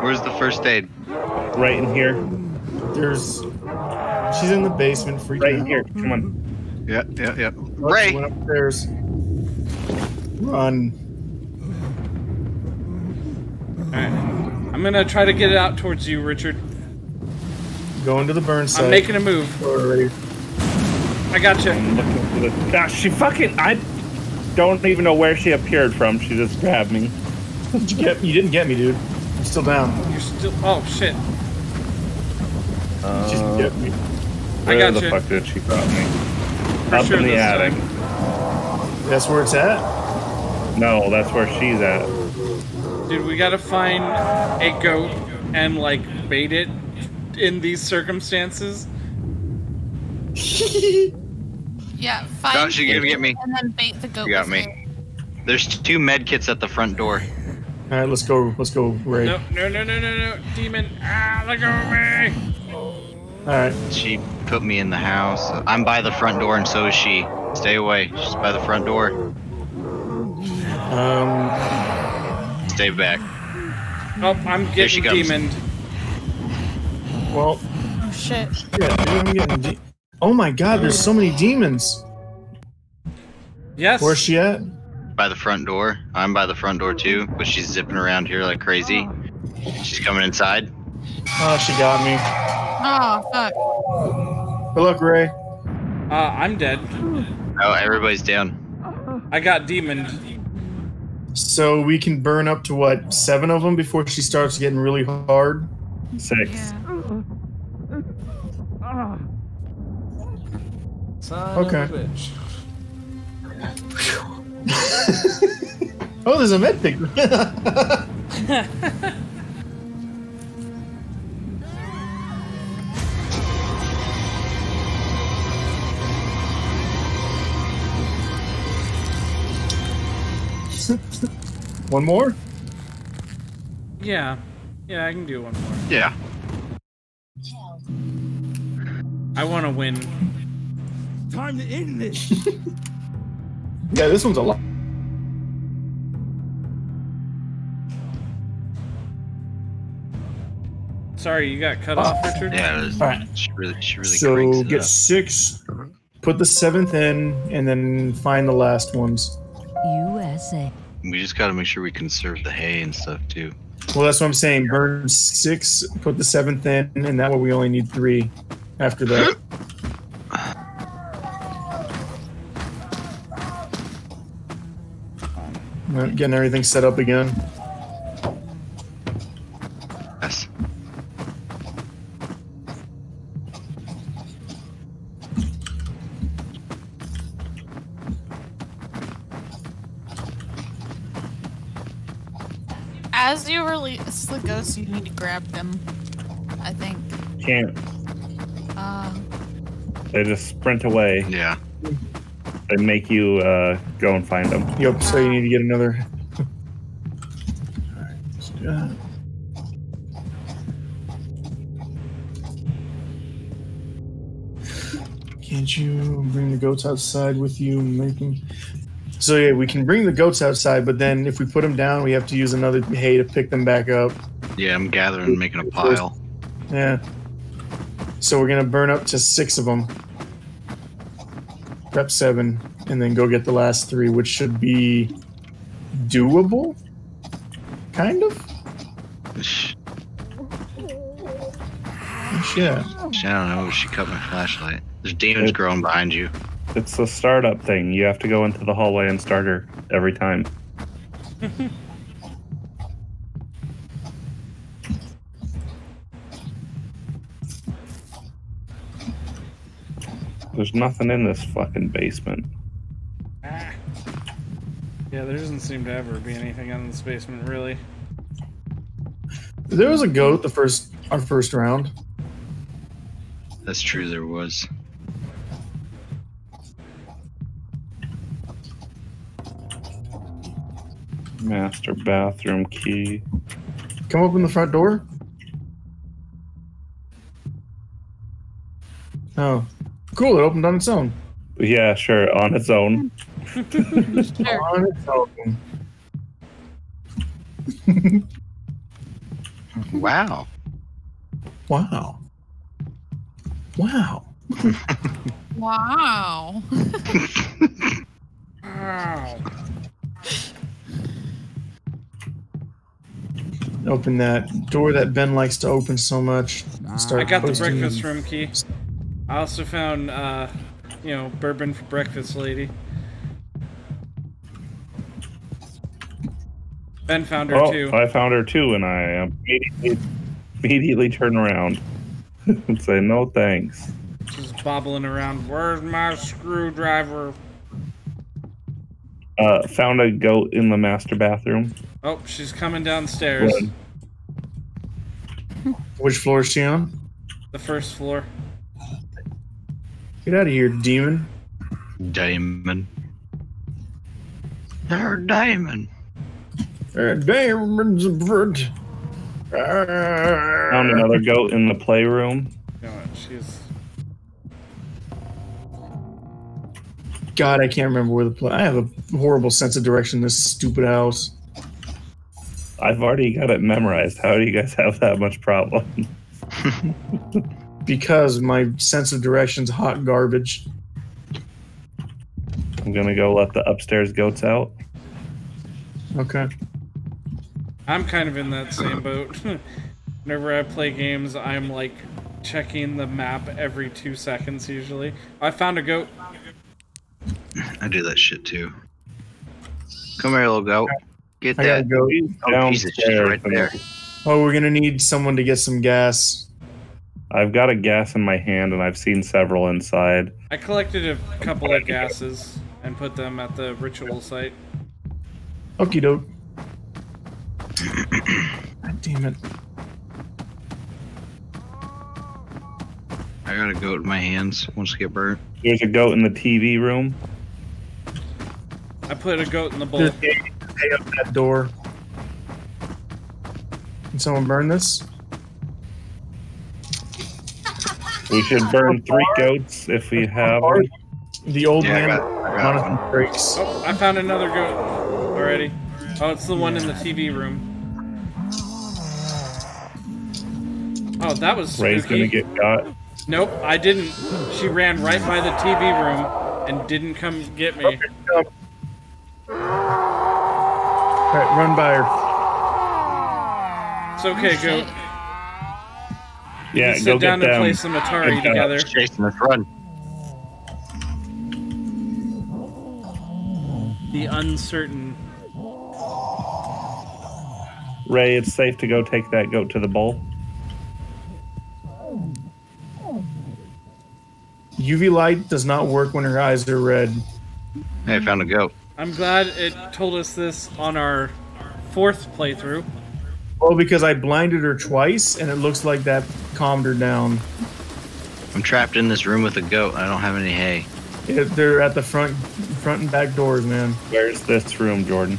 Where's the first aid? Right in here. There's. She's in the basement, freaking Right out. here. Come on. Yeah, yeah, yeah. Rae, went upstairs. Run. Alright. I'm gonna try to get it out towards you, Richard. Going to the burn site. I'm making a move. Already. I got you. I'm looking for the. Ah, she fucking. I don't even know where she appeared from. She just grabbed me. Did you get? You didn't get me, dude. I'm still down. You're still. Oh shit! You just Uh, get me. I where got the you. fuck did she drop me? For Up sure in the attic. time. That's where it's at. No, that's where she's at. Dude, we gotta find a goat and like bait it in these circumstances. Yeah, find Oh, she's gonna get me. and then bait the goat. You got me. it. There's two med kits at the front door. All right, let's go. Let's go, Rae. No, no, no, no, no, no, demon! Ah, let go of me! All right. She put me in the house. I'm by the front door, and so is she. Stay away. She's by the front door. Um. Stay back. Oh, I'm Here she getting comes. demoned. Well, Oh shit! yeah, dude, I'm getting. De- oh my God! There's so many demons. Yes. Where's she at? By the front door. I'm by the front door too, but she's zipping around here like crazy. She's coming inside. Oh, she got me. Oh fuck! Good luck, Rae. Uh, I'm dead. Oh, everybody's down. I got demoned. So we can burn up to what seven of them before she starts getting really hard. Six. Yeah. Okay. oh, there's a med pick. One more? Yeah. Yeah, I can do one more. Yeah. I want to win. Time to end this. Yeah, this one's a lot. Sorry, you got cut uh, off, Richard. Yeah. It was, All right. She really, she really So it get up. six, put the seventh in, and then find the last ones. USA. We just gotta make sure we conserve the hay and stuff too. Well, that's what I'm saying. Burn six, put the seventh in, and that way we only need three after that. Getting everything set up again. As you release the ghosts, you need to grab them. I think. Can't. Uh, They just sprint away. Yeah. They make you uh, go and find them. Yep, so you need to get another. Alright, let's do that. Can't you bring the goats outside with you and make them? So yeah, we can bring the goats outside, but then if we put them down, we have to use another hay to pick them back up. Yeah, I'm gathering, making a pile. Yeah. So we're gonna burn up to six of them. Prep seven, and then go get the last three, which should be doable. Kind of. Shh, Yeah. I don't know. She cut my flashlight. There's demons growing behind you. It's a startup thing. You have to go into the hallway and start her every time. There's nothing in this fucking basement. Ah. Yeah, there doesn't seem to ever be anything in this basement, really. There was a goat the first our first round. That's true. There was. Master bathroom key. Come open the front door. Oh, cool! It opened on its own. Yeah, sure, on its own. sure. On its own. Wow. Wow. Wow. Wow. Ow. Open that door that Ben likes to open so much. Start I got the posting- breakfast room key. I also found, uh, you know, bourbon for breakfast, lady. Ben found her Oh, too. I found her too, and I immediately, immediately turn around and say no thanks. She's bobbling around. Where's my screwdriver? Uh, found a goat in the master bathroom. Oh, she's coming downstairs. Run. Which floor is she on? The first floor. Get out of here, demon. Damon. They're diamond. Uh, diamonds and bird. Found another goat in the playroom. You she's. God, I can't remember where the play. I have a horrible sense of direction in this stupid house. I've already got it memorized. How do you guys have that much problem? Because my sense of direction's hot garbage. I'm gonna go let the upstairs goats out. Okay. I'm kind of in that same boat. Whenever I play games, I'm like checking the map every two seconds usually. I found a goat. I do that shit too. Come here, little goat. Get I gotta that. go. Oh, Jesus, she's Downstairs. right there. Oh, we're gonna need someone to get some gas. I've got a gas in my hand, and I've seen several inside. I collected a couple of gases and put them at the ritual site. Okie doke. God damn it. I got a goat in my hands. Wants to get burnt. There's a goat in the TV room. I put a goat in the bowl. There's Hey hey up that door. Can someone burn this? We should burn three goats if we have. them. The old Yeah, I man got, I got breaks. Oh, I found another goat already. Oh, it's the one in the TV room. Oh, that was Rae's spooky. gonna get got. Nope, I didn't. She ran right by the TV room and didn't come get me. Um, Alright, run by her. It's okay, goat. Yeah, Sit go down get and them. play some Atari Good job. together. Chasing us, run. The uncertain. Rae, it's safe to go take that goat to the bowl. UV light does not work when her eyes are red. Hey, I found a goat. I'm glad it told us this on our fourth playthrough. Well, because I blinded her twice, and it looks like that calmed her down. I'm trapped in this room with a goat. I don't have any hay. It, they're at the front, front and back doors, man. Where's this room, Jordan?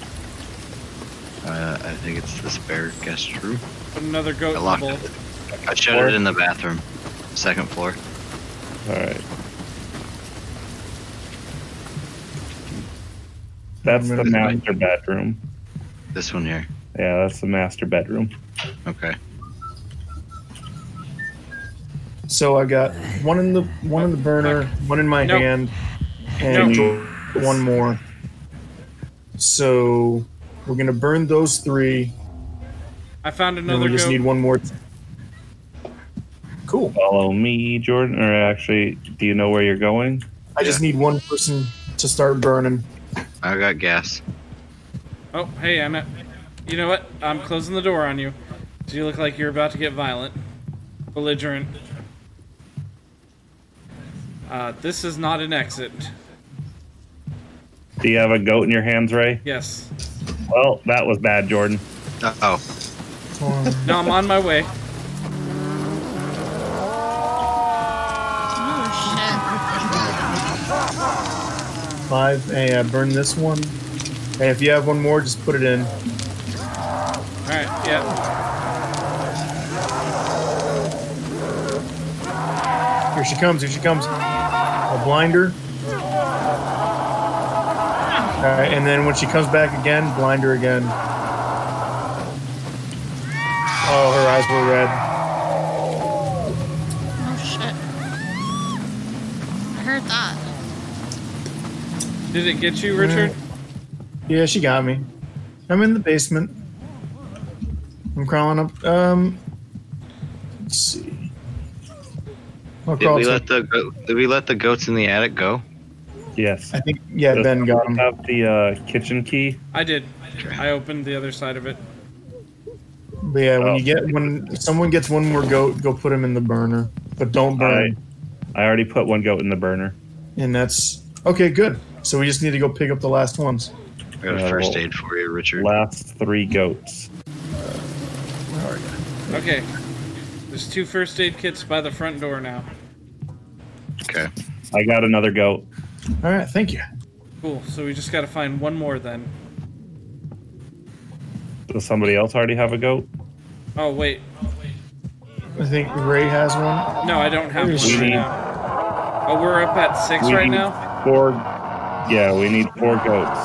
Uh, I think it's the spare guest room. Put another goat I locked it. I shut it in the bathroom. Second floor. All right. That's the master bedroom. This one here. Yeah, that's the master bedroom. Okay. So I got one in the one in the burner, one in my Nope. hand, and one more. So we're gonna burn those three. I found Then another we just goat. need one more. Cool. Follow me, Jordan. Or actually, do you know where you're going? I just need one person to start burning. I got gas. Oh, hey, Anna. You know what? I'm closing the door on you. So you look like you're about to get violent. Belligerent. Uh, this is not an exit. Do you have a goat in your hands, Rae? Yes. Well, that was bad, Jordan. Uh oh. No, I'm on my way. Five. Hey, uh, I burned this one. Hey, if you have one more, just put it in. Alright, yeah. Here she comes. Here she comes. A blinder. All right, and then when she comes back again, blind her again. Oh, her eyes were red. Did it get you, Richard? Yeah, she got me. I'm in the basement. I'm crawling up. Um, let's see. I'll Did crawl we let the go- did we let the goats in the attic go? Yes. I think yeah, Does Ben got someone him. Have the uh, kitchen key. I did. I opened the other side of it. But yeah, when Oh. you get when someone gets one more goat, go put him in the burner, but don't burn. I already put one goat in the burner. And that's okay. Good. So we just need to go pick up the last ones. I got a first well- aid for you, Richard. Last three goats. Where are you? Okay. There's two first aid kits by the front door now. Okay. I got another goat. All right. Thank you. Cool. So we just got to find one more then. Does somebody else already have a goat? Oh wait. I think Rae has one. No, I don't have one right now. Oh, we're up at six We right need now. Four. Yeah, we need four goats.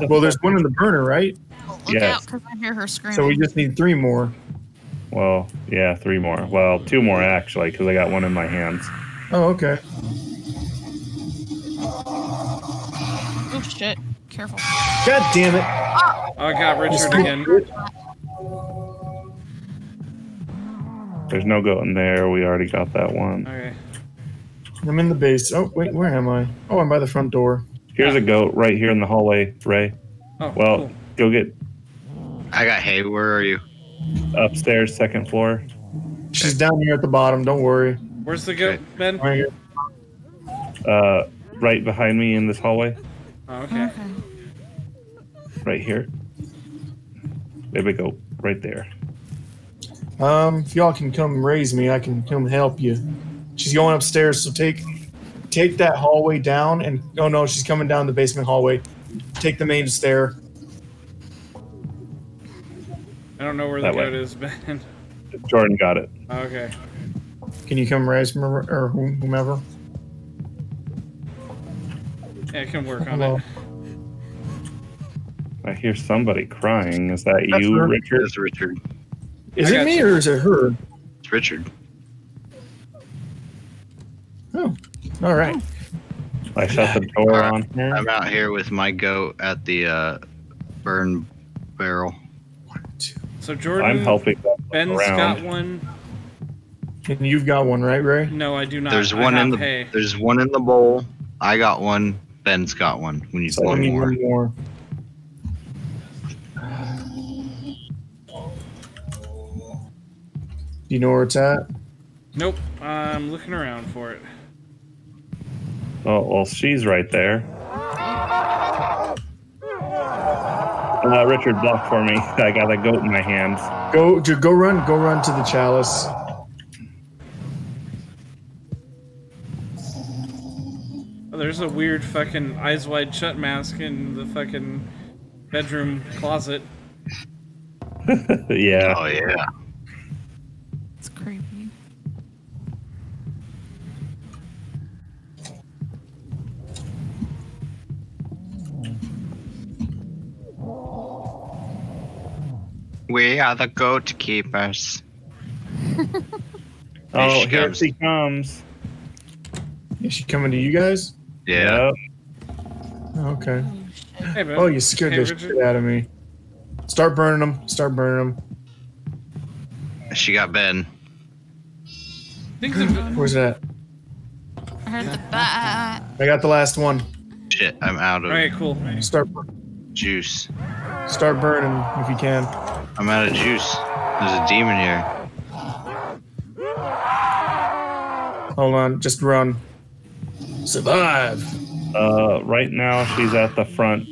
The Well, there's one in the burner, right? Look Yes. out, because I hear her screaming. So we just need three more. Well, yeah, three more. Well, two more actually, because I got one in my hands. Oh, okay. Oh shit! Careful. God damn it! Oh, I got Richard again. There's no goat in there. We already got that one. Okay. I'm in the base. Oh wait, where am I? Oh, I'm by the front door. Here's a goat right here in the hallway, Rae. Oh, Well, cool. go get I got hay. Where are you? upstairs, second floor. She's down here at the bottom. Don't worry. Where's the goat, Okay. Ben? Right here. Uh, right behind me in this hallway, Oh, okay. Okay. right here. There we go, right there. Um, if y'all can come raise me, I can come help you. She's going upstairs, so take take that hallway down and oh no, she's coming down the basement hallway. Take the main stair. I don't know where the That way. goat is, Ben. Jordan got it. okay. Can you come raise me or whomever? Yeah, I can work on Hello. it. I hear somebody crying. Is that That's you, her. Richard? It's Richard. Is I it me you. or is it her? It's Richard. Oh, all right. I shut the door on her. I'm out here with my goat at the uh, burn barrel. So Jordan, I'm helping them Ben's around. got one. And you've got one, right, Rae? No, I do not. There's I one in the hay. there's one in the bowl. I got one. Ben's got one. We need So one need more. one more. Do you know where it's at? Nope. I'm looking around for it. Oh well, she's right there. Uh, Richard, block for me. I got a goat in my hands. Go, ju- go run, go run to the chalice. Oh, there's a weird fucking eyes wide shut mask in the fucking bedroom closet. yeah. Oh yeah. It's creepy. We are the goat keepers. Oh, she here comes. she comes. Is she coming to you guys? Yeah. Yep. Okay. Hey, Ben. Oh, you scared Hey, the Richard. shit out of me. Start burning them. Start burning them. She got Ben. Things have, Where's that? I heard the bat. I got the last one. Shit, I'm out of Alright, cool. Start, juice. start burning if you can. I'm out of juice. There's a demon here. Hold on, just run. Survive. Uh, right now she's at the front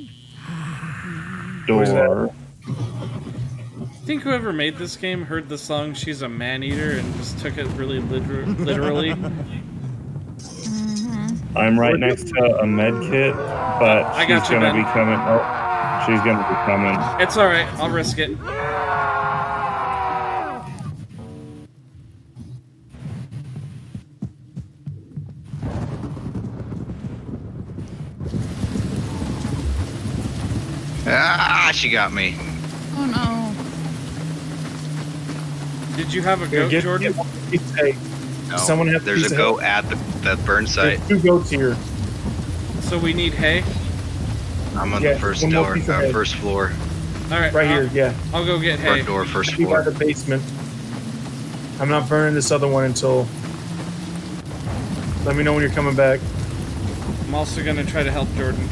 door. I think whoever made this game heard the song She's a Man Eater and just took it really liter- literally. I'm right next to a med kit, but I she's got you, gonna Ben. be coming. Oh, she's gonna be coming. It's alright, I'll risk it. Ah, she got me. Oh no. Did you have a Here, goat, get, Jordan? get one piece of hay. No. Someone have a There's a of goat at the, the burn site. There's two goats here. So we need hay. I'm on Yeah, the first one more floor. piece of Uh, hay. first floor. All right. Right I'll- here, yeah. I'll go get hay. Front door, first Be by the basement. I'm not burning this other one until. Let me know when you're coming back. I'm also gonna try to help Jordan.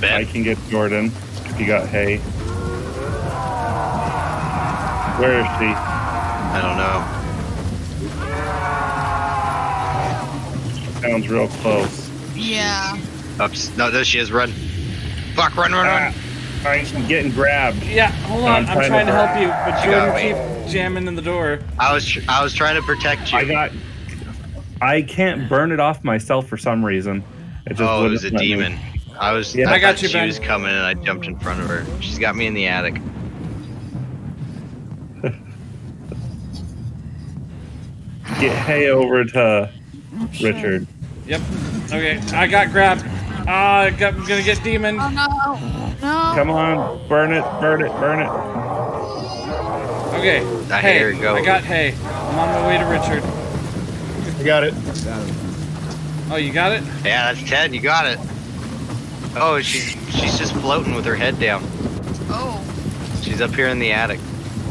Ben. I can get Jordan. If you got hay. Where is she? I don't know. Sounds real close. Yeah. Ups. No, there she is. Run. Fuck, run, run, run. Ah, I'm getting grabbed. Yeah, hold on. I'm I'm trying trying, to- to help you, but You got Jordan keep jamming in the door. I was, tr- I was trying to protect you. I got. I can't burn it off myself for some reason. It just oh, it was a let me. demon. I was. Yeah. I, I got thought you, She Ben. was coming, and I jumped in front of her. She's got me in the attic. Get hay over to Richard. Yep. Okay, I got grabbed. Ah, I got, I'm gonna get demon. Oh no. No. Come on, burn it, burn it, burn it. Okay. I hey, hear it go. I got hay. I'm on my way to Richard. I got it. Oh, you got it? Yeah, that's Ted. You got it. Oh, she's she's just floating with her head down. Oh. She's up here in the attic.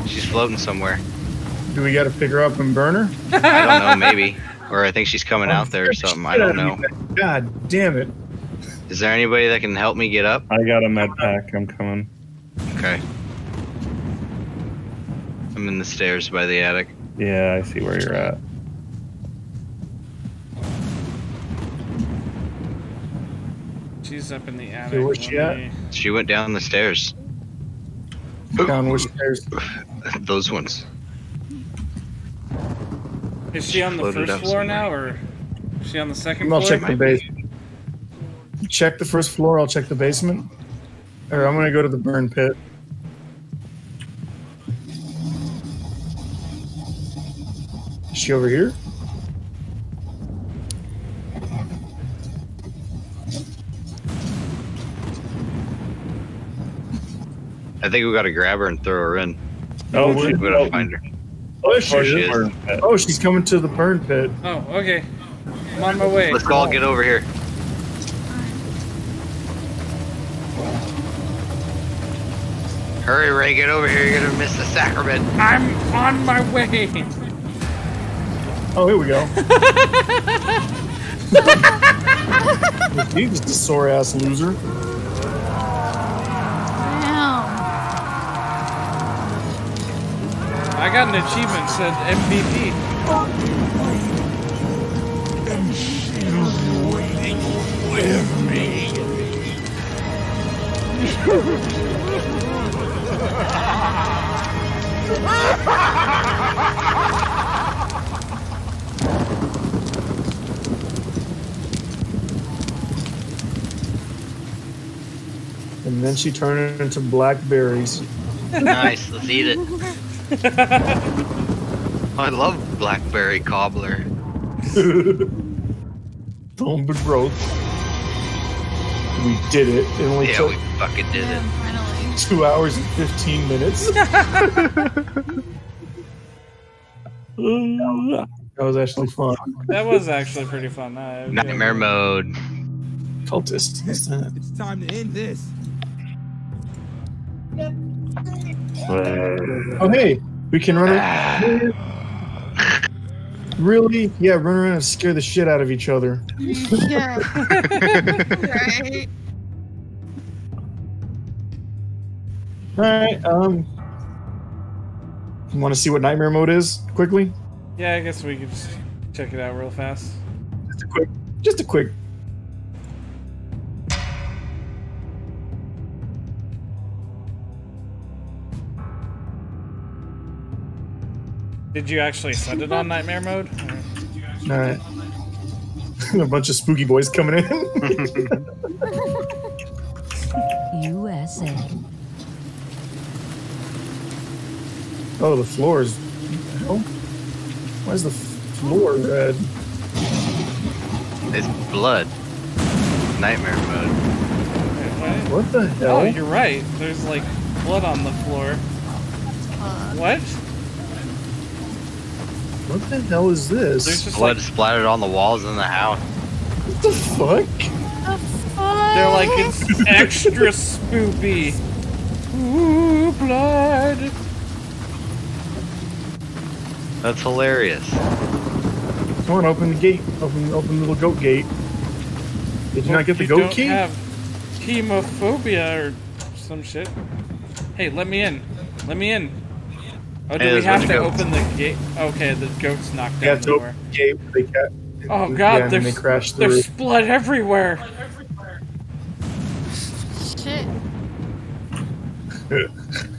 She's floating somewhere. Do we got to pick her up and burn her? I don't know, maybe. Or I think she's coming out there or something. I don't know. God damn it. Is there anybody that can help me get up? I got a med pack. I'm coming. Okay. I'm in the stairs by the attic. Yeah, I see where you're at. She's up in the attic. Okay, where's she at? me- She went down the stairs. Down which stairs? Those ones. Is she on the Floated first floor somewhere. now, or is she on the 2nd I'll floor? check the base. Check the first floor. I'll check the basement. Or I'm gonna go to the burn pit. Is she over here? I think we gotta grab her and throw her in. Oh, we're- she's We gotta find her. Oh, There she she is. is. Oh, she's coming to the burn pit. Oh, okay. I'm on my way. Let's all get over here. Hurry, Rae, get over here. You're gonna miss the sacrament. I'm on my way. Oh, here we go. He's just a sore ass loser. Damn. I got an achievement said MVP. And then she turned it into blackberries. nice. Let's eat it. I love blackberry cobbler. Don't be broke. We did it. It only Yeah, took we fucking did it. Finally. two hours and 15 minutes. That was actually fun. That was actually pretty fun. I, Nightmare mode. Cultist. It's time to end this. Oh, hey, we can run around. Ah. Really? Yeah, run around and scare the shit out of each other. Yeah. right. All right. Um, you want to see what nightmare mode is quickly? Yeah, I guess we could just check it out real fast. Just a quick. Just a quick. Did you actually set it on nightmare mode? All right. a bunch of spooky boys coming in. USA. Oh, the floor is. Oh, why is the floor red? It's blood. Nightmare mode. Wait, what? What the hell? Oh, you're right. There's like blood on the floor. What? What the hell is this? There's just Blood like splattered on the walls in the house. What the fuck? The fuck? They're like it's extra spoopy. Ooh, blood. That's hilarious. Come on, open the gate. Open, open the little goat gate. Did you not get the you goat don't key? have chemophobia or some shit. Hey, let me in. Let me in. Oh, do Hey, we have to bunch open the gate? Okay, the goat's knocked You down have the to open the gate. where They cat, Oh god, and then they there's, crash through. there's blood everywhere. Shit.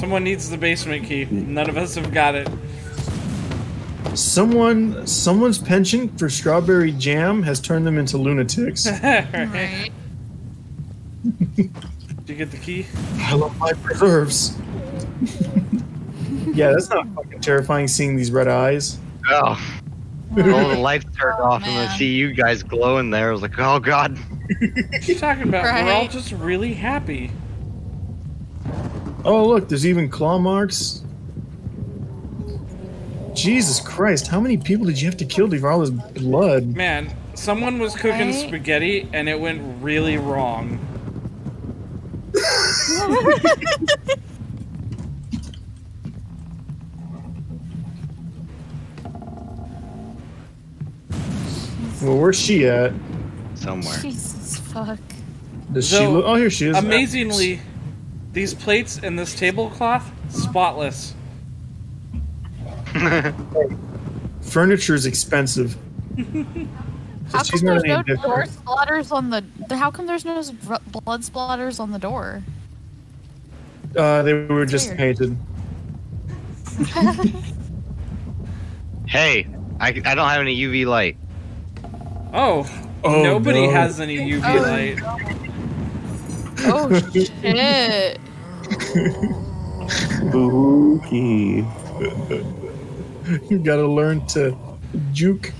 Someone needs the basement key. None of us have got it. Someone, someone's penchant for strawberry jam has turned them into lunatics. Right. Did you get the key? I love my preserves. yeah, that's not fucking terrifying seeing these red eyes. Oh. All the lights turned Oh, off and I see you guys glowing there. I was like, oh god. What are you talking about? We're all just really happy. Oh, look, there's even claw marks. Jesus Christ, how many people did you have to kill to for all this blood? Man, someone was cooking Right? spaghetti and it went really wrong. Well, where's she at? Somewhere. Jesus fuck. Does she look? Oh, here she is. Amazingly, these plates and this tablecloth, spotless. Furniture is expensive. How come there's no different. door splatters on the? How come there's no blood splatters on the door? Uh, they were just weird. painted. hey, I, I don't have any UV light. Oh, Oh, nobody no. has any UV Oh. light. Oh shit! Spooky. You gotta learn to juke.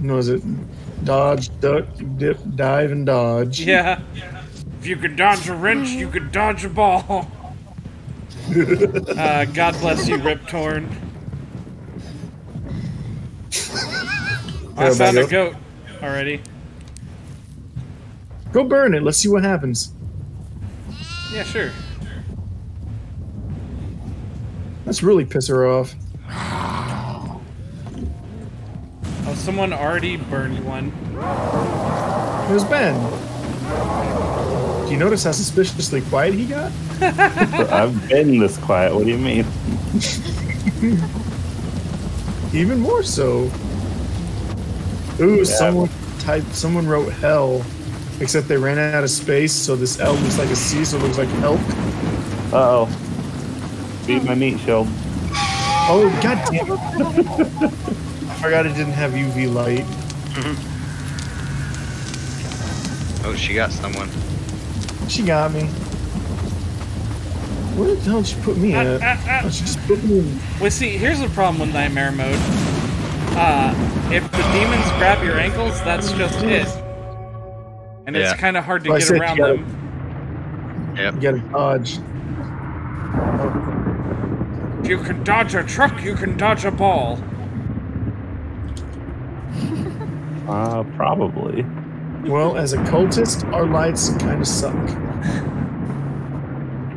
No, is it dodge, duck, dip, dive, and dodge? Yeah. If you could dodge a wrench, you could dodge a ball. uh, God bless you, Rip Torn. I Yeah, found a goat already. Go burn it. Let's see what happens. Yeah, sure. Let's really piss her off. Oh, someone already burned one. Where's Ben? Do you notice how suspiciously quiet he got? I've been this quiet. What do you mean? Even more so. Ooh, someone typed. Someone wrote hell, except they ran out of space, so this L looks like a C, so it looks like elk. Uh oh. Beat my meat shield. Oh god damn it! I forgot it didn't have UV light. Oh, she got someone. She got me. Where the hell did she put me at? Ah, ah, Oh, she just put me in. Well, see, here's the problem with Nightmare Mode. Uh, if the demons grab your ankles, that's just it. And it's kind of hard to Well, I get said you around gotta- them. Yep. You gotta dodge. If you can dodge a truck, you can dodge a ball. Uh, probably. Well, as a cultist, our lights kind of suck.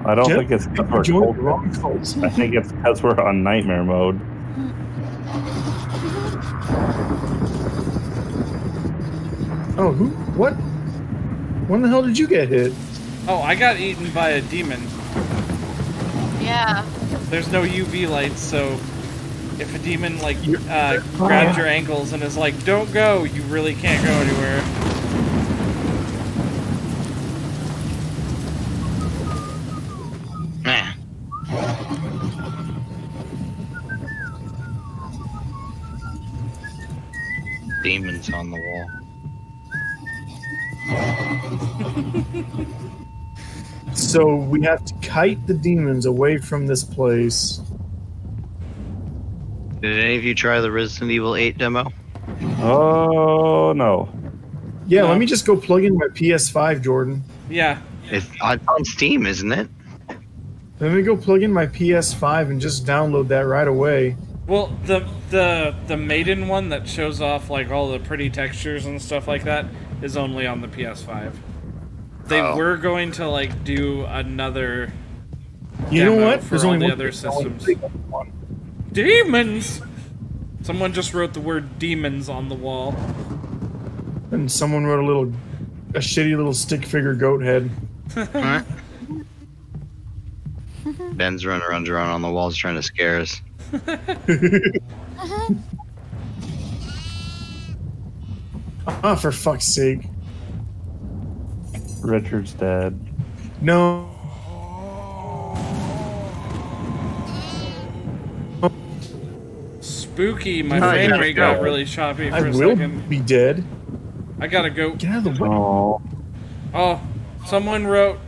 I don't Jeff, think it's because we're joined cold. wrong cult. I think it's because we're on nightmare mode. Oh, who? What? When the hell did you get hit? Oh, I got eaten by a demon. Yeah. There's no UV lights, so if a demon like uh, grabs your ankles and is like, "Don't go," you really can't go anywhere. So we have to kite the demons away from this place. Did any of you try the Resident Evil 8 demo? Oh no. Yeah, No. let me just go plug in my PS5, Jordan. Yeah, It's on on Steam, isn't it? Let me go plug in my PS5 and just download that right away. Well, the the the maiden one that shows off like all the pretty textures and stuff like that is only on the PS5. They Oh. were going to like do another You know demo what? for There's all only the one- other systems. one. Demons. Someone just wrote the word demons on the wall. And someone wrote a little, a shitty little stick figure goat head. Alright. Ben's running around around on the walls trying to scare us. Ah, for fuck's sake. Richard's dead. No. Spooky. My No, frame yeah, got go. really choppy for I a will second. be dead. I gotta go. Get out of the way. Oh, Oh, someone wrote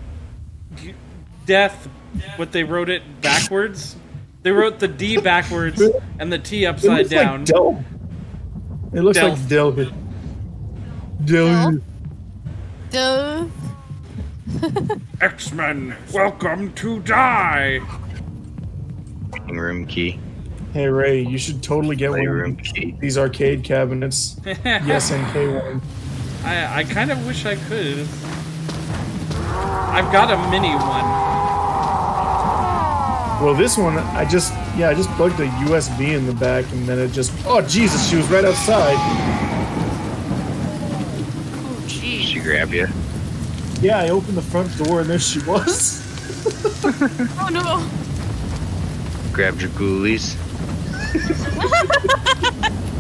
death, but they wrote it backwards. They wrote the D backwards and the T It upside looks down. like Del. It looks Delph. like Del. Del. Duh. X Men, welcome to die. Meeting room key. Hey Rae, you should totally get one Playroom of key. these arcade cabinets. Yes, and K1. I I kind of wish I could. I've got a mini one. Well, this one, I just, yeah, I just plugged a USB in the back and then it just, oh Jesus, she was right outside. Oh, gee. She grabbed you. Yeah, I opened the front door and there she was. Oh no. Grabbed your ghoulies.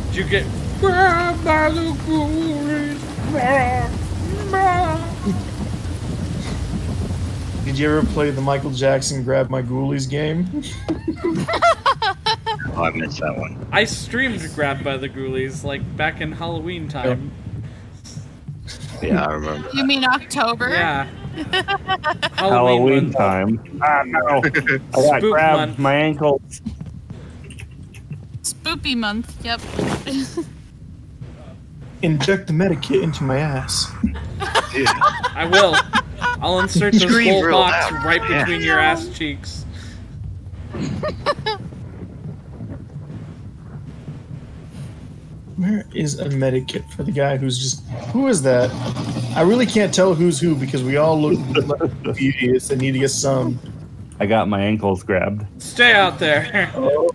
Did you get grabbed by the ghoulies? Bah, bah. Did you ever play the Michael Jackson Grab My Ghoulies game? Oh, I missed that one. I streamed Grabbed by the Ghoulies like back in Halloween time. Yeah, I remember. You mean October? Yeah. Halloween month. time. Ah, no. I got Spook grabbed month. my ankles. Spoopy month. Yep. Inject the Medikit into my ass. I will. I'll insert the whole box loud. right Yeah. between your ass cheeks. Where is a Medikit for the guy who's just, who is that? I really can't tell who's who because we all look like idiots that need to get some. I got my ankles grabbed. Stay out there.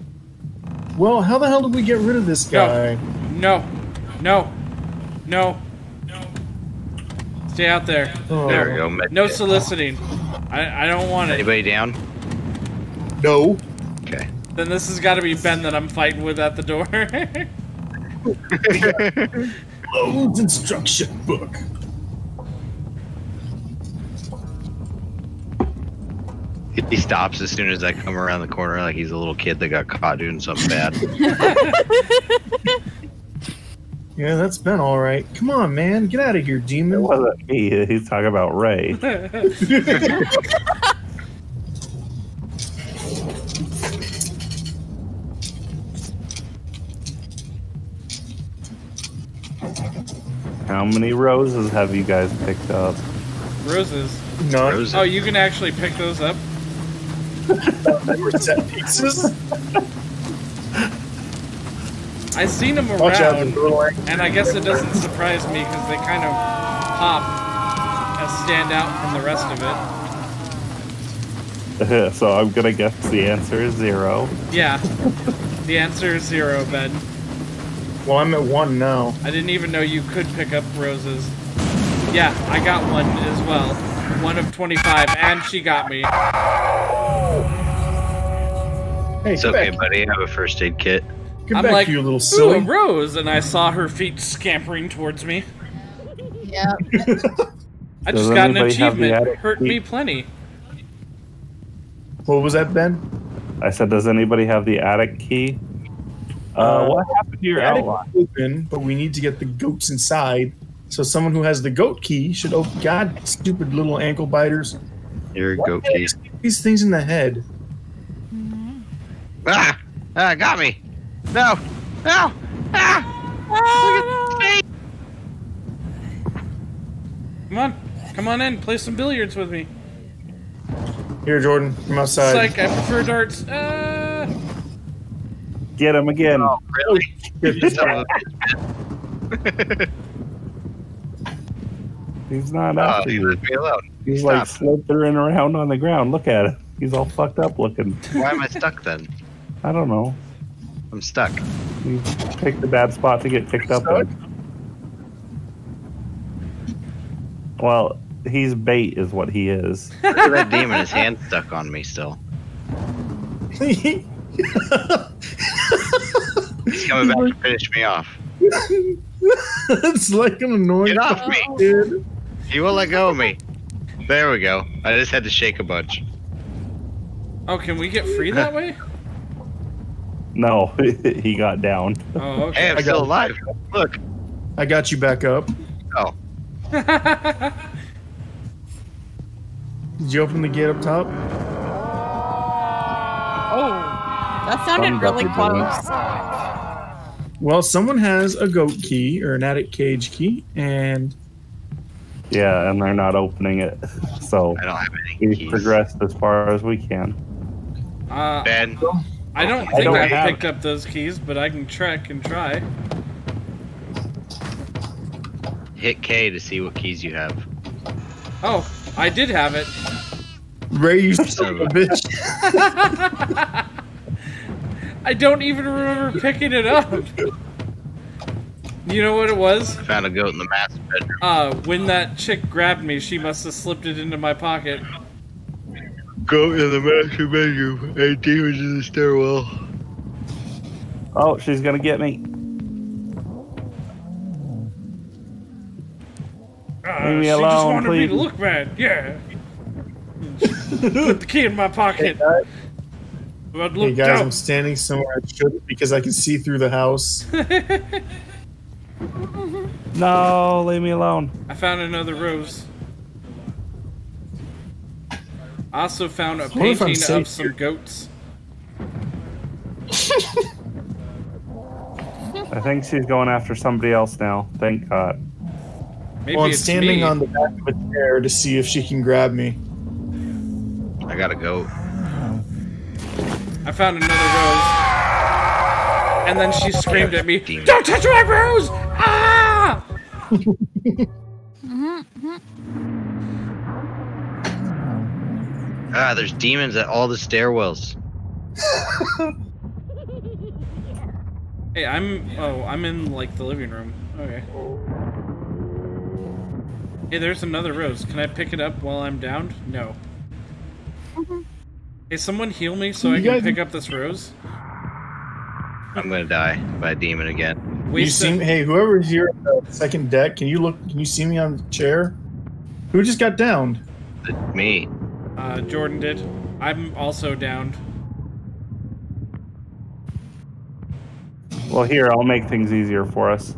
Well, how the hell did we get rid of this guy? No. No. No. Stay out there. Oh, There we go. med No soliciting. I, I don't want it. Anybody down? No. Okay. Then this has got to be Ben that I'm fighting with at the door. Loads instruction book. He stops as soon as I come around the corner, like he's a little kid that got caught doing something bad. Yeah, that's been all right. Come on, man, get out of here, demon. It demon. wasn't me. He's talking about Rae. How many roses have you guys picked up? Roses. Not Roses. Oh, you can actually pick those up. they were set pieces. I seen them around, the and I guess it doesn't surprise me because they kind of pop and stand out from the rest of it. so I'm gonna guess the answer is zero. Yeah. The answer is zero, Ben. Well, I'm at one now. I didn't even know you could pick up roses. Yeah, I got one as well. One of 25, and she got me. Hey, It's okay, back, buddy. I have a first aid kit. get I'm back like, you little Ooh, a silly. rose, and I saw her feet scampering towards me. Yeah. I just got an anybody have the achievement. attic Hurt key? me plenty. What was that, Ben? I said, does anybody have the attic key? Uh, Uh, what happened to your attic outline? open, but we need to get the goats inside. So someone who has the goat key should open. God, stupid little ankle biters. Your Why goat can't key. These things in the head. Ah! Ah! Got me! No! No! Ah! Look at Come on. Come on in. Play some billiards with me. Here, Jordan, from outside. Psych, I prefer darts. Uh, Get him again. Oh, really? You son of a bitch. He's not after you you. me alone. He's stop. like slithering around on the ground. Look at it. He's all fucked up looking. Why am I stuck then? I don't know. I'm stuck. You picked the bad spot to get picked up Stuck? in. Well, he's bait, is what he is. Look at that demon. His hand stuck on me still. He's coming back to finish me off. it's like an annoying Get off me! kid. He won't let go of me. There we go. I just had to shake a bunch. Oh, can we get free that way? No, he got down. Oh, Hey, okay. I'm still alive. Look. I got you back up. Oh, Did you open the gate up top? Oh, that sounded really up, you're doing close. Well, someone has a goat key or an attic cage key, and Yeah, and they're not opening it. So I don't have any we've keys. progressed as far as we can. Uh, Ben, I don't I think don't I, have- picked up those keys, but I can track and try. hit K to see what keys you have. Oh, I did have it. Rae, you son of a bitch. I don't even remember picking it up. You know what it was? I found a goat in the master bedroom. Uh, when that chick grabbed me, she must have slipped it into my pocket. Goat in the master bedroom. And demons in the stairwell. Oh, she's gonna get me. Uh, Leave me she just alone, wanted me to look bad. Yeah. Put the key in my pocket. Hey, guys. But Hey look guys, I'm standing somewhere I shouldn't because I can see through the house. No, leave me alone. I found another rose. I also found a wonder painting of some goats. I think she's going after somebody else now. Thank God. Maybe well, I'm standing me. on the back of a chair to see if she can grab me. I got a goat. I found another rose. And then she screamed at me, Don't touch my rose! Ah! Ah, there's demons at all the stairwells. Hey, I'm. Oh, I'm in, like, the living room. Okay. Hey, there's another rose. Can I pick it up while I'm downed? No. Hey, someone heal me so You I can guys- pick up this rose? I'm gonna die by a demon again. you Waste see me? Hey, whoever's here at the second deck, can you look? Can you see me on the chair? Who just got downed? Me. Uh, Jordan did. I'm also downed. Well, here I'll make things easier for us.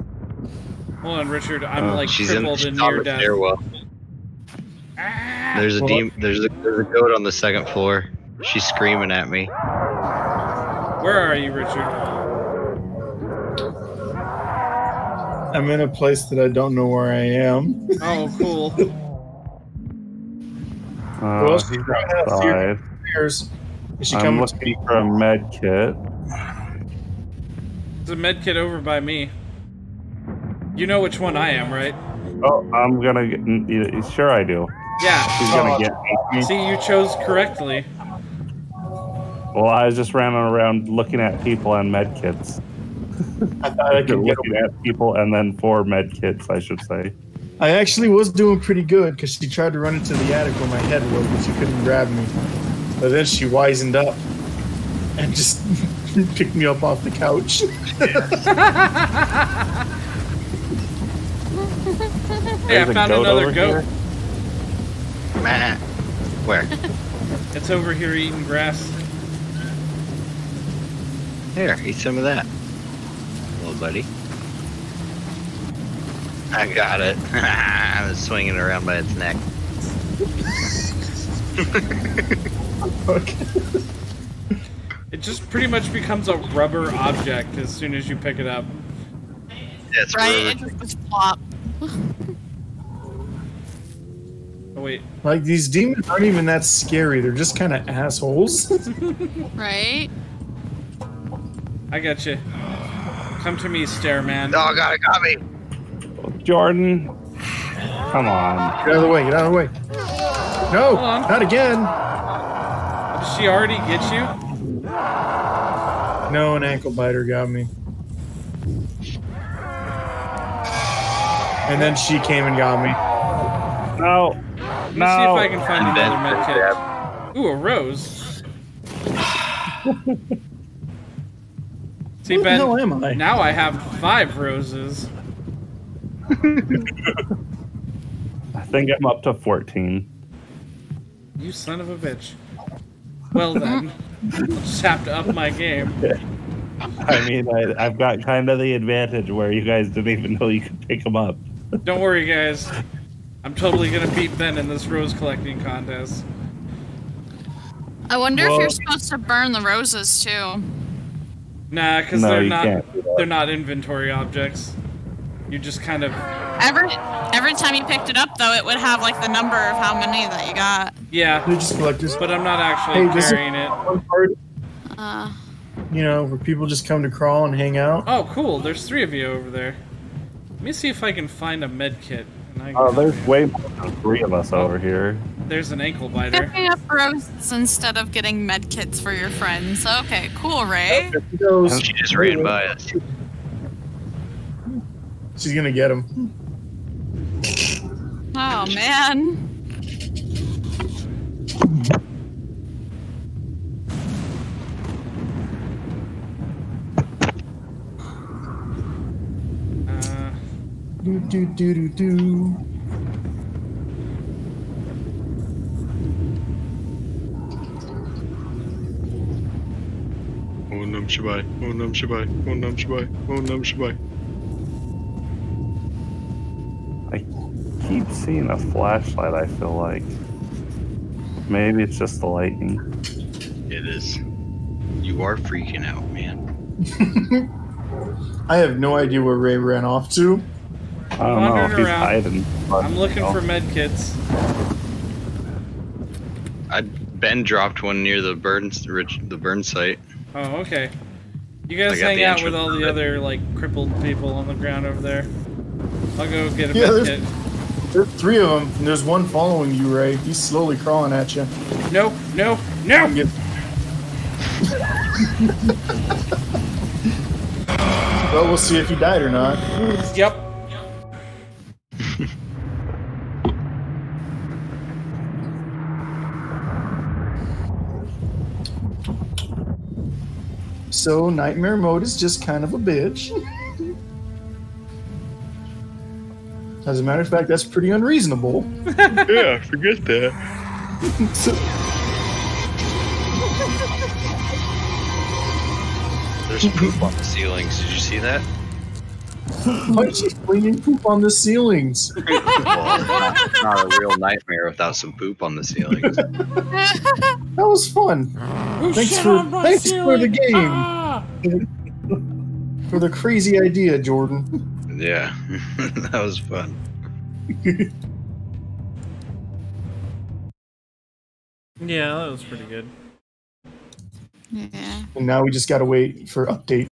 Hold on, Richard. I'm Uh, like She's in crippled she's and near the death. stairwell. There's a Well- demon. There's a, there's a goat on the second floor. She's screaming at me. Where are you, Richard? I'm in a place that I don't know where I am. Oh, cool. Uh, Well, she's right here. outside. Stairs. Is she I'm coming? looking for a med kit. There's a med kit over by me. You know which one I am, right? Oh, I'm gonna get. Sure, I do. Yeah. She's Oh. gonna get me. See, you chose correctly. Well, I was just running around looking at people and med kits. I thought I could get looking at people and then four med kits, I should say. I actually was doing pretty good because she tried to run into the attic where my head was, but she couldn't grab me. But then she wisened up and just picked me up off the couch. Hey, I found goat another goat. here. Where? It's over here eating grass. Here, eat some of that. Little buddy. I got it. I was swinging around by its neck. It just pretty much becomes a rubber object as soon as you pick it up. Yeah, it's Right? really It just goes plop. Oh wait, Like these demons aren't even that scary. They're just kind of assholes. Right? I got you. Come to me, Stairman. Oh god, it got me. Jordan, come on. Get out of the way. Get out of the way. No, not again. Did she already get you? No, an ankle biter got me. And then she came and got me. No, Let me no. see if I can find another medkit. Ooh, a rose. see, Where the Ben. hell am I? Now I have five roses. I think I'm up to 14. You son of a bitch. Well then, I'll just have to up my game. I mean, I, I've got kind of the advantage where you guys didn't even know you could pick them up. Don't worry, guys. I'm totally gonna beat Ben in this rose collecting contest. I wonder if you're supposed to burn the roses too. Nah, because No, they're not. can't do that. They're not inventory objects. You just kind of. Every every time you picked it up though, it would have like the number of how many that you got. Yeah, They're just collectors. but I'm not actually Hey, carrying it. Part, Uh, you know, where people just come to crawl and hang out. Oh, cool. There's three of you over there. Let me see if I can find a med kit. Oh, can- there's way more than three of us over here. There's an ankle biter. picking up roses instead of getting med kits for your friends. Okay, cool, Rae. Goes, She just ran by us. She's gonna get him. Oh man. Uh, Do do do do do. Nam Shibai. Oh Nam Shibai. Oh Nam Shibai. Oh Nam Shibai. I keep seeing a flashlight, I feel like. Maybe it's just the lightning. It is. You are freaking out, man. I have no idea where Rae ran off to. I don't know if he's around. hiding. I'm looking you know. for med kits. I Ben dropped one near the burn the burn site. Oh, okay. You guys hang out with all the other like crippled people on the ground over there. I'll go get a Yeah, med there's- There's three of them, and there's one following you, Rae. He's slowly crawling at you. No, no, no! Get- well, we'll see if he died or not. Yep. So, nightmare mode is just kind of a bitch. As a matter of fact, that's pretty unreasonable. yeah, forget that. There's poop on the ceilings. Did you see that? Why is she flinging poop on the ceilings? well, it's not, it's not a real nightmare without some poop on the ceilings. That was fun. Who Thanks for on my thanks for the game. Ah! For the crazy idea, Jordan. yeah, that was fun. Yeah, that was pretty good. Yeah. And now we just gotta wait for update.